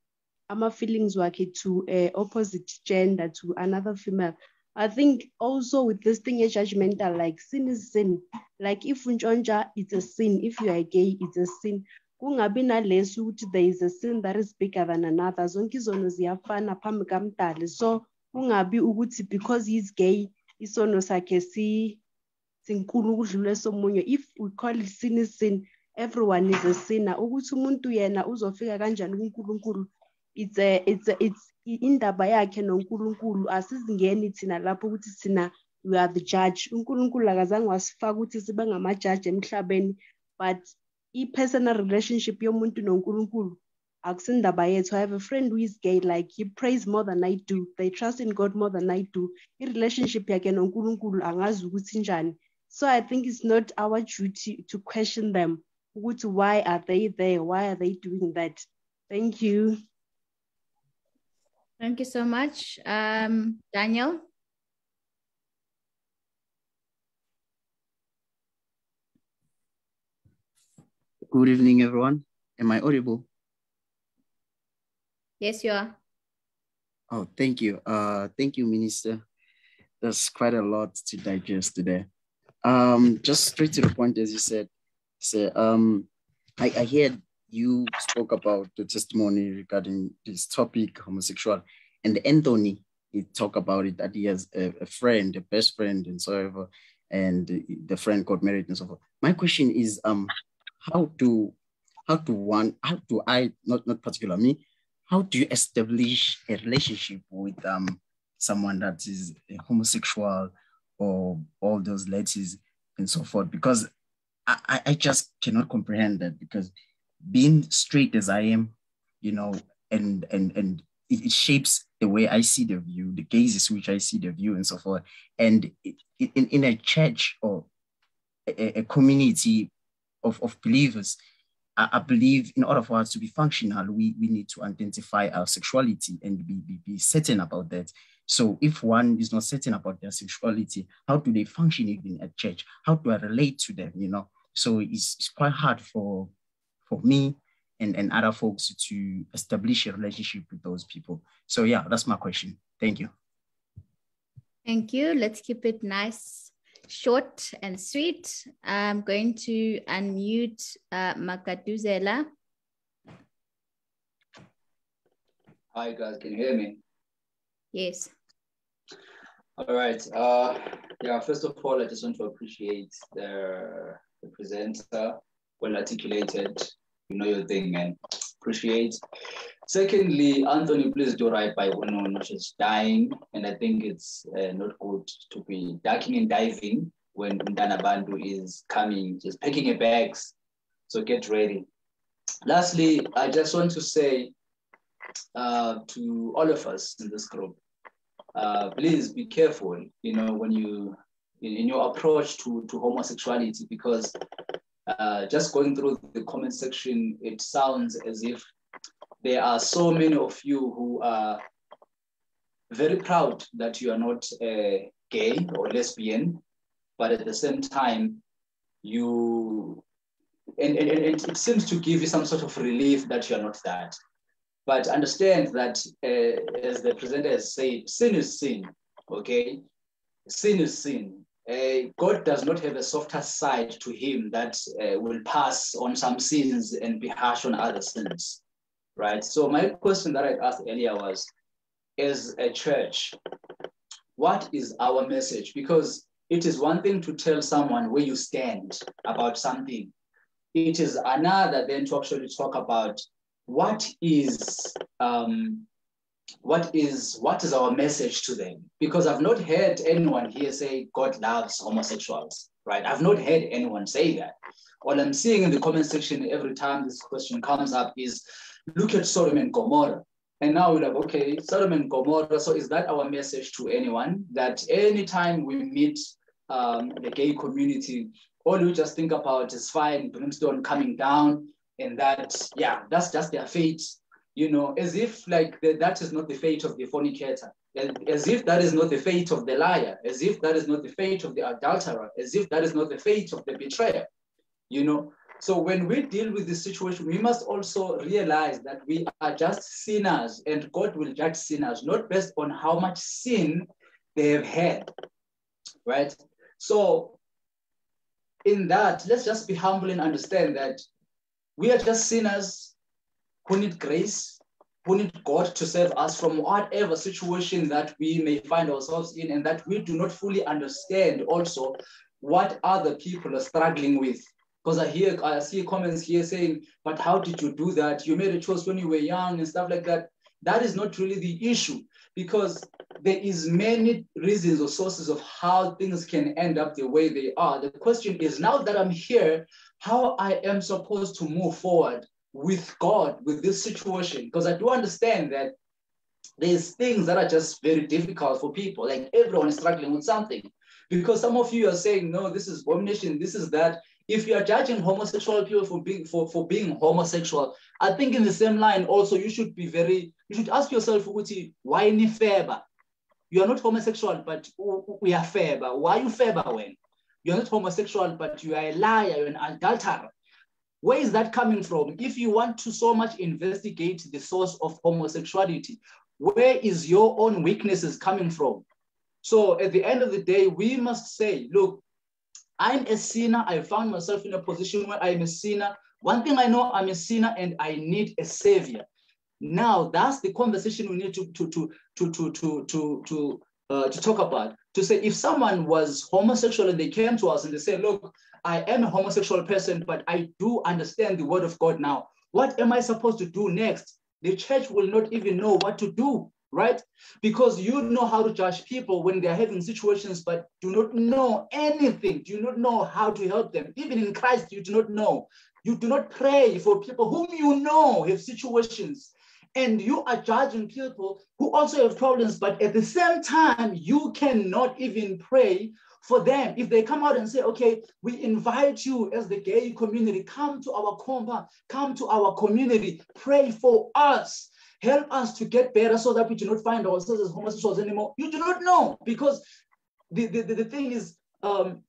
S11: ama-feelings wakhe to a opposite gender to another female. I think also with this thing judgmental like sin is sin. Like if untshontsha it's a sin. If you are gay it's a sin. Kungabi nalesi ukuthi there is a sin that is bigger than another. Zonke izono ziyafana phambi kamdali. So kungabi ukuthi because he's gay isono sakhe sinkulu ukudlula esomunye if we call it sin is sin everyone is a sinner. Ukuthi umuntu yena uzofika kanjani kunkulunkulu it's a it's a, it's indaba yakhe noNkulunkulu. Asizingeni thina lapho ukuthi sina we are the judge. uNkulunkulu akazange wasifaka ukuthi sibe ngamajaji emhlabeni but i-personal relationship yomuntu noNkulunkulu akusindaba yethu. I have a friend who is gay like he prays more than i do. They trust in god more than i do. I-relationship yakhe nonkulunkulu angazi ukuthi njani. So i think it's not our duty to question them ukuthi why are they there? Why are they doing that? Thank you
S2: Thank you so much. Um, Daniel?
S12: Good evening, everyone. Am I audible?
S2: Yes, you are.
S12: Oh, thank you. Uh, thank you, Minister. There's quite a lot to digest today. Um, just straight to the point, as you said. So, um, I, I heard you spoke about the testimony regarding this topic, homosexual, and Anthony, he talked about it that he has a, a friend, a best friend, and so ever, and the friend got married and so forth. My question is, um, how do how do one how do I not not particular me, how do you establish a relationship with um someone that is homosexual or all those ladies and so forth? Because I, I just cannot comprehend that because being straight as I am, you know, and and and it, it shapes the way I see the view, the gazes which I see the view, and so forth. And it, in in a church or a, a community of, of believers, I, I, believe in order for us to be functional, we, we need to identify our sexuality and be, be, be certain about that. So if one is not certain about their sexuality, how do they function even at church? How do I relate to them, you know? So it's, it's quite hard for, for me and, and other folks to establish a relationship with those people. So yeah, that's my question. Thank you.
S2: Thank you. Let's keep it nice, short and sweet. I'm going to unmute uh, Makaduzela.
S13: Hi guys, can you hear me?
S2: Yes.
S13: All right. Uh, yeah, first of all, I just want to appreciate the, the presenter, well articulated, you know your thing, man. Appreciate. Secondly, Anthony, please do right by one which is dying. And I think it's uh, not good to be ducking and diving when Ndana Bandu is coming, just packing your bags. So get ready. Lastly, I just want to say uh, to all of us in this group, uh, please be careful, you know, when you, in, in your approach to, to homosexuality, because uh, just going through the comment section, it sounds as if there are so many of you who are very proud that you are not uh, gay or lesbian, but at the same time, you, and, and, and it seems to give you some sort of relief that you are not that. But understand that, uh, as the presenter has said, sin is sin, okay? Sin is sin. Uh, God does not have a softer side to him that uh, will pass on some sins and be harsh on other sins, right? So my question that I asked earlier was, as a church, what is our message? Because it is one thing to tell someone where you stand about something. It is another then to actually talk about what is um, what is what is our message to them? Because I've not heard anyone here say God loves homosexuals, right? I've not heard anyone say that. What I'm seeing in the comment section every time this question comes up is look at Sodom and Gomorrah. And now we're like, okay, Sodom and Gomorrah. So is that our message to anyone? That anytime we meet um, the gay community, all we just think about is fire brimstone coming down and that yeah that's just their fate you know as if like the, that is not the fate of the fornicator as if that is not the fate of the liar as if that is not the fate of the adulterer as if that is not the fate of the betrayer you know. So when we deal with this situation we must also realize that we are just sinners and god will judge sinners not based on how much sin they have had right? So in that let's just be humble and understand that we are just sinners who need grace, who need God to save us from whatever situation that we may find ourselves in, and that we do not fully understand also what other people are struggling with. Because I hear, I see comments here saying, but how did you do that? You made a choice when you were young and stuff like that. That is not really the issue because there is many reasons or sources of how things can end up the way they are. The question is now that I'm here, how I am supposed to move forward with God with this situation. Because I do understand that there's things that are just very difficult for people. Like everyone is struggling with something. Because some of you are saying, no, this is abomination, this is that. If you are judging homosexual people for being for, for being homosexual, I think in the same line also you should be very, you should ask yourself, why any favor? You are not homosexual, but we are fair. But why you favor when? You're not homosexual, but you are a liar, you're an adulterer. Where is that coming from? If you want to so much investigate the source of homosexuality, where is your own weaknesses coming from? So at the end of the day, we must say, look, I'm a sinner. I found myself in a position where I'm a sinner. One thing I know, I'm a sinner and I need a savior. Now that's the conversation we need to to to to to to to, to uh, to talk about to say if someone was homosexual and they came to us and they say, look, I am a homosexual person, but I do understand the word of God now. What am I supposed to do next? The church will not even know what to do right? Because you know how to judge people when they're having situations, but do not know anything, do not know how to help them. Even in Christ, you do not know. You do not pray for people whom you know have situations. And you are judging people who also have problems, but at the same time, you cannot even pray for them. If they come out and say, okay, we invite you as the gay community, come to our compound, come to our community, pray for us help us to get better so that we do not find ourselves as homosexuals anymore. You do not know because the, the, the, the thing is, um,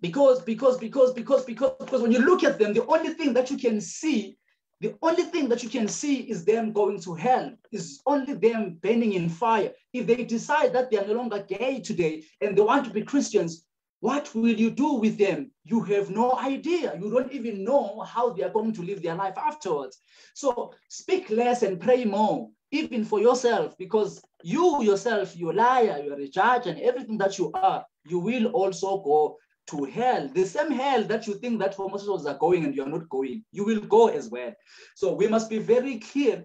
S13: because, because, because, because, because, because when you look at them, the only thing that you can see, the only thing that you can see is them going to hell, is only them burning in fire. If they decide that they are no longer gay today and they want to be Christians, what will you do with them? You have no idea. You don't even know how they are going to live their life afterwards. So speak less and pray more, even for yourself, because you yourself, you're a liar, you're a judge, and everything that you are, you will also go to hell. The same hell that you think that homosexuals are going and you're not going, you will go as well. So we must be very clear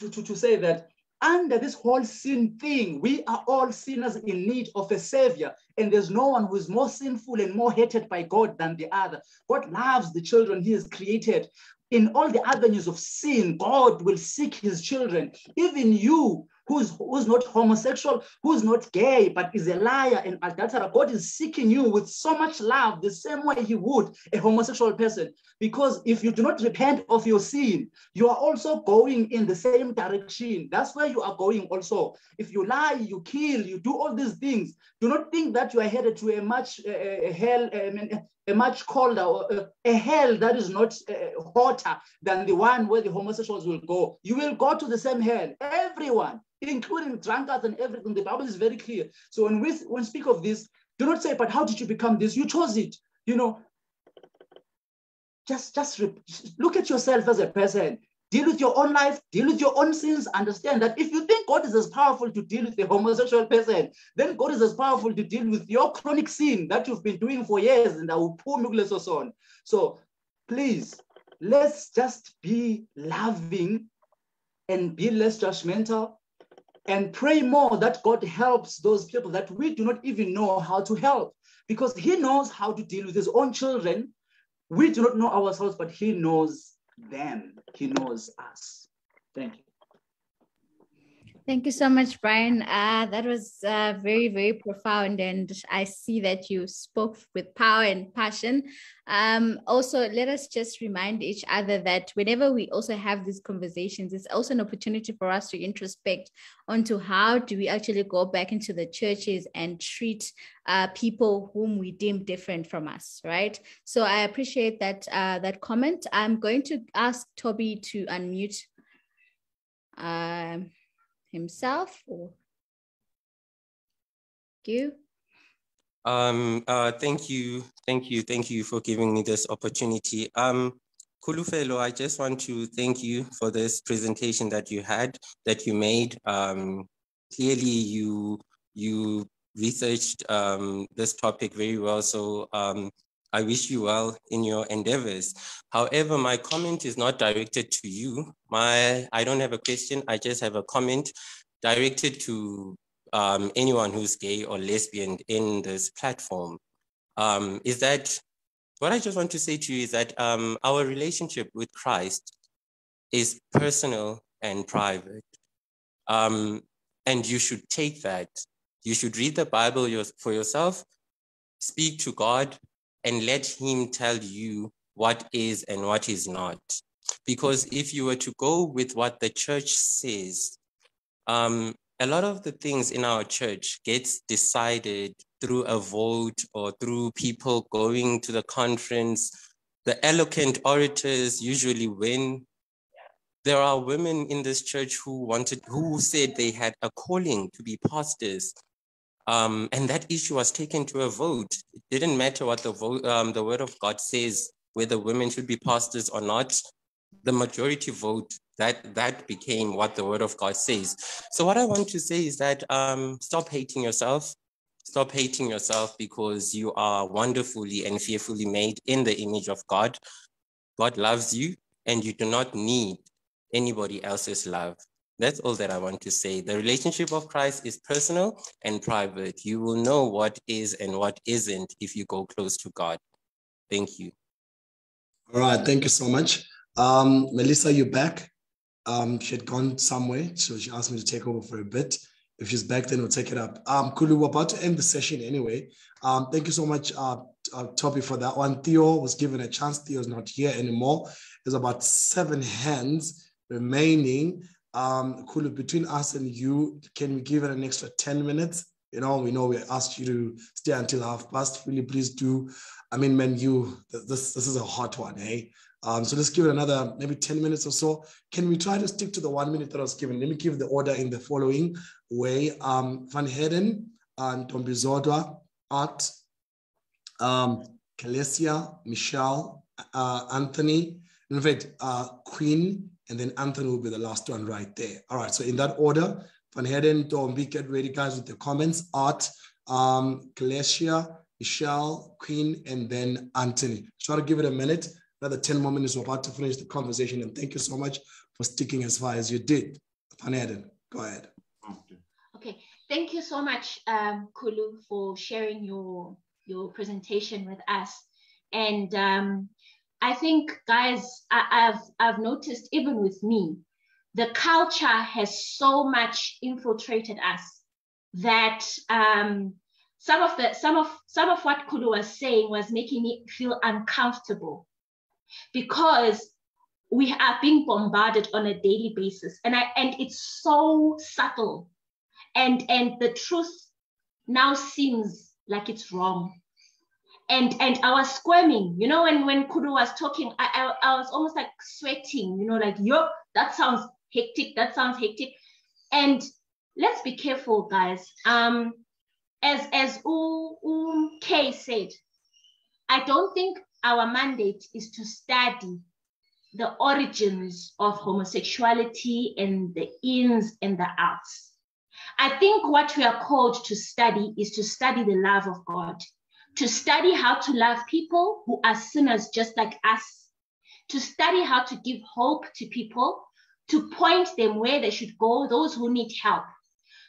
S13: to, to, to say that under this whole sin thing, we are all sinners in need of a savior. And there's no one who is more sinful and more hated by God than the other. God loves the children he has created. In all the avenues of sin, God will seek his children. Even you who's, who's not homosexual, who's not gay, but is a liar and adulterer. God is seeking you with so much love, the same way he would a homosexual person. Because if you do not repent of your sin, you are also going in the same direction. That's where you are going also. If you lie, you kill, you do all these things, do not think that you are headed to a much uh, hell, uh, a much colder, a hell that is not uh, hotter than the one where the homosexuals will go. You will go to the same hell, everyone including drunkards and everything. The Bible is very clear. So when we when we speak of this, do not say, but how did you become this? You chose it. You know, just just look at yourself as a person. Deal with your own life, deal with your own sins. Understand that if you think God is as powerful to deal with a homosexual person, then God is as powerful to deal with your chronic sin that you've been doing for years and that will pull nucleus or so on. So please, let's just be loving and be less judgmental and pray more that God helps those people that we do not even know how to help because He knows how to deal with His own children. We do not know ourselves, but He knows them, He knows us. Thank you.
S2: Thank you so much, Brian. Uh, that was uh, very, very profound. And I see that you spoke with power and passion. Um, also, let us just remind each other that whenever we also have these conversations, it's also an opportunity for us to introspect onto how do we actually go back into the churches and treat uh, people whom we deem different from us, right? So I appreciate that uh, that comment. I'm going to ask Toby to unmute. Um, himself or you?
S14: Um, uh, thank you, thank you, thank you for giving me this opportunity. Um, Kholofelo, I just want to thank you for this presentation that you had, that you made. Um, clearly, you you researched um, this topic very well. So um, I wish you well in your endeavors. However, my comment is not directed to you. My, I don't have a question. I just have a comment directed to um, anyone who's gay or lesbian in this platform. Um, is that what I just want to say to you is that um, our relationship with Christ is personal and private. Um, and you should take that. You should read the Bible for yourself, speak to God, and let him tell you what is and what is not. Because if you were to go with what the church says, um, a lot of the things in our church gets decided through a vote or through people going to the conference. The eloquent orators usually win. There are women in this church who wanted, who said they had a calling to be pastors, um, and that issue was taken to a vote. Didn't matter what the um, the word of God says, whether women should be pastors or not. The majority vote that that became what the word of God says. So what I want to say is that um, stop hating yourself. Stop hating yourself because you are wonderfully and fearfully made in the image of God. God loves you, and you do not need anybody else's love. That's all that I want to say. The relationship of Christ is personal and private. You will know what is and what isn't if you go close to God. Thank you.
S1: All right, thank you so much. Um, Melissa, you're back. Um, she had gone somewhere, so she asked me to take over for a bit. If she's back, then we'll take it up. Um, Kulu, we're about to end the session anyway. Um, thank you so much, uh, uh, Toby, for that one. Theo was given a chance. Theo's not here anymore. There's about seven hands remaining. Um, Kulu, between us and you, can we give it an extra 10 minutes? You know, we know we asked you to stay until half past. Really, please do. I mean, man, you, this, this is a hot one, hey? Um, so let's give it another maybe 10 minutes or so. Can we try to stick to the one minute that I was given? Let me give the order in the following way. Um, Van Heden and Tombizodwa, Art, um, Kalesia, Michelle, uh, Anthony, in fact, uh, Queen, and then Anthony will be the last one right there. All right, so in that order, Van Heden, Tombi, get ready, guys, with the comments. Art, um, Kalesia, Michelle, Queen, and then Anthony. Try to give it a minute another 10 more minutes. We're about to finish the conversation. And thank you so much for sticking as far as you did. Van go ahead.
S15: Okay, thank you so much, um, Kulu, for sharing your, your presentation with us. And um, I think, guys, I, have I've noticed even with me, the culture has so much infiltrated us that um, some of the some of some of what Kulu was saying was making me feel uncomfortable because we are being bombarded on a daily basis. And I, and it's so subtle. And and the truth now seems like it's wrong and and I was squirming you know when when Kulu was talking I, I, I was almost like sweating you know like yo that sounds hectic that sounds hectic. And let's be careful guys. Um as as U, U K said I don't think our mandate is to study the origins of homosexuality and the ins and the outs. I think what we are called to study is to study the love of God, to study how to love people who are sinners just like us, to study how to give hope to people, to point them where they should go, those who need help.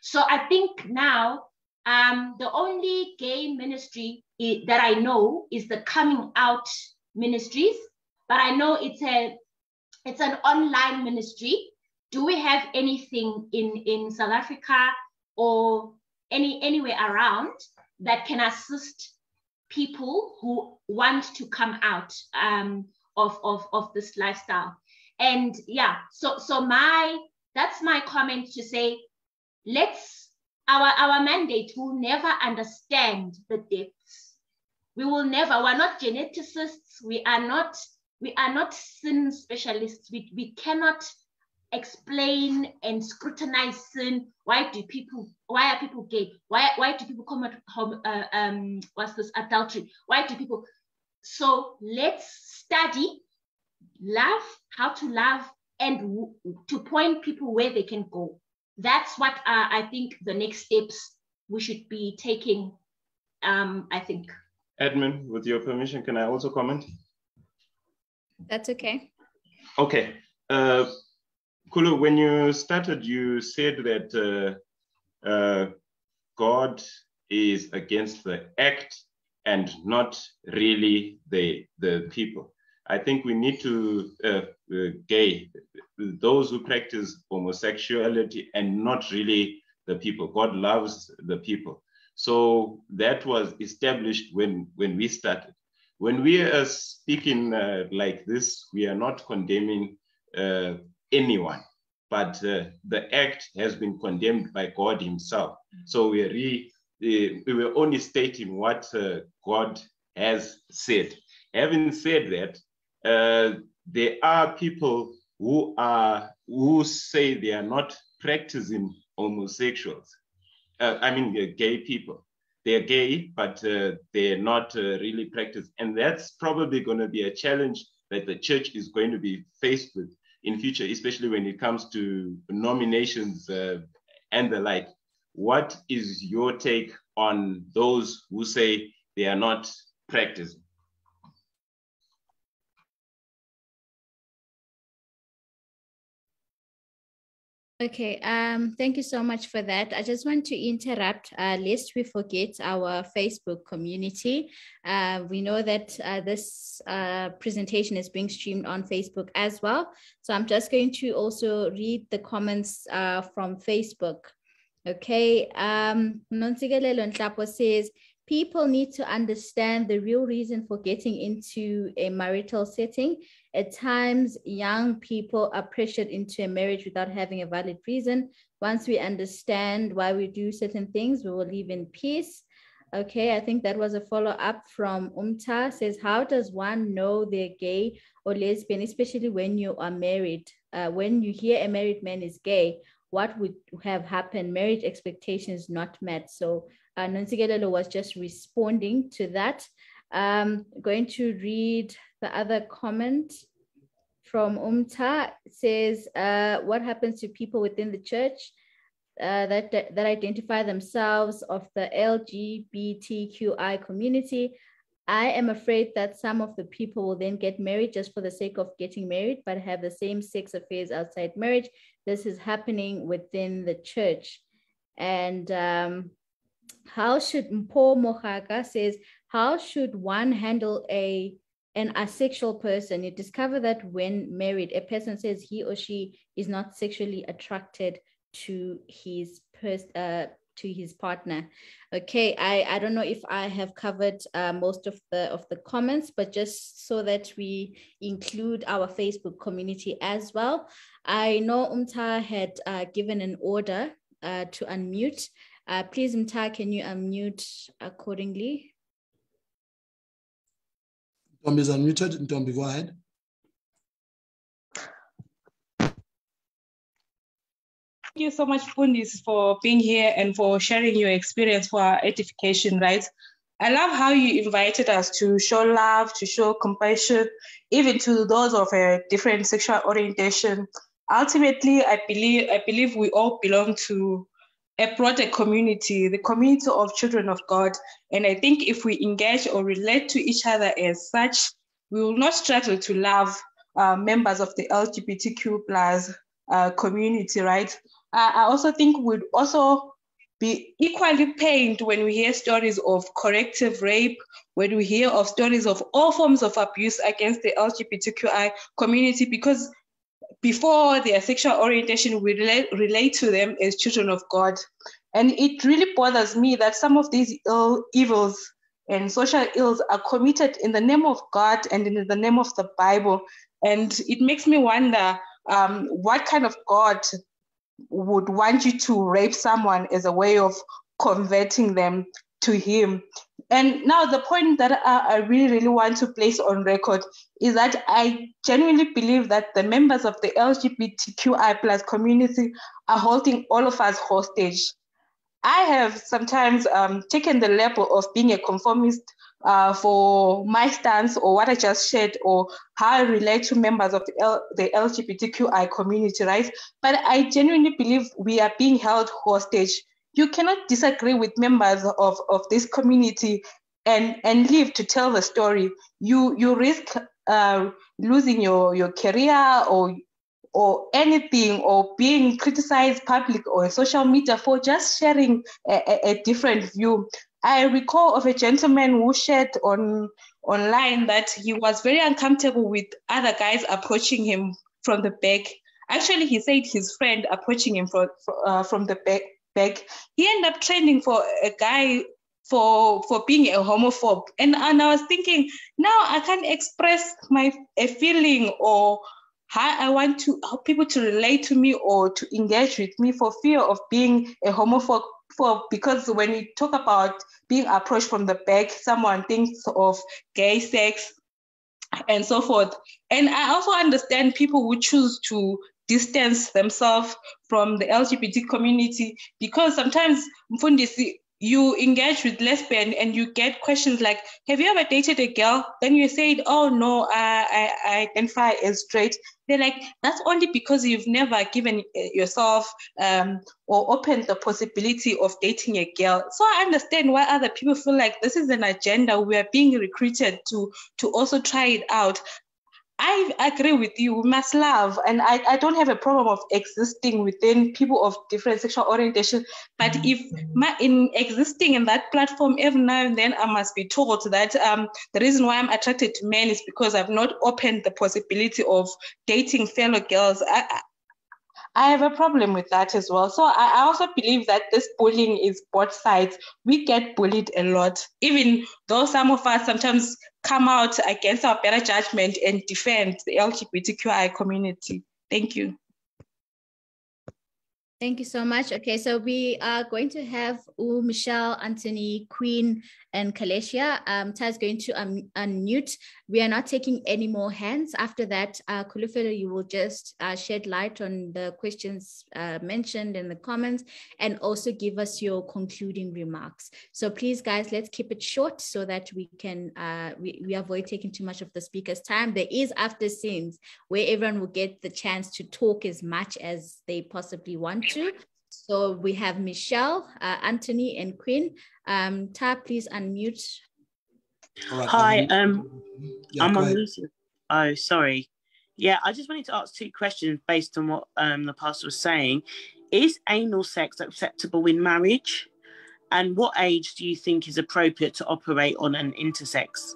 S15: So I think now um, the only gay ministry that I know is the coming out ministries, but I know it's a it's an online ministry. Do we have anything in in South Africa or any anywhere around that can assist people who want to come out um, of, of of this lifestyle? And yeah, so so my that's my comment to say, let's our, our mandate will never understand the depths. We will never, we're not geneticists, we are not, we are not sin specialists. We, we cannot explain and scrutinize sin. Why do people, why are people gay? Why, why do people commit home, uh, um, what's this, adultery? Why do people, so let's study love, how to love, and to point people where they can go that's what uh, I think the next steps we should be taking. Um, I think.
S5: Edmund, with your permission, can I also comment?
S2: That's okay.
S5: Okay. Uh, Kulu, when you started, you said that uh, uh, God is against the act and not really the, the people. I think we need to uh, uh, gay those who practice homosexuality and not really the people. God loves the people. So that was established when when we started. When we are speaking uh, like this, we are not condemning uh, anyone, but uh, the act has been condemned by God Himself. So we are re, uh, we were only stating what God has said. Having said that, uh, there are people who are who say they are not practicing homosexuals. Uh, I mean, gay people. They're gay, but uh, they're not uh, really practicing, and that's probably going to be a challenge that the church is going to be faced with in future, especially when it comes to nominations uh, and the like. What is your take on those who say they are not practicing?
S2: Okay, um, thank you so much for that. I just want to interrupt, uh, lest we forget our Facebook community. Uh, we know that uh, this uh, presentation is being streamed on Facebook as well. So I'm just going to also read the comments uh, from Facebook. Okay, um, Nonsigalelo Nhlapo says, people need to understand the real reason for getting into a marital setting. At times, young people are pressured into a marriage without having a valid reason. Once we understand why we do certain things, we will live in peace. Okay, I think that was a follow up from Umta says, How does one know they're gay or lesbian, especially when you are married? Uh, when you hear a married man is gay, what would have happened? Marriage expectations not met. So uh, Nansigelelo was just responding to that. Um, going to read the other comment from Umta. It says, uh, what happens to people within the church uh, that, that identify themselves of the LGBTQI community? I am afraid that some of the people will then get married just for the sake of getting married, but have the same sex affairs outside marriage. This is happening within the church. And um, how should Mpo Mohaka says, how should one handle a an asexual person? You discover that when married, a person says he or she is not sexually attracted to his person. Uh, to his partner. Okay, I, I don't know if I have covered uh, most of the of the comments, but just so that we include our Facebook community as well. I know Umta had uh, given an order uh, to unmute. Uh, please, umta can you unmute accordingly?
S1: Ntombi is unmuted. Ntombi, go ahead.
S16: Thank you so much, Fundis, for being here and for sharing your experience for our edification, right? I love how you invited us to show love, to show compassion, even to those of a different sexual orientation. Ultimately, I believe I believe we all belong to a broader community, the community of children of God. And I think if we engage or relate to each other as such, we will not struggle to love uh, members of the LGBTQ plus uh, community, right? Uh, I also think we'd also be equally pained when we hear stories of corrective rape, when we hear of stories of all forms of abuse against the LGBTQI community, because before their sexual orientation, we relate, relate to them as children of God. And it really bothers me that some of these Ill, evils and social ills are committed in the name of God and in the name of the Bible. And it makes me wonder um, what kind of God would want you to rape someone as a way of converting them to Him. And now the point that I, I, really, really want to place on record is that I genuinely believe that the members of the LGBTQI plus community are holding all of us hostage. I have sometimes um, taken the label of being a conformist uh, for my stance or what I just shared or how I relate to members of the, L- the LGBTQI community, right? But I genuinely believe we are being held hostage you cannot disagree with members of, of this community and, and live to tell the story. You, you risk uh, losing your, your career or, or anything or being criticized public or social media for just sharing a, a, different view. I recall of a gentleman who shared on online that he was very uncomfortable with other guys approaching him from the back. Actually, he said his friend approaching him from, uh, from the back back, he ended up training for a guy for for being a homophobe. And, and I was thinking, now I can't express my a feeling or how I want to how people to relate to me or to engage with me for fear of being a homophobe. For because when you talk about being approached from the back, someone thinks of gay sex and so forth. And I also understand people who choose to distance themselves from the LGBT community because sometimes Mfundisi, you engage with lesbian and you get questions like, have you ever dated a girl? Then you say, oh no, I, I, I identify as straight. They're like, that's only because you've never given yourself um, or opened the possibility of dating a girl. So I understand why other people feel like this is an agenda. We are being recruited to, to also try it out. I agree with you. We must love, and I, I don't have a problem of existing within people of different sexual orientation. But if my in existing in that platform every now and then, I must be told that um the reason why I'm attracted to men is because I've not opened the possibility of dating fellow girls. I, I have a problem with that as well. So I also believe that this bullying is both sides. We get bullied a lot, even though some of us sometimes come out against our better judgment and defend the LGBTQI community. Thank you.
S2: Thank you so much. Okay, so we are going to have U, Michelle, Anthony, Queen, and Kalesia. Um, Taz going to un- unmute. We are not taking any more hands. After that, uh, Kholofelo, you will just uh, shed light on the questions uh, mentioned in the comments and also give us your concluding remarks. So please, guys, let's keep it short so that we can uh, we, we avoid taking too much of the speaker's time. There is after scenes where everyone will get the chance to talk as much as they possibly want to. So we have Michelle, uh, Anthony, and Quinn. Um, Tab, please unmute.
S1: All right,
S17: Hi,
S1: um,
S17: um,
S1: yeah,
S17: I'm
S1: go
S17: on
S1: ahead.
S17: Lucy. Oh, sorry. Yeah, I just wanted to ask two questions based on what um, the pastor was saying. Is anal sex acceptable in marriage? And what age do you think is appropriate to operate on an intersex?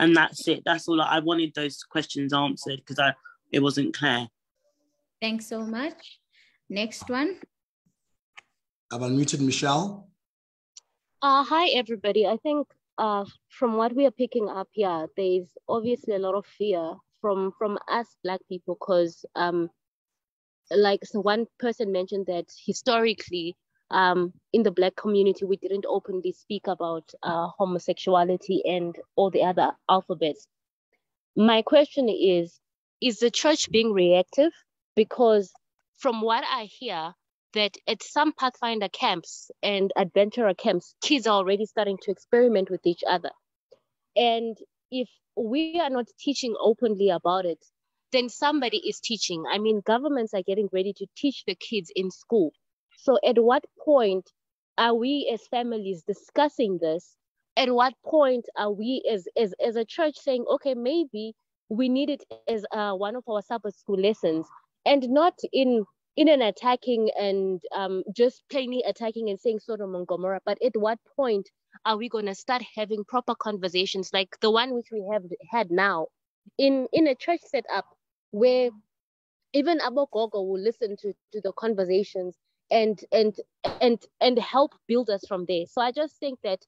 S17: And that's it. That's all. I I wanted those questions answered because I it wasn't clear.
S2: Thanks so much. Next one.
S1: I've unmuted Michelle.
S18: Uh, hi, everybody. I think uh, from what we are picking up here, there's obviously a lot of fear from from us Black people because, um, like so one person mentioned that historically, um, in the Black community, we didn't openly speak about uh, homosexuality and all the other alphabets. My question is, is the church being reactive? Because from what I hear, that at some Pathfinder camps and adventurer camps, kids are already starting to experiment with each other. And if we are not teaching openly about it, then somebody is teaching. I mean, governments are getting ready to teach the kids in school. So at what point are we as families discussing this? At what point are we as as, as a church saying, okay, maybe we need it as uh, one of our Sabbath school lessons, and not in in an attacking and um, just plainly attacking and saying Sodom and Gomorrah. But at what point are we going to start having proper conversations like the one which we have had now in in a church setup where even Abogogo will listen to, to the conversations and and and and help build us from there. So I just think that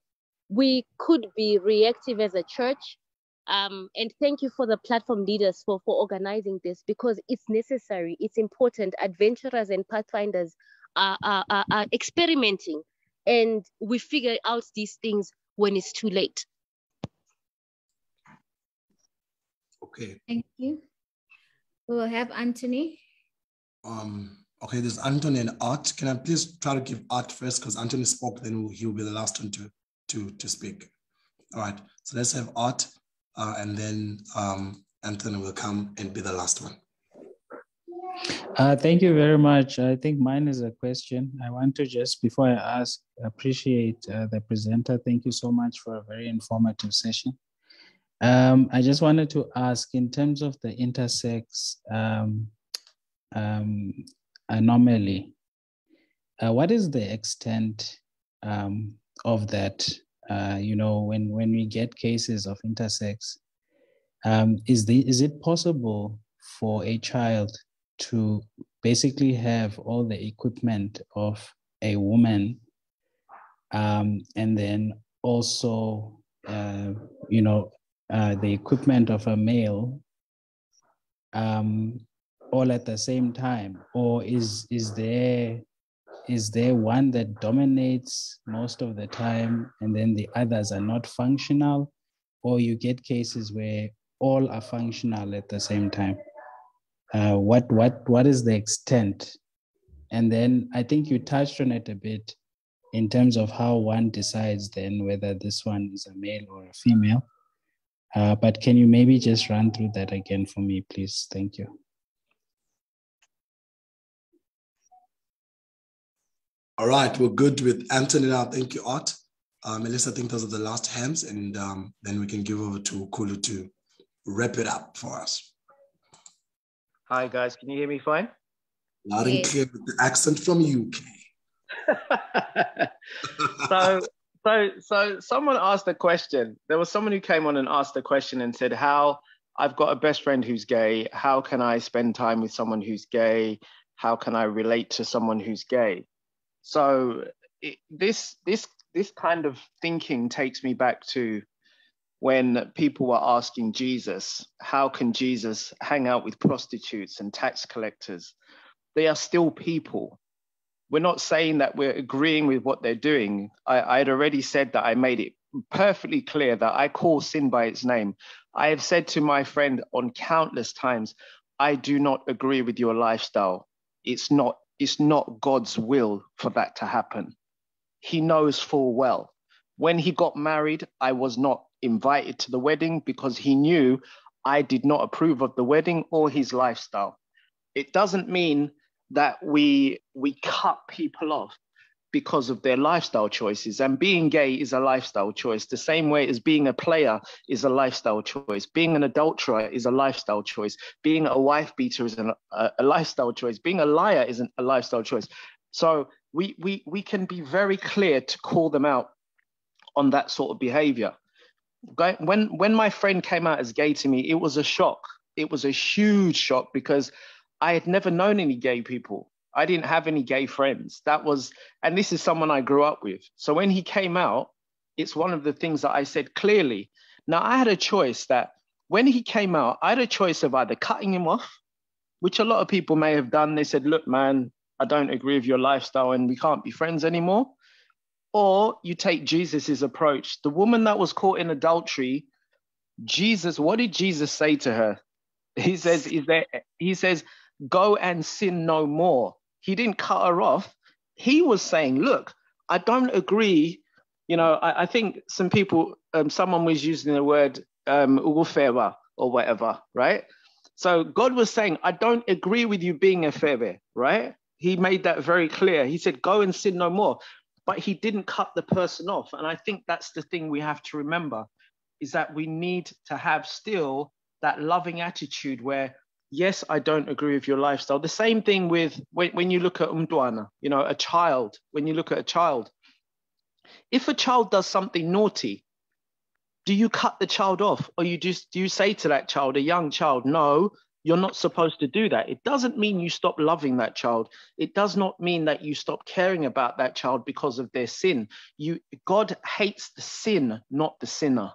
S18: we could be reactive as a church. Um, and thank you for the platform leaders for, for organizing this because it's necessary, it's important. Adventurers and pathfinders are, are, are, are experimenting and we figure out these things when it's too late.
S1: Okay.
S2: Thank you. We will have Anthony.
S1: Um, okay, there's Anthony and Art. Can I please try to give Art first? Because Anthony spoke, then he'll be the last one to, to, to speak. All right. So let's have Art, uh, and then um, Anthony will come and be the last one.
S19: Uh, thank you very much. I think mine is a question. I want to just, before I ask, appreciate uh, the presenter. Thank you so much for a very informative session. Um, I just wanted to ask, in terms of the intersex um, um, anomaly, uh, what is the extent um, of that? Uh, you know, when when we get cases of intersex, um, is the is it possible for a child to basically have all the equipment of a woman um, and then also uh, you know uh, the equipment of a male um, all at the same time? Or is is there is there one that dominates most of the time and then the others are not functional? Or you get cases where all are functional at the same time? Uh, what what what is the extent? And then i think you touched on it a bit in terms of how one decides then whether this one is a male or a female. Uh, but can you maybe just run through that again for me please? Thank you
S1: All right, we're good with Anthony now. Thank you, Art. Uh, Melissa, I think those are the last hands, and um, then we can give over to Kulu to wrap it up for us.
S8: Hi, guys. Can you hear me fine?
S1: Loud and clear with the accent from UK.
S8: so, so, so someone asked a question. There was someone who came on and asked a question and said, "How I've got a best friend who's gay. How can I spend time with someone who's gay? How can I relate to someone who's gay?" So, it, this, this, this kind of thinking takes me back to when people were asking Jesus, how can Jesus hang out with prostitutes and tax collectors? They are still people. We're not saying that we're agreeing with what they're doing. I, I had already said that I made it perfectly clear that I call sin by its name. I have said to my friend on countless times, I do not agree with your lifestyle. It's not, it's not God's will for that to happen. He knows full well. When he got married, I was not invited to the wedding because he knew I did not approve of the wedding or his lifestyle. It doesn't mean that we we cut people off because of their lifestyle choices. And being gay is a lifestyle choice, the same way as being a player is a lifestyle choice. Being an adulterer is a lifestyle choice. Being a wife beater is an, a, a lifestyle choice. Being a liar is an, a lifestyle choice. So we, we, we can be very clear to call them out on that sort of behavior when when my friend came out as gay to me, it was a shock. It was a huge shock because I had never known any gay people. I didn't have any gay friends. That was, and this is someone I grew up with. So when he came out, it's one of the things that I said clearly. Now I had a choice that when he came out, I had a choice of either cutting him off, which a lot of people may have done. They said, look, man, I don't agree with your lifestyle and we can't be friends anymore. Or you take Jesus's approach. The woman that was caught in adultery, Jesus, what did Jesus say to her? He says, is there, he says, go and sin no more. He didn't cut her off. He was saying, look, I don't agree. You know, I, I think some people, um, someone was using the word um, or whatever, right? So God was saying, I don't agree with you being a febe, right? He made that very clear. He said, go and sin no more but he didn't cut the person off. And I think that's the thing we have to remember is that we need to have still that loving attitude where, yes, I don't agree with your lifestyle. The same thing with when, when you look at umdwana, you know, a child, when you look at a child, if a child does something naughty, do you cut the child off or you just do you say to that child, a young child, no, you're not supposed to do that. It doesn't mean you stop loving that child. It does not mean that you stop caring about that child because of their sin. You God hates the sin, not the sinner.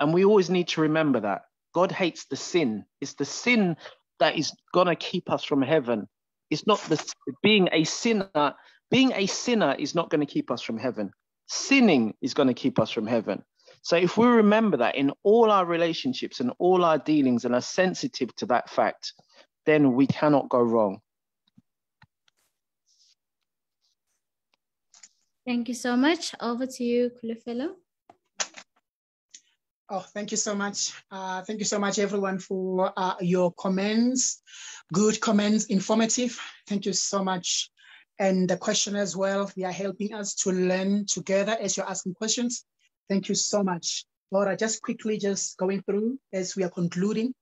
S8: And we always need to remember that. God hates the sin. It's the sin that is going to keep us from heaven. It's not the being a sinner. Being a sinner is not going to keep us from heaven. Sinning is going to keep us from heaven. So if we remember that in all our relationships and all our dealings and are sensitive to that fact, then we cannot go wrong.
S2: Thank you so much. Over to you, Kholofelo.
S3: Oh, thank you so much. Uh, thank you so much, everyone, for uh, your comments. Good comments, informative. Thank you so much. And the question as well, they are helping us to learn together as you're asking questions. Thank you so much. Laura, just quickly, just going through as we are concluding.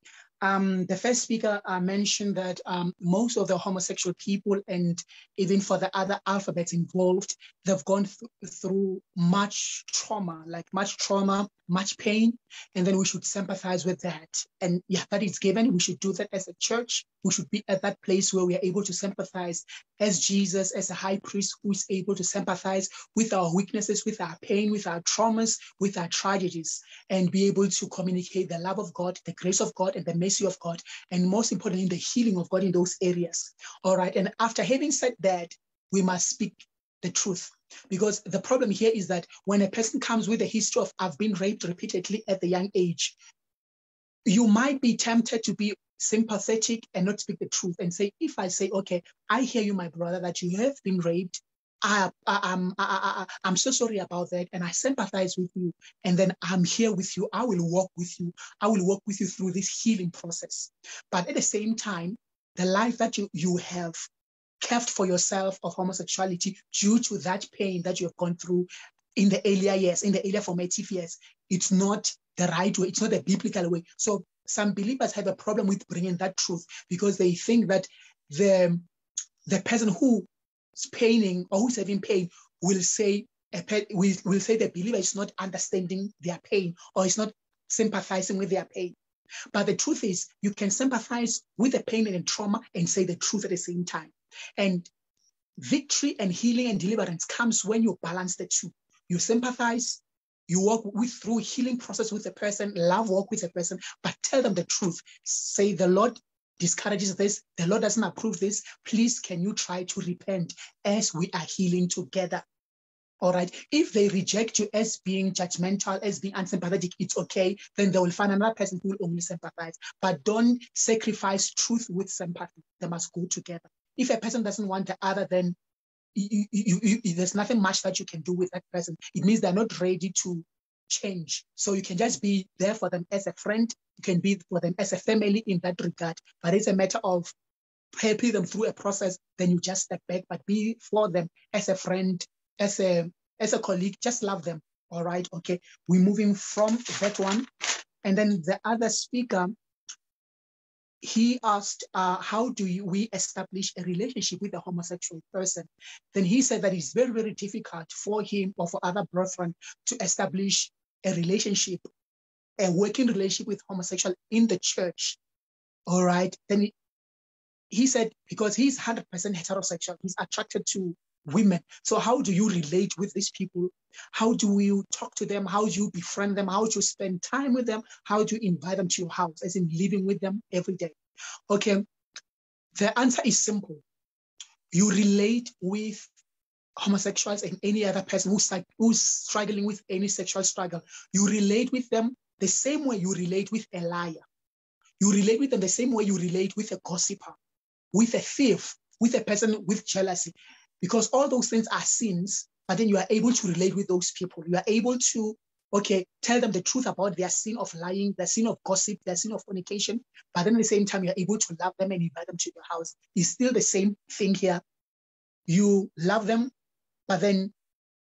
S3: Um, the first speaker uh, mentioned that um, most of the homosexual people and even for the other alphabets involved, they've gone th through much trauma, like much trauma, much pain, and then we should sympathize with that. And yeah, that is given. We should do that as a church. We should be at that place where we are able to sympathize as Jesus, as a high priest who is able to sympathize with our weaknesses, with our pain, with our traumas, with our tragedies, and be able to communicate the love of God, the grace of God, and the mercy of God, and most importantly, the healing of God in those areas. All right. And after having said that, we must speak the truth. Because the problem here is that when a person comes with a history of I've been raped repeatedly at the young age, you might be tempted to be sympathetic and not speak the truth and say, if I say, okay, I hear you, my brother, that you have been raped. I, I'm, I, I'm so sorry about that. And I sympathize with you. And then I'm here with you. I will walk with you. I will walk with you through this healing process. But at the same time, the life that you, you have kept for yourself of homosexuality due to that pain that you have gone through in the earlier years, in the earlier formative years, it's not the right way, it's not the biblical way. So some believers have a problem with bringing that truth because they think that the, the person who's paining or who's having pain will say will, will say the believer is not understanding their pain or is not sympathizing with their pain. But the truth is, you can sympathize with the pain and the trauma and say the truth at the same time. And victory and healing and deliverance comes when you balance the two. You sympathize, you walk with through healing process with the person, love walk with the person, but tell them the truth. Say the Lord discourages this, the Lord doesn't approve this. Please, can you try to repent as we are healing together? All right. If they reject you as being judgmental, as being unsympathetic, it's okay. Then they will find another person who will only sympathize. But don't sacrifice truth with sympathy. They must go together. If a person doesn't want the other, then you, you, you, there's nothing much that you can do with that person. It means they're not ready to change. So you can just be there for them as a friend. You can be for them as a family in that regard. But it's a matter of helping them through a process. Then you just step back, but be for them as a friend, as a as a colleague. Just love them. All right. Okay. We're moving from that one, and then the other speaker he asked, uh, how do you, we establish a relationship with a homosexual person? Then he said that it's very, very difficult for him or for other brethren to establish a relationship, a working relationship with homosexual in the church. All right. Then he, he said, because he's 100% heterosexual, he's attracted to women. So how do you relate with these people? How do you talk to them? How do you befriend them? How do you spend time with them? How do you invite them to your house, as in living with them every day? Okay, the answer is simple. You relate with homosexuals and any other person who's, like, who's struggling with any sexual struggle. You relate with them the same way you relate with a liar. You relate with them the same way you relate with a gossiper, with a thief, with a person with jealousy because all those things are sins, but then you are able to relate with those people. You are able to, okay, tell them the truth about their sin of lying, their sin of gossip, their sin of fornication, but then at the same time, you're able to love them and invite them to your house. It's still the same thing here. You love them, but then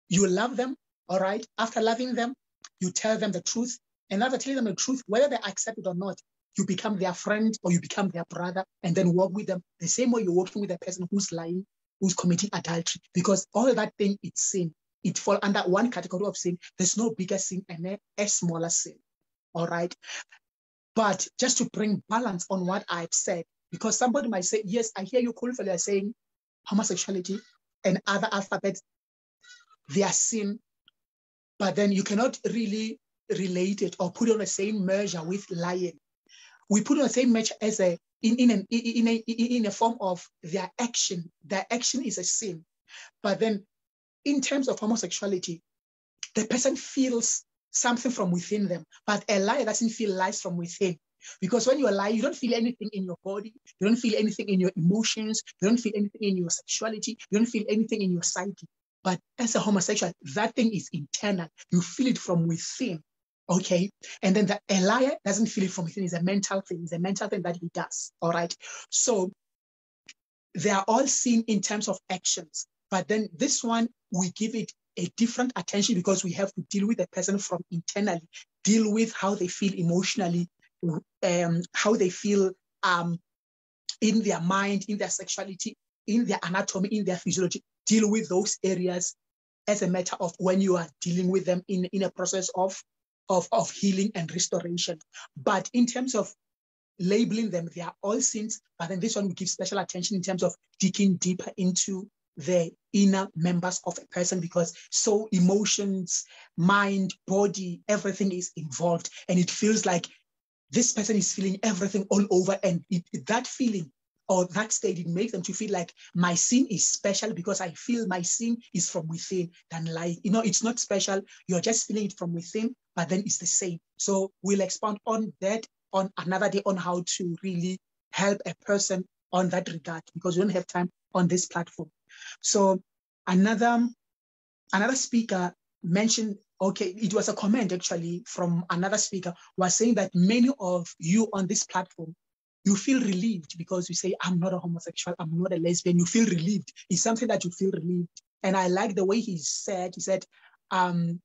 S3: you love them, all right? After loving them, you tell them the truth. And after telling them the truth, whether they accept it or not, you become their friend or you become their brother and then walk with them the same way you're working with a person who's lying who's committing adultery because all that thing is sin. It fall under one category of sin. There's no bigger sin and a, smaller sin. All right. But just to bring balance on what I've said, because somebody might say, yes, I hear you, Kholofelo, are saying homosexuality and other alphabets, they are sin, but then you cannot really relate it or put on the same measure with lying. We put on the same measure as a in, in, an, in, a, in a form of their action. Their action is a sin. But then, in terms of homosexuality, the person feels something from within them, but a lie doesn't feel lies from within. Because when you lie, you don't feel anything in your body, you don't feel anything in your emotions, you don't feel anything in your sexuality, you don't feel anything in your psyche. But as a homosexual, that thing is internal. You feel it from within. Okay. And then the a liar doesn't feel it from within. It's a mental thing. It's a mental thing that he does. All right. So they are all seen in terms of actions. But then this one, we give it a different attention because we have to deal with the person from internally, deal with how they feel emotionally, um, how they feel um, in their mind, in their sexuality, in their anatomy, in their physiology, deal with those areas as a matter of when you are dealing with them in, in a process of of, of healing and restoration. But in terms of labeling them, they are all sins. But then this one we give special attention in terms of digging deeper into the inner members of a person because so emotions, mind, body, everything is involved. And it feels like this person is feeling everything all over. And it, that feeling or that state, it makes them to feel like my sin is special because I feel my sin is from within than like, you know, it's not special. You're just feeling it from within, but then it's the same. So we'll expand on that on another day on how to really help a person on that regard because we don't have time on this platform. So another another speaker mentioned okay it was a comment actually from another speaker who was saying that many of you on this platform you feel relieved because you say, I'm not a homosexual, I'm not a lesbian. You feel relieved. It's something that you feel relieved. And I like the way he said, he said, um,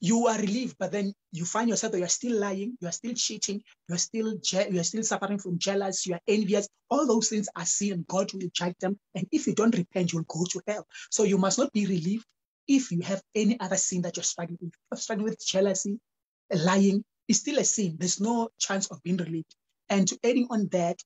S3: you are relieved, but then you find yourself that you're still lying, you're still cheating, you're still je- you're still suffering from jealous, you're envious. All those things are sin, and God will judge them. And if you don't repent, you'll go to hell. So you must not be relieved if you have any other sin that you're struggling with. You're struggling with jealousy, lying, it's still a sin. There's no chance of being relieved. And to adding on that,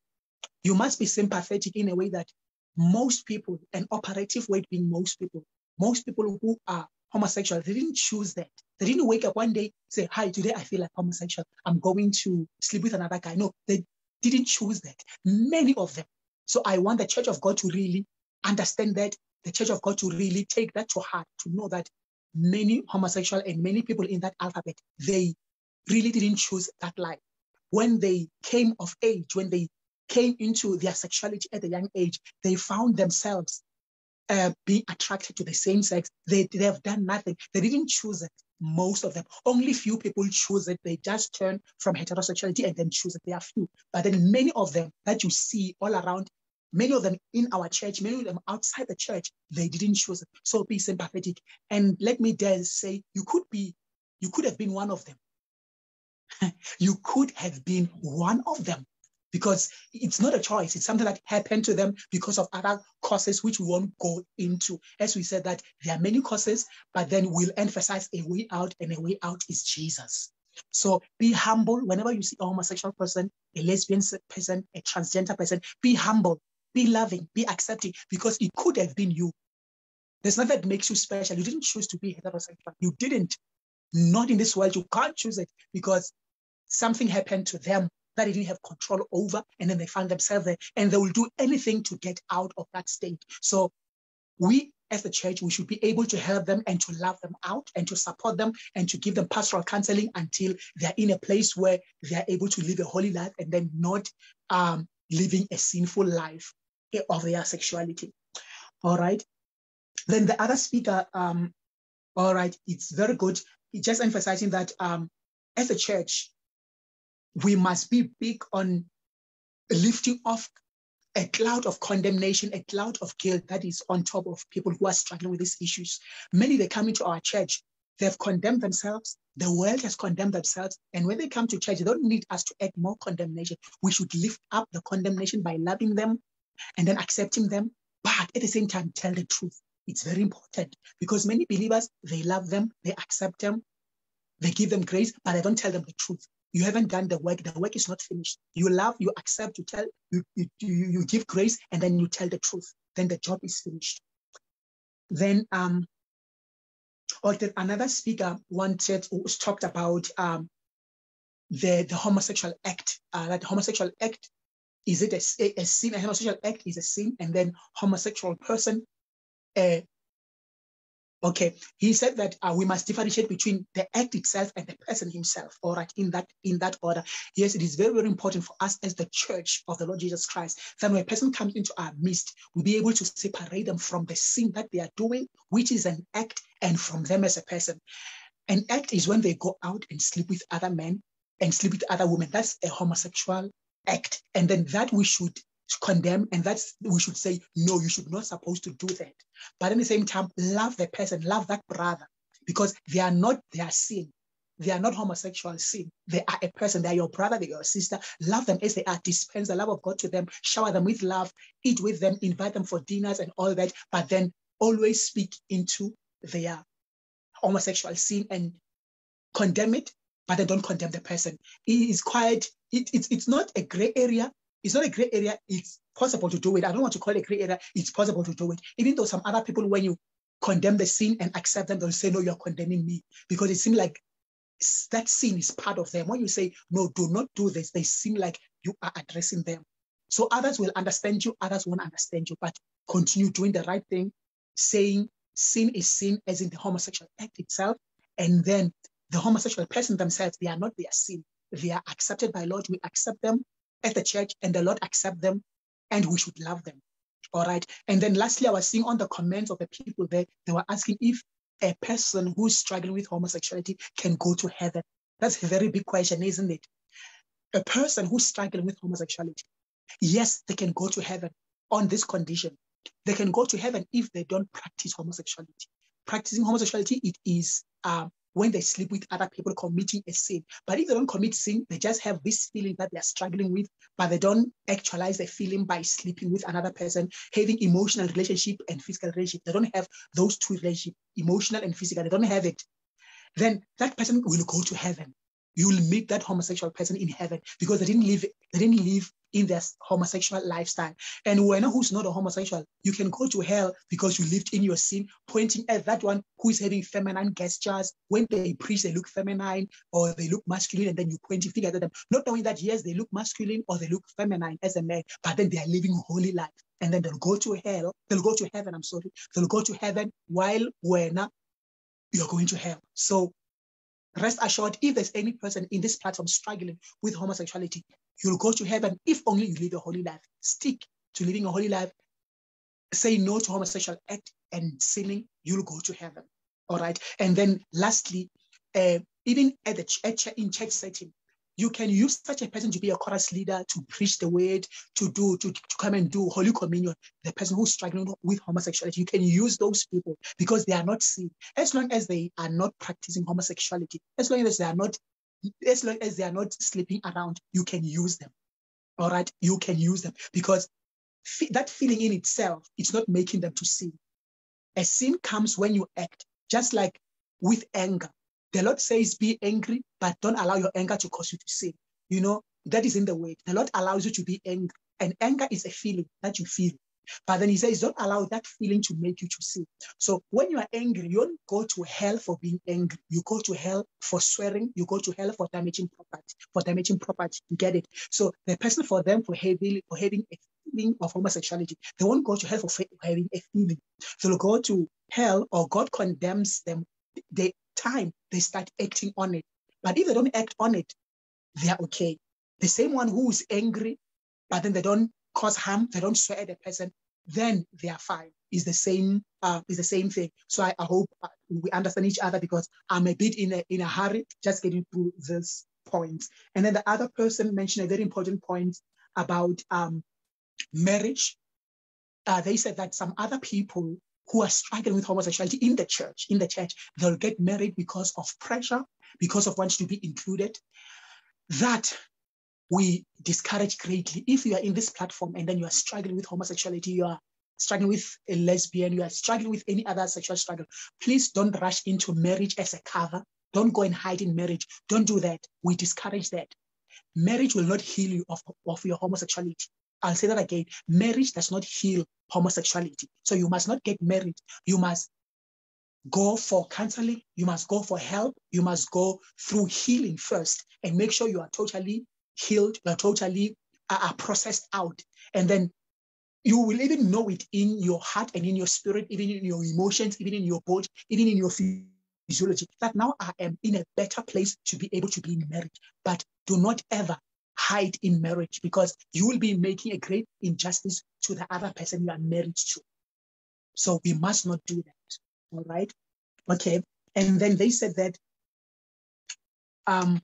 S3: you must be sympathetic in a way that most people, an operative way being most people, most people who are homosexual, they didn't choose that. They didn't wake up one day, say, Hi, today I feel like homosexual. I'm going to sleep with another guy. No, they didn't choose that. Many of them. So I want the church of God to really understand that, the church of God to really take that to heart, to know that many homosexual and many people in that alphabet, they really didn't choose that life. When they came of age, when they came into their sexuality at a young age, they found themselves uh, being attracted to the same sex. They, they have done nothing. They didn't choose it. Most of them, only few people choose it. They just turn from heterosexuality and then choose it. There are few, but then many of them that you see all around, many of them in our church, many of them outside the church, they didn't choose it. So be sympathetic. And let me dare say, you could be, you could have been one of them. you could have been one of them because it's not a choice. It's something that happened to them because of other causes, which we won't go into. As we said, that there are many causes, but then we'll emphasize a way out, and a way out is Jesus. So be humble whenever you see a homosexual person, a lesbian person, a transgender person. Be humble, be loving, be accepting, because it could have been you. There's nothing that makes you special. You didn't choose to be heterosexual. You didn't. Not in this world. You can't choose it because something happened to them that they didn't have control over, and then they find themselves there, and they will do anything to get out of that state. So we as the church, we should be able to help them and to love them out and to support them and to give them pastoral counseling until they're in a place where they're able to live a holy life and then not um, living a sinful life of their sexuality. All right. Then the other speaker, um, all right, it's very good. Just emphasizing that um, as a church, we must be big on lifting off a cloud of condemnation, a cloud of guilt that is on top of people who are struggling with these issues. Many they come into our church, they've condemned themselves. The world has condemned themselves. And when they come to church, they don't need us to add more condemnation. We should lift up the condemnation by loving them and then accepting them, but at the same time, tell the truth. It's very important because many believers, they love them, they accept them, they give them grace, but they don't tell them the truth you haven't done the work. The work is not finished. You love you accept you tell you, you, you give grace and then you tell the truth. Then the job is finished. Then um or the, another speaker wanted who talked about um the the homosexual act. Uh, that homosexual act is it a, a, sin? A homosexual act is a sin and then homosexual person uh, Okay, he said that uh, we must differentiate between the act itself and the person himself. All right, in that in that order. Yes, it is very very important for us as the Church of the Lord Jesus Christ that when a person comes into our midst, we'll be able to separate them from the sin that they are doing, which is an act, and from them as a person. An act is when they go out and sleep with other men and sleep with other women. That's a homosexual act, and then that we should condemn and that's we should say no you should not supposed to do that. But at the same time love the person love that brother because they are not their sin. They are not homosexual sin. They are a person. They are your brother they are your sister. Love them as they are. Dispense the love of god to them. Shower them with love. Eat with them. Invite them for dinners and all that. But then always speak into their homosexual sin and condemn it but then don't condemn the person. It is quite it, it's, it's not a gray area it's not a gray area. It's possible to do it. I don't want to call it a gray area. It's possible to do it. Even though some other people, when you condemn the sin and accept them, they'll say, no, you're condemning me. Because it seems like that sin is part of them. When you say, no, do not do this, they seem like you are addressing them. So others will understand you, others won't understand you, but continue doing the right thing, saying sin is sin, as in the homosexual act itself. And then the homosexual person themselves, they are not their sin. They are accepted by Lord. We accept them at the church and the Lord accept them and we should love them. All right. And then lastly, I was seeing on the comments of the people there, they were asking if a person who's struggling with homosexuality can go to heaven. That's a very big question, isn't it? A person who's struggling with homosexuality, yes, they can go to heaven on this condition. They can go to heaven if they don't practice homosexuality. practicing homosexuality, it is um, when they sleep with other people committing a sin. But if they don't commit sin, they just have this feeling that they're struggling with, but they don't actualize the feeling by sleeping with another person, having emotional relationship and physical relationship. They don't have those two relationships, emotional and physical. They don't have it. Then that person will go to heaven you will meet that homosexual person in heaven because they didn't live they didn't live in their homosexual lifestyle. And when who's not a homosexual, you can go to hell because you lived in your sin, pointing at that one who is having feminine gestures. When they preach, they look feminine or they look masculine, and then you point your finger at them, not knowing that yes, they look masculine or they look feminine as a man, but then they are living holy life. And then they'll go to hell, they'll go to heaven, I'm sorry, they'll go to heaven while when you're going to hell. So Rest assured, if there's any person in this platform struggling with homosexuality, you'll go to heaven if only you live a holy life. Stick to living a holy life. Say no to homosexual act and sinning, you'll go to heaven. All right. And then lastly, uh, even at the ch- in church setting, you can use such a person to be a chorus leader, to preach the word, to do, to, to come and do Holy Communion. The person who's struggling with homosexuality, you can use those people because they are not seen. As long as they are not practicing homosexuality, as long as they are not, as long as they are not sleeping around, you can use them. All right, you can use them because that feeling in itself, it's not making them to sin. A sin comes when you act, just like with anger. The Lord says, be angry, but don't allow your anger to cause you to sin. You know, that is in the way. The Lord allows you to be angry. And anger is a feeling that you feel. But then he says, don't allow that feeling to make you to sin. So when you are angry, you don't go to hell for being angry. You go to hell for swearing. You go to hell for damaging property, for damaging property. You get it? So the person for them for having, for having a feeling of homosexuality, they won't go to hell for having a feeling. They'll go to hell or God condemns them. They time they start acting on it. But if they don't act on it, they are okay. The same one who is angry, but then they don't cause harm, they don't swear at the person, then they are fine. Is the same uh, is the same thing. So I, I hope uh, we understand each other because I'm a bit in a in a hurry just getting through this point. And then the other person mentioned a very important point about um, marriage. Uh, they said that some other people who are struggling with homosexuality in the church, in the church, they'll get married because of pressure, because of wanting to be included. That we discourage greatly. If you are in this platform and then you are struggling with homosexuality, you are struggling with a lesbian, you are struggling with any other sexual struggle, please don't rush into marriage as a cover. Don't go and hide in marriage. Don't do that. We discourage that. Marriage will not heal you of, of your homosexuality. I'll say that again. Marriage does not heal homosexuality. So you must not get married. You must go for counseling. You must go for help. You must go through healing first and make sure you are totally healed. You are totally uh, uh processed out. And then you will even know it in your heart and in your spirit, even in your emotions, even in your body, even in your physiology, that now I am in a better place to be able to be in marriage. But do not ever hide in marriage because you will be making a great injustice to the other person you are married to. So we must not do that. All right. Okay. And then they said that um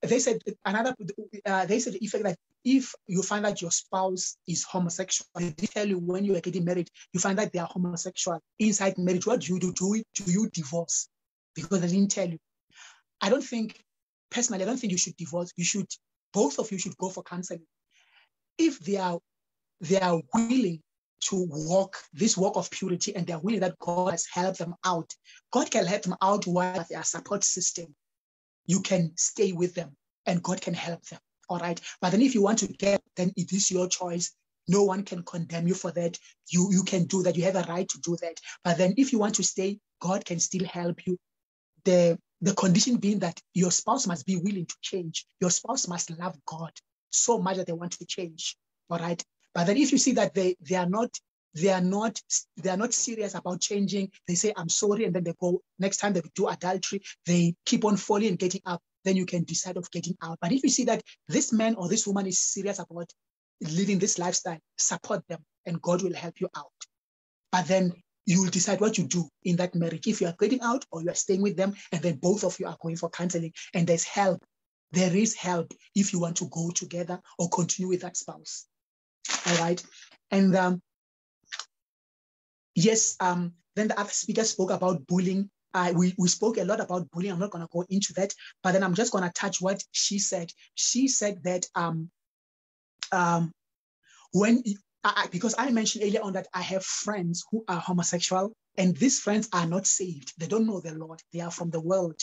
S3: they said another uh, they said the effect that if you find that your spouse is homosexual, they tell you when you are getting married, you find that they are homosexual inside marriage. What do you do? Do, do you divorce? Because they didn't tell you. I don't think personally, I don't think you should divorce. You should both of you should go for counseling. If they are they are willing to walk this walk of purity and they're willing that God has helped them out, God can help them out while their support system. You can stay with them and God can help them. All right. But then if you want to get, then it is your choice. No one can condemn you for that. You you can do that. You have a right to do that. But then if you want to stay, God can still help you. The the condition being that your spouse must be willing to change. Your spouse must love God so much that they want to change. All right. But then if you see that they, they are not they are not they are not serious about changing, they say I'm sorry, and then they go next time they do adultery, they keep on falling and getting up, then you can decide of getting out. But if you see that this man or this woman is serious about living this lifestyle, support them and God will help you out. But then you will decide what you do in that marriage. If you are getting out or you are staying with them, and then both of you are going for counseling, and there's help. There is help if you want to go together or continue with that spouse. All right. And um, yes, um, then the other speaker spoke about bullying. Uh, we, we spoke a lot about bullying. I'm not going to go into that, but then I'm just going to touch what she said. She said that um, um, when I, because I mentioned earlier on that I have friends who are homosexual, and these friends are not saved. They don't know the Lord. They are from the world.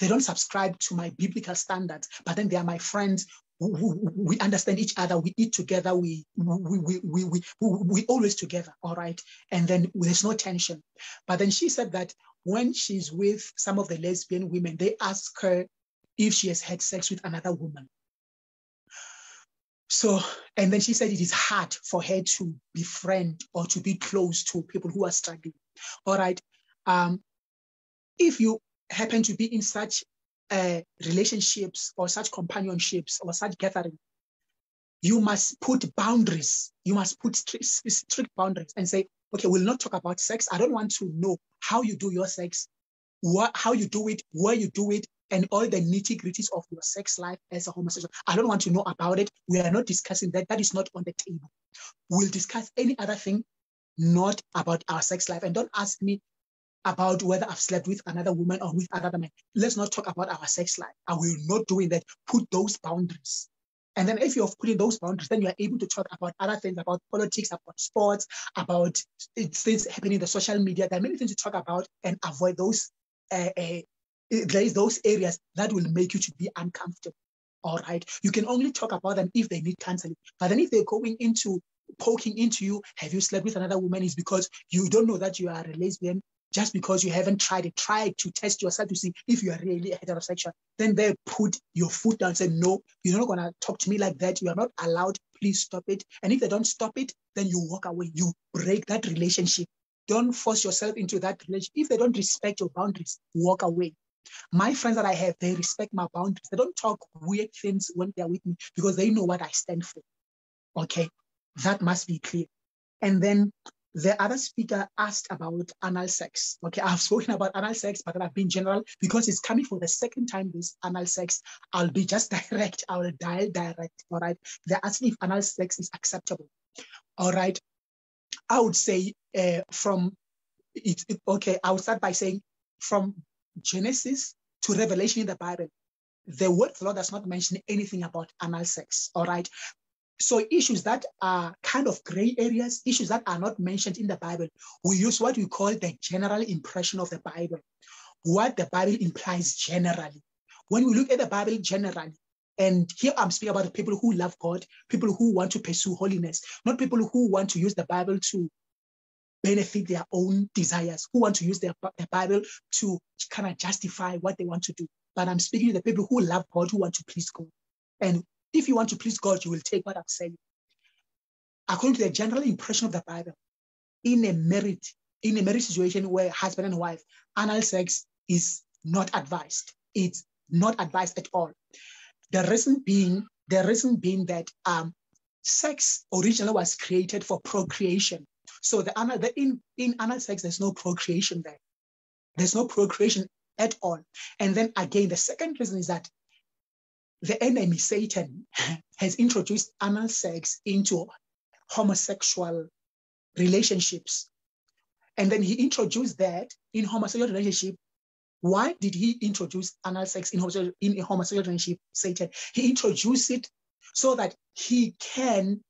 S3: They don't subscribe to my biblical standards, but then they are my friends. We understand each other. We eat together. We we, we, we, we, we always together. All right. And then there's no tension. But then she said that when she's with some of the lesbian women, they ask her if she has had sex with another woman. So, and then she said it is hard for her to befriend or to be close to people who are struggling. All right. Um, if you happen to be in such uh, relationships or such companionships or such gathering, you must put boundaries. You must put strict, strict boundaries and say, okay, we'll not talk about sex. I don't want to know how you do your sex, what, how you do it, where you do it, and all the nitty gritties of your sex life as a homosexual. I don't want to know about it. We are not discussing that. That is not on the table. We'll discuss any other thing, not about our sex life. And don't ask me about whether I've slept with another woman or with another man. Let's not talk about our sex life. I will not doing that. Put those boundaries. And then if you're putting those boundaries, then you are able to talk about other things, about politics, about sports, about things happening in the social media. There are many things to talk about and avoid those uh, uh, Eh, there is those areas that will make you to be uncomfortable. All right. You can only talk about them if they need counseling. But then if they're going into poking into you, have you slept with another woman? Is because you don't know that you are a lesbian just because you haven't tried it. Try to test yourself to see if you are really heterosexual. Then they put your foot down and say, No, you're not gonna talk to me like that. You are not allowed. Please stop it. And if they don't stop it, then you walk away. You break that relationship. Don't force yourself into that relationship. If they don't respect your boundaries, walk away. My friends that I have, they respect my boundaries. They don't talk weird things when they're with me because they know what I stand for. Okay, that must be clear. And then the other speaker asked about anal sex. Okay, I've spoken about anal sex, but I've been general because it's coming for the second time this anal sex. I'll be just direct. I will dial direct. All right. They're asking if anal sex is acceptable. All right. I would say uh, from it, it, okay, I would start by saying from Genesis to Revelation in the Bible, the word of the Lord does not mention anything about anal sex. All right. So issues that are kind of gray areas, issues that are not mentioned in the Bible, we use what we call the general impression of the Bible, what the Bible implies generally. When we look at the Bible generally, and here I'm speaking about the people who love God, people who want to pursue holiness, not people who want to use the Bible to benefit their own desires, who want to use their, their Bible to kind of justify what they want to do. But I'm speaking to the people who love God, who want to please God. And if you want to please God, you will take what I'm saying. According to the general impression of the Bible, in a married, in a marriage situation where husband and wife, anal sex is not advised. It's not advised at all. The reason being, the reason being that um, sex originally was created for procreation. So the the in, in anal sex, there's no procreation there. There's no procreation at all. And then again, the second reason is that the enemy, Satan, has introduced anal sex into homosexual relationships. And then he introduced that in homosexual relationship. Why did he introduce anal sex in homosexual, in a homosexual relationship, Satan? He introduced it so that he can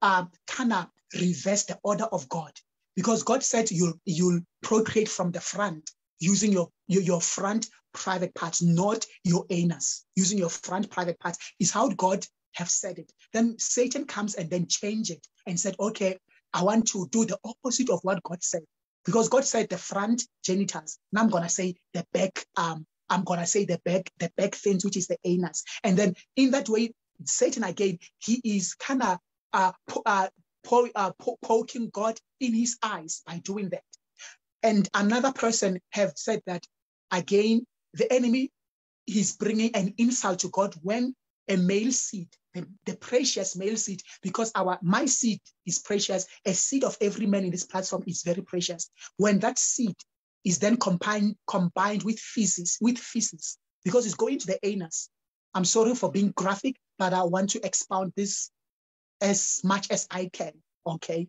S3: uh, kind of reverse the order of God. Because God said you'll, you'll procreate from the front using your, your, your front private parts, not your anus. Using your front private parts is how God have said it. Then Satan comes and then change it and said, okay, I want to do the opposite of what God said. Because God said the front genitals. Now I'm gonna say the back, um, I'm gonna say the back, the back things, which is the anus. And then in that way, Satan again, he is kind of uh, uh, po- uh, po- poking God in his eyes by doing that. And another person have said that again, the enemy is bringing an insult to God when a male seed, the, the, precious male seed, because our my seed is precious, a seed of every man in this platform is very precious. When that seed is then combined combined with feces, with feces, because it's going to the anus. I'm sorry for being graphic, but I want to expound this as much as I can. Okay.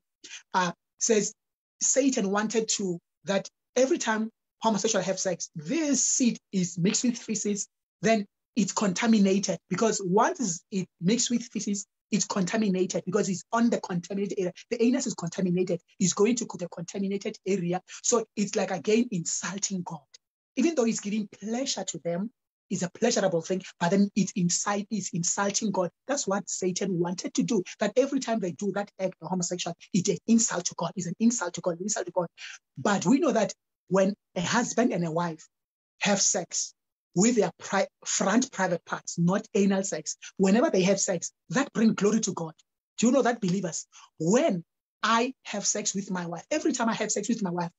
S3: Uh, says Satan wanted to that every time homosexual have sex, this seed is mixed with feces, then it's contaminated because once it mixed with feces, it's contaminated because it's on the contaminated area. The anus is contaminated. It's going to the contaminated area. So it's like again insulting God. Even though it's giving pleasure to them, it's a pleasurable thing, but then it's inside is insulting God. That's what Satan wanted to do. That every time they do that act of homosexual, it's an insult to God. It's an insult to God, an insult to God. But we know that when a husband and a wife have sex, with their pri- front private parts, not anal sex. Whenever they have sex, that brings glory to God. Do you know that, believers? When I have sex with my wife, every time I have sex with my wife,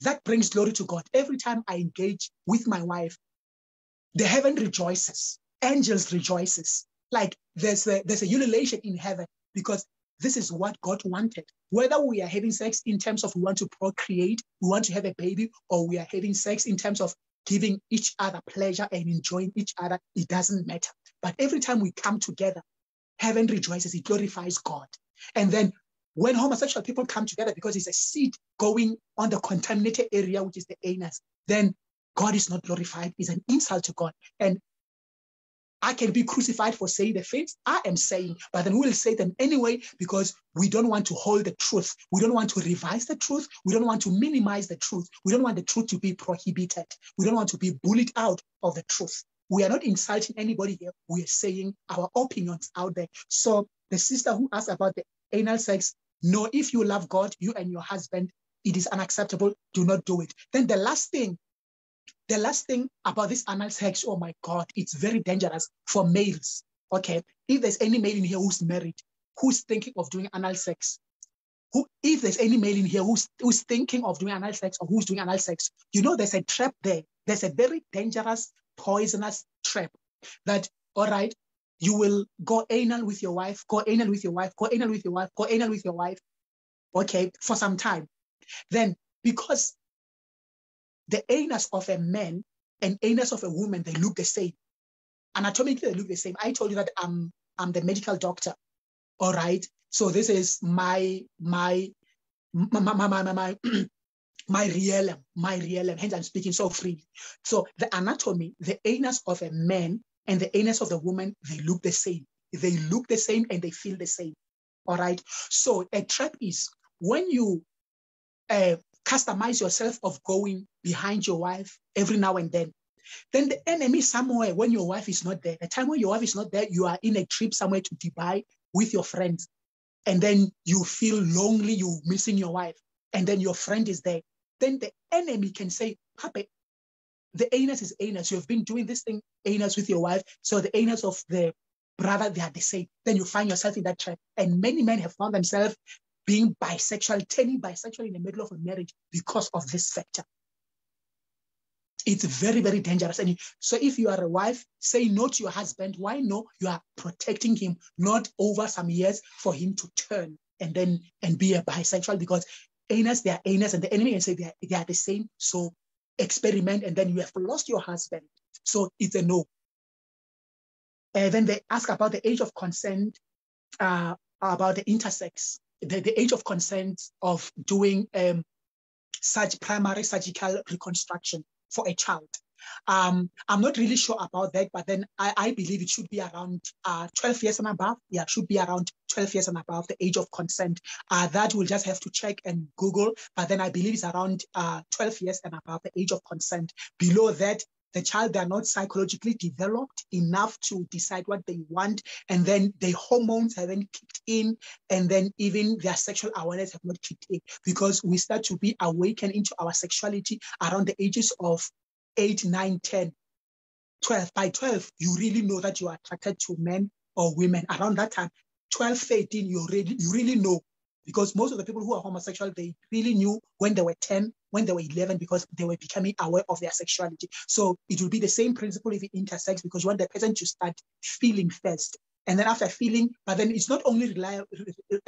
S3: that brings glory to God. Every time I engage with my wife, the heaven rejoices, angels rejoices. Like there's a, there's a ululation in heaven because this is what God wanted. Whether we are having sex in terms of we want to procreate, we want to have a baby, or we are having sex in terms of giving each other pleasure and enjoying each other, it doesn't matter. But every time we come together, heaven rejoices, it glorifies God. And then when homosexual people come together, because it's a seed going on the contaminated area, which is the anus, then God is not glorified. is an insult to God. And I can be crucified for saying the things I am saying, but then we'll say them anyway because we don't want to hold the truth. We don't want to revise the truth. We don't want to minimize the truth. We don't want the truth to be prohibited. We don't want to be bullied out of the truth. We are not insulting anybody here. We are saying our opinions out there. So the sister who asked about the anal sex, no, if you love God, you and your husband, it is unacceptable. Do not do it. Then the last thing the last thing about this anal sex, oh my God, it's very dangerous for males. Okay. If there's any male in here who's married, who's thinking of doing anal sex, who, if there's any male in here who's, who's thinking of doing anal sex or who's doing anal sex, you know there's a trap there. There's a very dangerous, poisonous trap that, all right, you will go anal with your wife, go anal with your wife, go anal with your wife, go anal with your wife, okay, for some time. Then, because the anus of a man and anus of a woman, they look the same. Anatomically, they look the same. I told you that I'm, I'm the medical doctor. All right. So this is my, my, my, my, my, my, my, my realm, my realm. Hence, I'm speaking so freely. So the anatomy, the anus of a man and the anus of the woman, they look the same. They look the same and they feel the same. All right. So a trap is when you uh, customize yourself of going behind your wife every now and then. Then the enemy somewhere when your wife is not there, the time when your wife is not there, you are in a trip somewhere to Dubai with your friends. And then you feel lonely, you missing your wife. And then your friend is there. Then the enemy can say, Pape, the anus is anus. You have been doing this thing anus with your wife. So the anus of the brother, they are the same. Then you find yourself in that trap. And many men have found themselves being bisexual, turning bisexual in the middle of a marriage because of this factor. It's very, very dangerous. And so if you are a wife, say no to your husband. Why no? You are protecting him, not over some years for him to turn and then and be a bisexual because anus, they are anus, and the enemy and say they are, they are the same. So experiment, and then you have lost your husband. So it's a no. And then they ask about the age of consent, uh, about the intersex the, the age of consent of doing um, such primary surgical reconstruction for a child. Um, I'm not really sure about that, but then I, I believe it should be around uh, 12 years and above. Yeah, should be around 12 years and above the age of consent. Uh, that we'll just have to check and Google, but then I believe it's around uh, 12 years and above the age of consent. Below that, the child they're not psychologically developed enough to decide what they want and then the hormones haven't kicked in and then even their sexual awareness have not kicked in. Because we start to be awakened into our sexuality around the ages of 8 9 10 12 by 12 you really know that you are attracted to men or women. Around that time 12 13 you really you really know because most of the people who are homosexual they really knew when they were 10 when they were 11 because they were becoming aware of their sexuality. So it will be the same principle if it intersects because you want the person to start feeling first. And then after feeling, but then it's not only rely,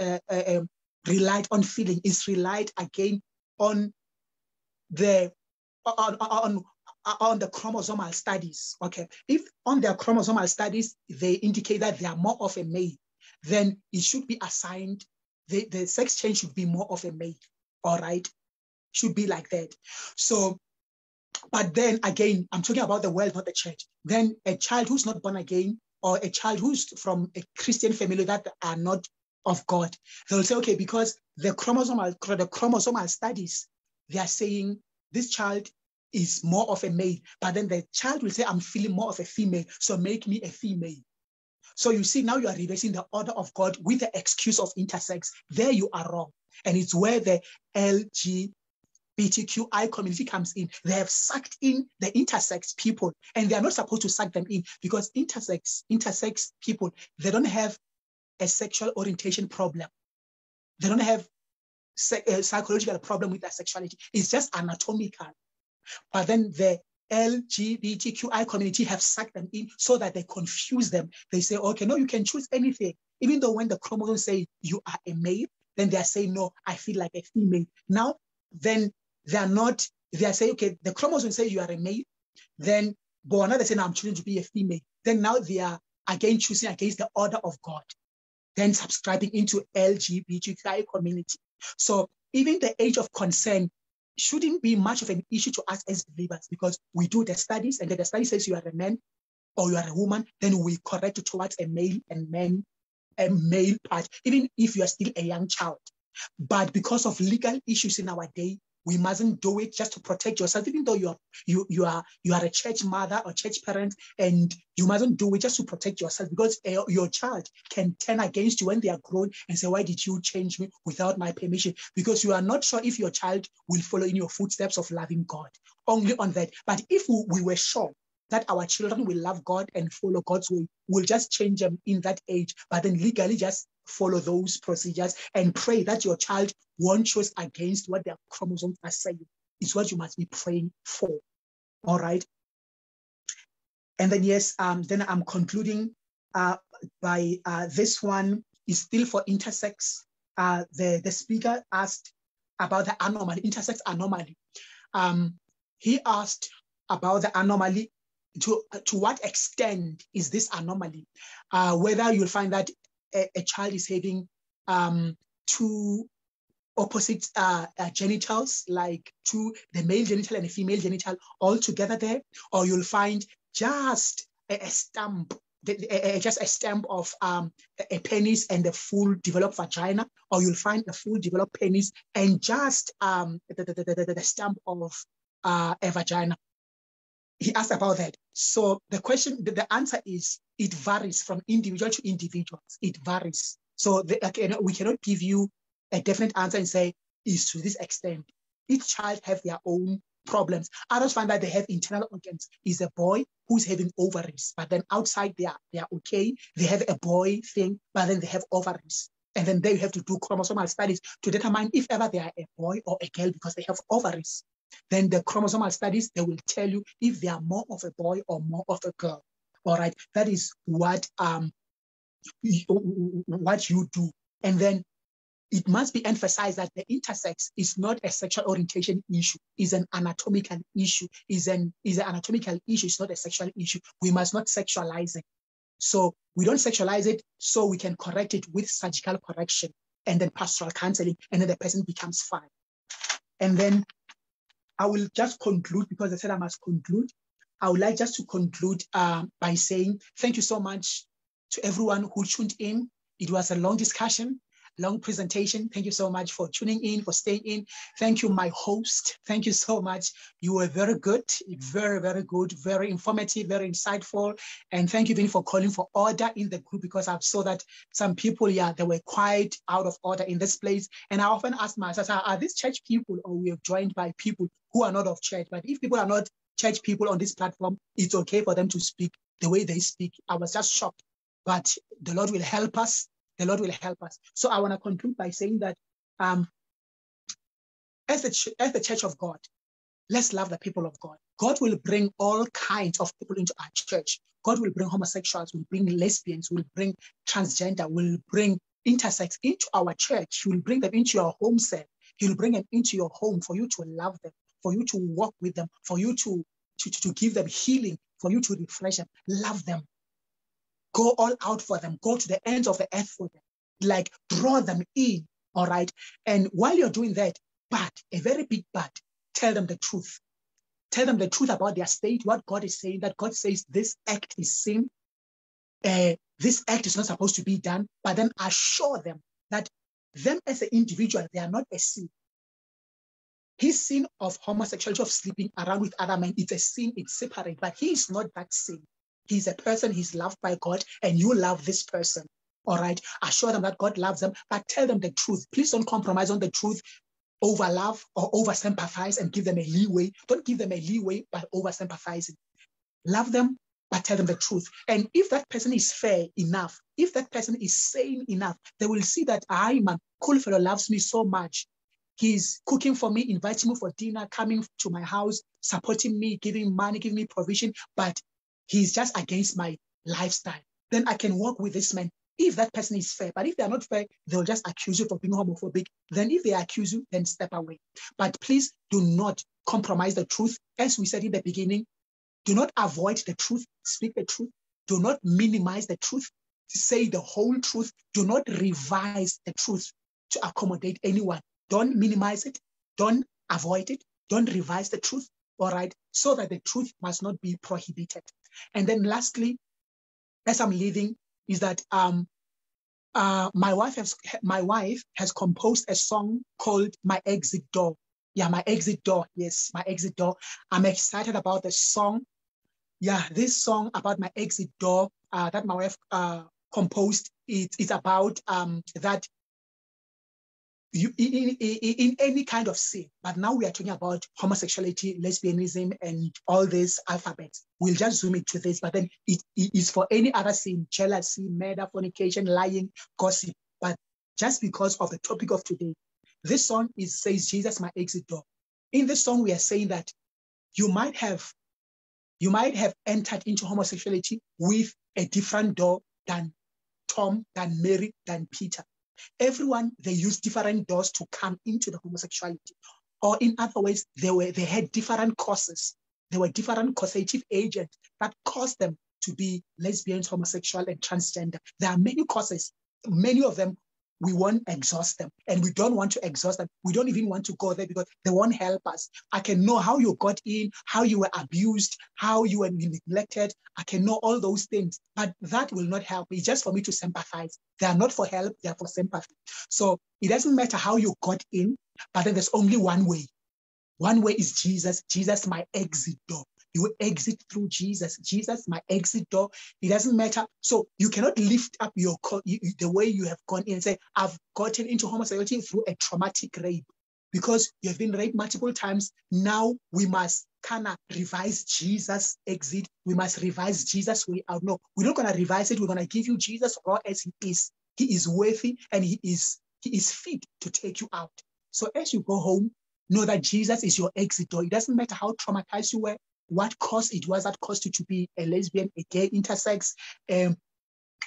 S3: uh, uh, um, relied on feeling, it's relied again on the on, on on the chromosomal studies. Okay, if on their chromosomal studies they indicate that they are more of a male, then it should be assigned. The, the sex change should be more of a male. All right. should be like that. So, but then again, I'm talking about the world, not the church. Then a child who's not born again, or a child who's from a Christian family that are not of God, they'll say, okay, because the chromosomal the chromosomal studies, they are saying this child is more of a male, but then the child will say, I'm feeling more of a female, so make me a female. So you see, now you are reversing the order of God with the excuse of intersex. There you are wrong. And it's where the LGBTQI community comes in. They have sucked in the intersex people, and they are not supposed to suck them in because intersex, intersex people, they don't have a sexual orientation problem. They don't have psychological problem with their sexuality. It's just anatomical. But then the LGBTQI community have sucked them in so that they confuse them. They say, okay, no, you can choose anything. Even though when the chromosomes say you are a male, then they are saying, no, I feel like a female. Now, then they are not, they are saying, okay, the chromosomes say you are a male, then but now they say, no, I'm choosing to be a female. Then now they are again choosing against the order of God, then subscribing into LGBTQI community. So even the age of consent shouldn't be much of an issue to us as believers because we do the studies and then the study says you are a man or you are a woman, then we correct towards a male and man, a male part, even if you are still a young child. But because of legal issues in our day, we mustn't do it just to protect yourself, even though you are you you are you are a church mother or church parent, and you mustn't do it just to protect yourself because uh, your child can turn against you when they are grown and say, "Why did you change me without my permission?" Because you are not sure if your child will follow in your footsteps of loving God. Only on that. But if we, we were sure that our children will love God and follow God's way, we'll just change them in that age, but then legally just follow those procedures and pray that your child won't choose against what their chromosomes are saying. Is what you must be praying for. All right. And then yes, um, then I'm concluding uh, by uh, this one is still for intersex. Uh, the the speaker asked about the anomaly, intersex anomaly. Um, he asked about the anomaly to, to what extent is this anomaly? Uh, whether you'll find that a, a child is having um, two opposite uh, uh, genitals, like two, the male genital and the female genital all together there, or you'll find just a, a stamp, a, a, just a stamp of um, a penis and a full developed vagina, or you'll find a full developed penis and just um, the, the, the, the, stamp of uh, a vagina. He asked about that. So the question, the, the answer is it varies from individual to individuals. It varies. So the, we cannot give you a definite answer and say is to this extent. Each child have their own problems. Others find that they have internal organs. Is a boy who's having ovaries, but then outside they are they are okay. They have a boy thing, but then they have ovaries. And then they have to do chromosomal studies to determine if ever they are a boy or a girl because they have ovaries. Then the chromosomal studies, they will tell you if they are more of a boy or more of a girl. All right, that is what um what you do. And then it must be emphasized that the intersex is not a sexual orientation issue, is an anatomical issue, is an is an anatomical issue, it's not a sexual issue. We must not sexualize it. So we don't sexualize it so we can correct it with surgical correction and then pastoral counseling, and then the person becomes fine. And then I will just conclude because I said I must conclude. I would like just to conclude uh, by saying thank you so much to everyone who tuned in. It was a long discussion long presentation. Thank you so much for tuning in, for staying in. Thank you, my host. Thank you so much. You were very good, very, very good, very informative, very insightful. And thank you, Vinny, for calling for order in the group because I saw that some people, yeah, they were quite out of order in this place. And I often ask myself, are these church people or we are joined by people who are not of church? But if people are not church people on this platform, it's okay for them to speak the way they speak. I was just shocked. But the Lord will help us the Lord will help us. So I want to conclude by saying that um, as, the, as the church of God, let's love the people of God. God will bring all kinds of people into our church. God will bring homosexuals, will bring lesbians, will bring transgender, will bring intersex into our church. He will bring them into your home set. He will bring them into your home for you to love them, for you to walk with them, for you to, to, to give them healing, for you to refresh them. Love them. Go all out for them. Go to the ends of the earth for them. Like draw them in. All right. And while you're doing that, But, a very big but, tell them the truth. Tell them the truth about their state, what God is saying, that God says this act is sin. Uh, this act is not supposed to be done, but then assure them that them as an individual, they are not a sin. His sin of homosexuality, of sleeping around with other men, it's a sin, it's separate, but he is not that sin. He's a person, he's loved by God, and you love this person. All right. Assure them that God loves them, but tell them the truth. Please don't compromise on the truth over love or over sympathize and give them a leeway. Don't give them a leeway by over sympathizing. Love them, but tell them the truth. And if that person is fair enough, if that person is sane enough, they will see that I man, Kholofelo loves me so much. He's cooking for me, inviting me for dinner, coming to my house, supporting me, giving money, giving me provision, but he's just against my lifestyle. Then I can work with this man if that person is fair. But if they're not fair, they'll just accuse you for being homophobic. Then if they accuse you, then step away. But please do not compromise the truth. As we said in the beginning, do not avoid the truth, speak the truth. Do not minimize the truth, say the whole truth. Do not revise the truth to accommodate anyone. Don't minimize it. Don't avoid it. Don't revise the truth. All right. So that the truth must not be prohibited. And then lastly, as I'm leaving, is that um, uh, my wife has my wife has composed a song called "My Exit Door." Yeah, my exit door. Yes, my exit door. I'm excited about the song. Yeah, this song about my exit door uh, that my wife uh, composed. It, it's about um, that you, in, in, in, any kind of sin. But now we are talking about homosexuality, lesbianism, and all these alphabets. We'll just zoom into this, but then it, it is for any other sin, jealousy, murder, fornication, lying, gossip. But just because of the topic of today, this song is says Jesus my exit door. In this song, we are saying that you might have you might have entered into homosexuality with a different door than Tom, than Mary, than Peter. Everyone, they use different doors to come into the homosexuality. Or in other ways, they were they had different causes. There were different causative agents that caused them to be lesbians, homosexual, and transgender. There are many causes. Many of them we won't exhaust them and we don't want to exhaust them. We don't even want to go there because they won't help us. I can know how you got in, how you were abused, how you were neglected. I can know all those things, but that will not help. It's just for me to sympathize. They are not for help, they are for sympathy. So it doesn't matter how you got in, but then there's only one way. One way is Jesus. Jesus, my exit door. You exit through Jesus. Jesus, my exit door. It doesn't matter. So you cannot lift up your you, the way you have gone in and say, I've gotten into homosexuality through a traumatic rape because you have been raped multiple times. Now we must kind of revise Jesus exit. We must revise Jesus way out. No, we're not going to revise it. We're going to give you Jesus raw as he is. He is worthy and he is he is fit to take you out. So as you go home, know that Jesus is your exit door. It doesn't matter how traumatized you were what cause it was that caused you to be a lesbian, a gay, intersex, um,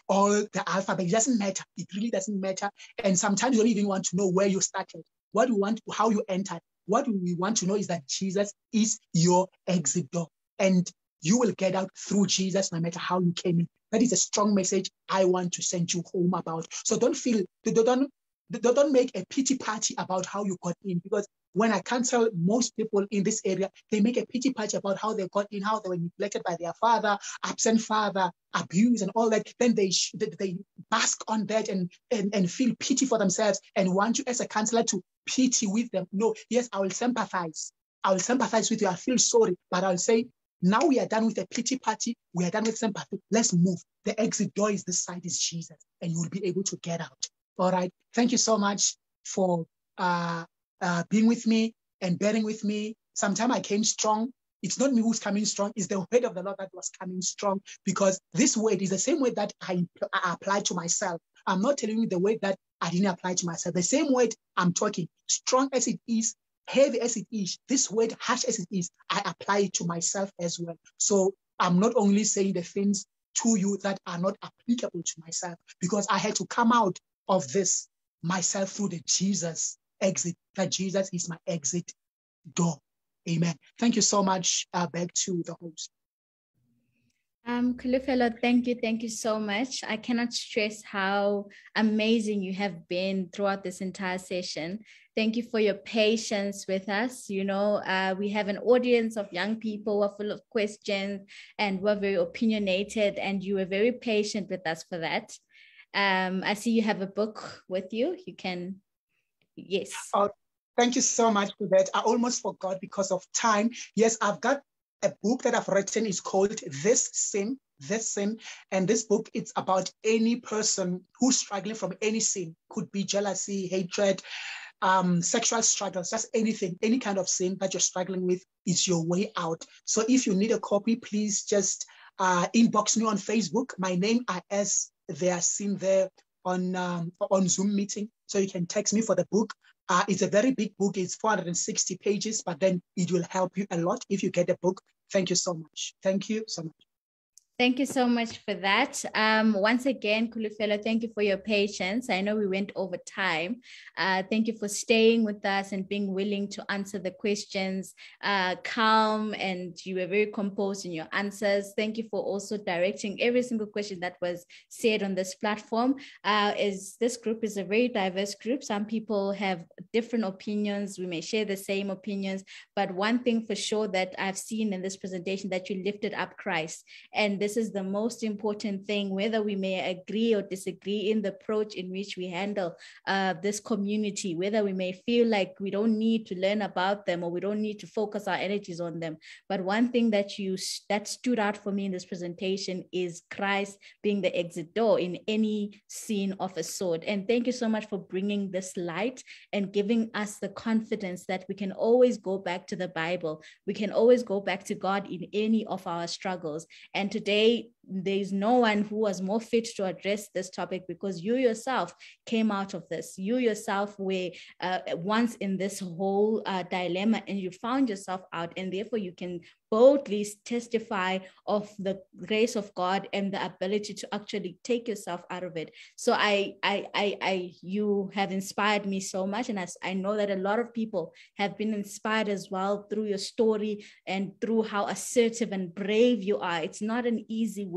S3: all the alphabet. It doesn't matter. It really doesn't matter. And sometimes you don't even want to know where you started, what you want, how you entered. What we want to know is that Jesus is your exit door. And you will get out through Jesus no matter how you came in. That is a strong message I want to send you home about. So don't feel, don't, don't make a pity party about how you got in because when I counsel most people in this area, they make a pity party about how they got in, how they were neglected by their father, absent father, abuse, and all that. Then they they bask on that and, and, and feel pity for themselves and want you as a counselor to pity with them. No, yes, I will sympathize. I will sympathize with you. I feel sorry, but I'll say, now we are done with the pity party. We are done with sympathy. Let's move. The exit door is this side is Jesus, and you will be able to get out. All right. Thank you so much for uh, uh, being with me and bearing with me. Sometimes I came strong. It's not me who's coming strong, it's the word of the Lord that was coming strong because this word is the same word that I, I applied to myself. I'm not telling you the word that I didn't apply to myself. The same word I'm talking, strong as it is, heavy as it is, this word harsh as it is, I apply it to myself as well. So I'm not only saying the things to you that are not applicable to myself because I had to come out of this myself through the Jesus exit, that Jesus is my exit door. Amen. Thank you so much. Uh, back to the host.
S2: Um, Kholofelo, thank you, thank you so much. I cannot stress how amazing you have been throughout this entire session. Thank you for your patience with us. You know, uh, we have an audience of young people who are full of questions and we're very opinionated, and you were very patient with us for that. Um, I see you have a book with you. You can, yes.
S3: Oh, thank you so much for that. I almost forgot because of time. Yes, I've got a book that I've written is called This Sin, This Sin. And this book, it's about any person who's struggling from any sin, could be jealousy, hatred, um, sexual struggles, just anything, any kind of sin that you're struggling with is your way out. So if you need a copy, please just uh, inbox me on Facebook. My name is they are seen there on um, on Zoom meeting. So you can text me for the book. Uh, it's a very big book. It's 460 pages, but then it will help you a lot if you get the book. Thank you so much. Thank you so much.
S2: Thank you so much for that. Um, once again, Kholofelo, thank you for your patience. I know we went over time. Uh, thank you for staying with us and being willing to answer the questions uh, calm and you were very composed in your answers. Thank you for also directing every single question that was said on this platform. Uh, is this group is a very diverse group. Some people have different opinions. We may share the same opinions, but one thing for sure that I've seen in this presentation that you lifted up Christ and this is the most important thing, whether we may agree or disagree in the approach in which we handle uh, this community, whether we may feel like we don't need to learn about them or we don't need to focus our energies on them. But one thing that you that stood out for me in this presentation is Christ being the exit door in any scene of a sort. And thank you so much for bringing this light and giving us the confidence that we can always go back to the Bible. We can always go back to God in any of our struggles. And today eight today there's no one who was more fit to address this topic because you yourself came out of this. You yourself were uh, once in this whole uh, dilemma and you found yourself out, and therefore you can boldly testify of the grace of God and the ability to actually take yourself out of it. So I, I, I, I you have inspired me so much, and as I know that a lot of people have been inspired as well through your story and through how assertive and brave you are. It's not an easy way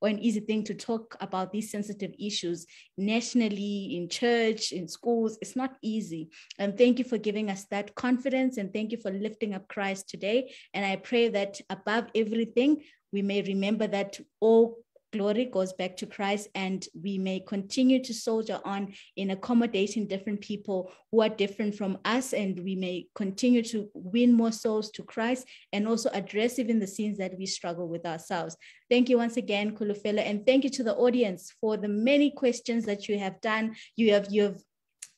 S2: or an easy thing to talk about these sensitive issues nationally in church, in schools. It's not easy. And thank you for giving us that confidence, and thank you for lifting up Christ today. And I pray that above everything, we may remember that all glory goes back to Christ and we may continue to soldier on in accommodating different people who are different from us and we may continue to win more souls to Christ and also address even the sins that we struggle with ourselves. Thank you once again, Kholofelo, and thank you to the audience for the many questions that you have done. You have you have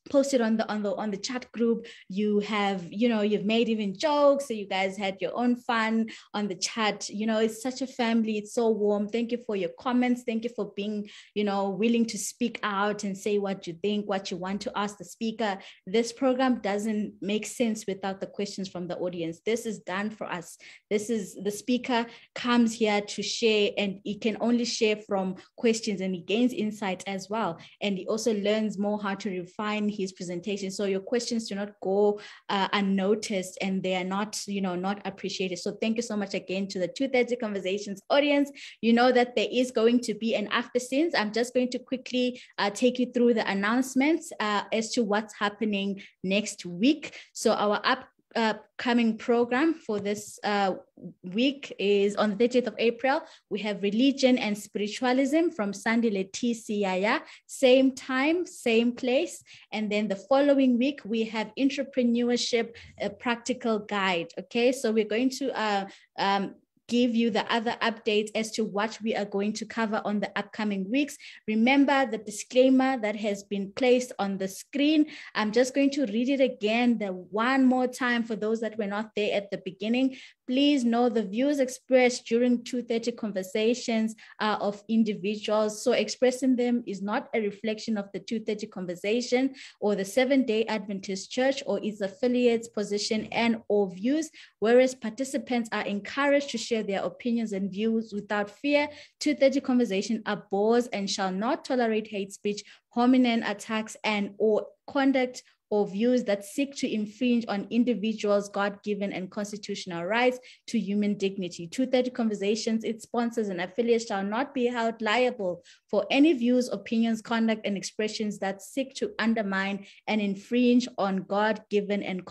S2: posted on the on the on the chat group. You have you know you've made even jokes so you guys had your own fun on the chat. You know it's such a family it's so warm. Thank you for your comments. Thank you for being you know willing to speak out and say what you think what you want to ask the speaker. This program doesn't make sense without the questions from the audience. This is done for us. This is the speaker comes here to share and he can only share from questions and he gains insight as well. And he also learns more how to refine his presentation. So your questions do not go uh, unnoticed and they are not, you know, not appreciated. So thank you so much again to the 230 Conversations audience. You know that there is going to be an after scenes. I'm just going to quickly uh, take you through the announcements uh, as to what's happening next week. So our up upcoming program for this uh, week is on the 30th of April. We have religion and spiritualism from Sandy Leticia, same time, same place. And then the following week, we have entrepreneurship, a practical guide. Okay, so we're going to uh, um, give you the other updates as to what we are going to cover on the upcoming weeks. Remember the disclaimer that has been placed on the screen. I'm just going to read it again the one more time for those that were not there at the beginning. Please know the views expressed during 230 conversations are of individuals. So expressing them is not a reflection of the 230 conversation or the Seventh-day Adventist church or its affiliates position and or views, whereas participants are encouraged to share their opinions and views without fear. 230 conversation abhors and shall not tolerate hate speech, hominem attacks and or conduct or views that seek to infringe on individuals' God given and constitutional rights to human dignity. 230 Conversations, its sponsors and affiliates shall not be held liable for any views, opinions, conduct, and expressions that seek to undermine and infringe on God given and,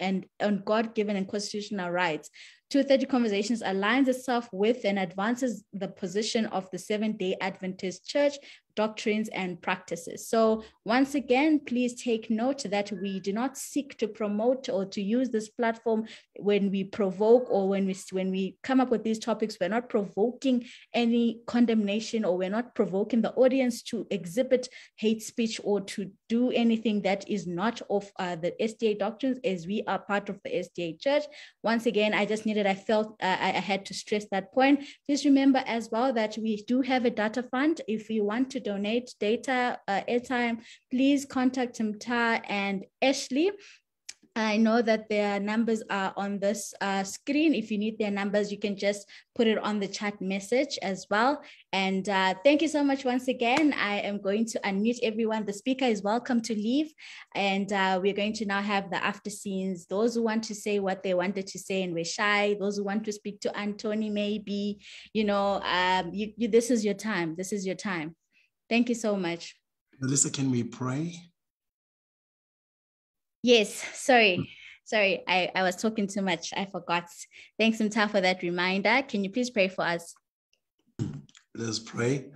S2: and on God given and constitutional rights. 230 Conversations aligns itself with and advances the position of the Seventh day Adventist Church doctrines and practices. So once again, please take note that we do not seek to promote or to use this platform when we provoke or when we when we come up with these topics. We're not provoking any condemnation or we're not provoking the audience to exhibit hate speech or to do anything that is not of uh, the SDA doctrines as we are part of the SDA church. Once again, I just needed, I felt uh, I had to stress that point. Please remember as well that we do have a data fund. If you want to donate data uh, airtime, please contact Mta and Ashley. I know that their numbers are on this uh, screen. If you need their numbers, you can just put it on the chat message as well. And uh, thank you so much once again. I am going to unmute everyone. The speaker is welcome to leave. And uh, we're going to now have the after scenes. Those who want to say what they wanted to say and were shy, those who want to speak to Anthony, maybe, you know, um, you, you, this is your time. This is your time. Thank you so much.
S1: Melissa, can we pray?
S2: Yes, sorry. Sorry, I, I was talking too much. I forgot. Thanks, Mta, for that reminder. Can you please pray for us?
S1: Let us pray.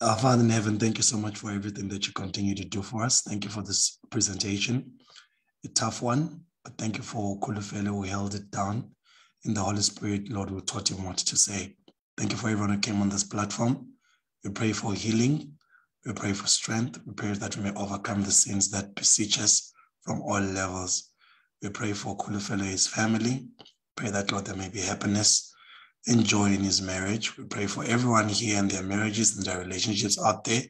S1: Our Father in heaven, thank you so much for everything that you continue to do for us. Thank you for this presentation, a tough one, but thank you for Kholofelo who held it down. In the Holy Spirit, Lord, who taught him what to say. Thank you for everyone who came on this platform. We pray for healing. We pray for strength. We pray that we may overcome the sins that beseech us from all levels. We pray for Kholofelo, his family. Pray that, Lord, there may be happiness and joy in his marriage. We pray for everyone here and their marriages and their relationships out there.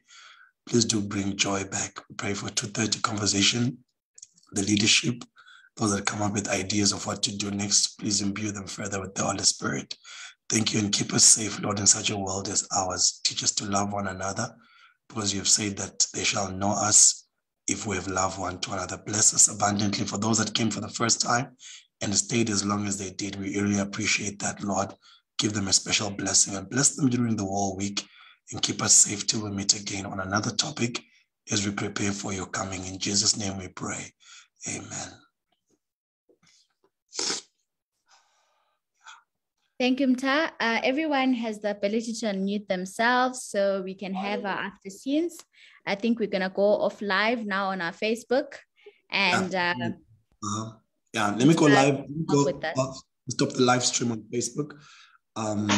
S1: Please do bring joy back. We pray for 230 conversation, the leadership, those that come up with ideas of what to do next. Please imbue them further with the Holy Spirit. Thank you and keep us safe, Lord, in such a world as ours. Teach us to love one another because you have said that they shall know us if we have loved one to another. Bless us abundantly for those that came for the first time and stayed as long as they did. We really appreciate that, Lord. Give them a special blessing and bless them during the whole week and keep us safe till we meet again on another topic as we prepare for your coming. In Jesus' name we pray. Amen.
S2: Thank you, Mta. Uh, everyone has the ability to unmute themselves so we can have our after scenes. I think we're going to go off live now on our Facebook. And uh,
S1: uh, yeah, let me go live. Let me go, stop the live stream on Facebook. Um,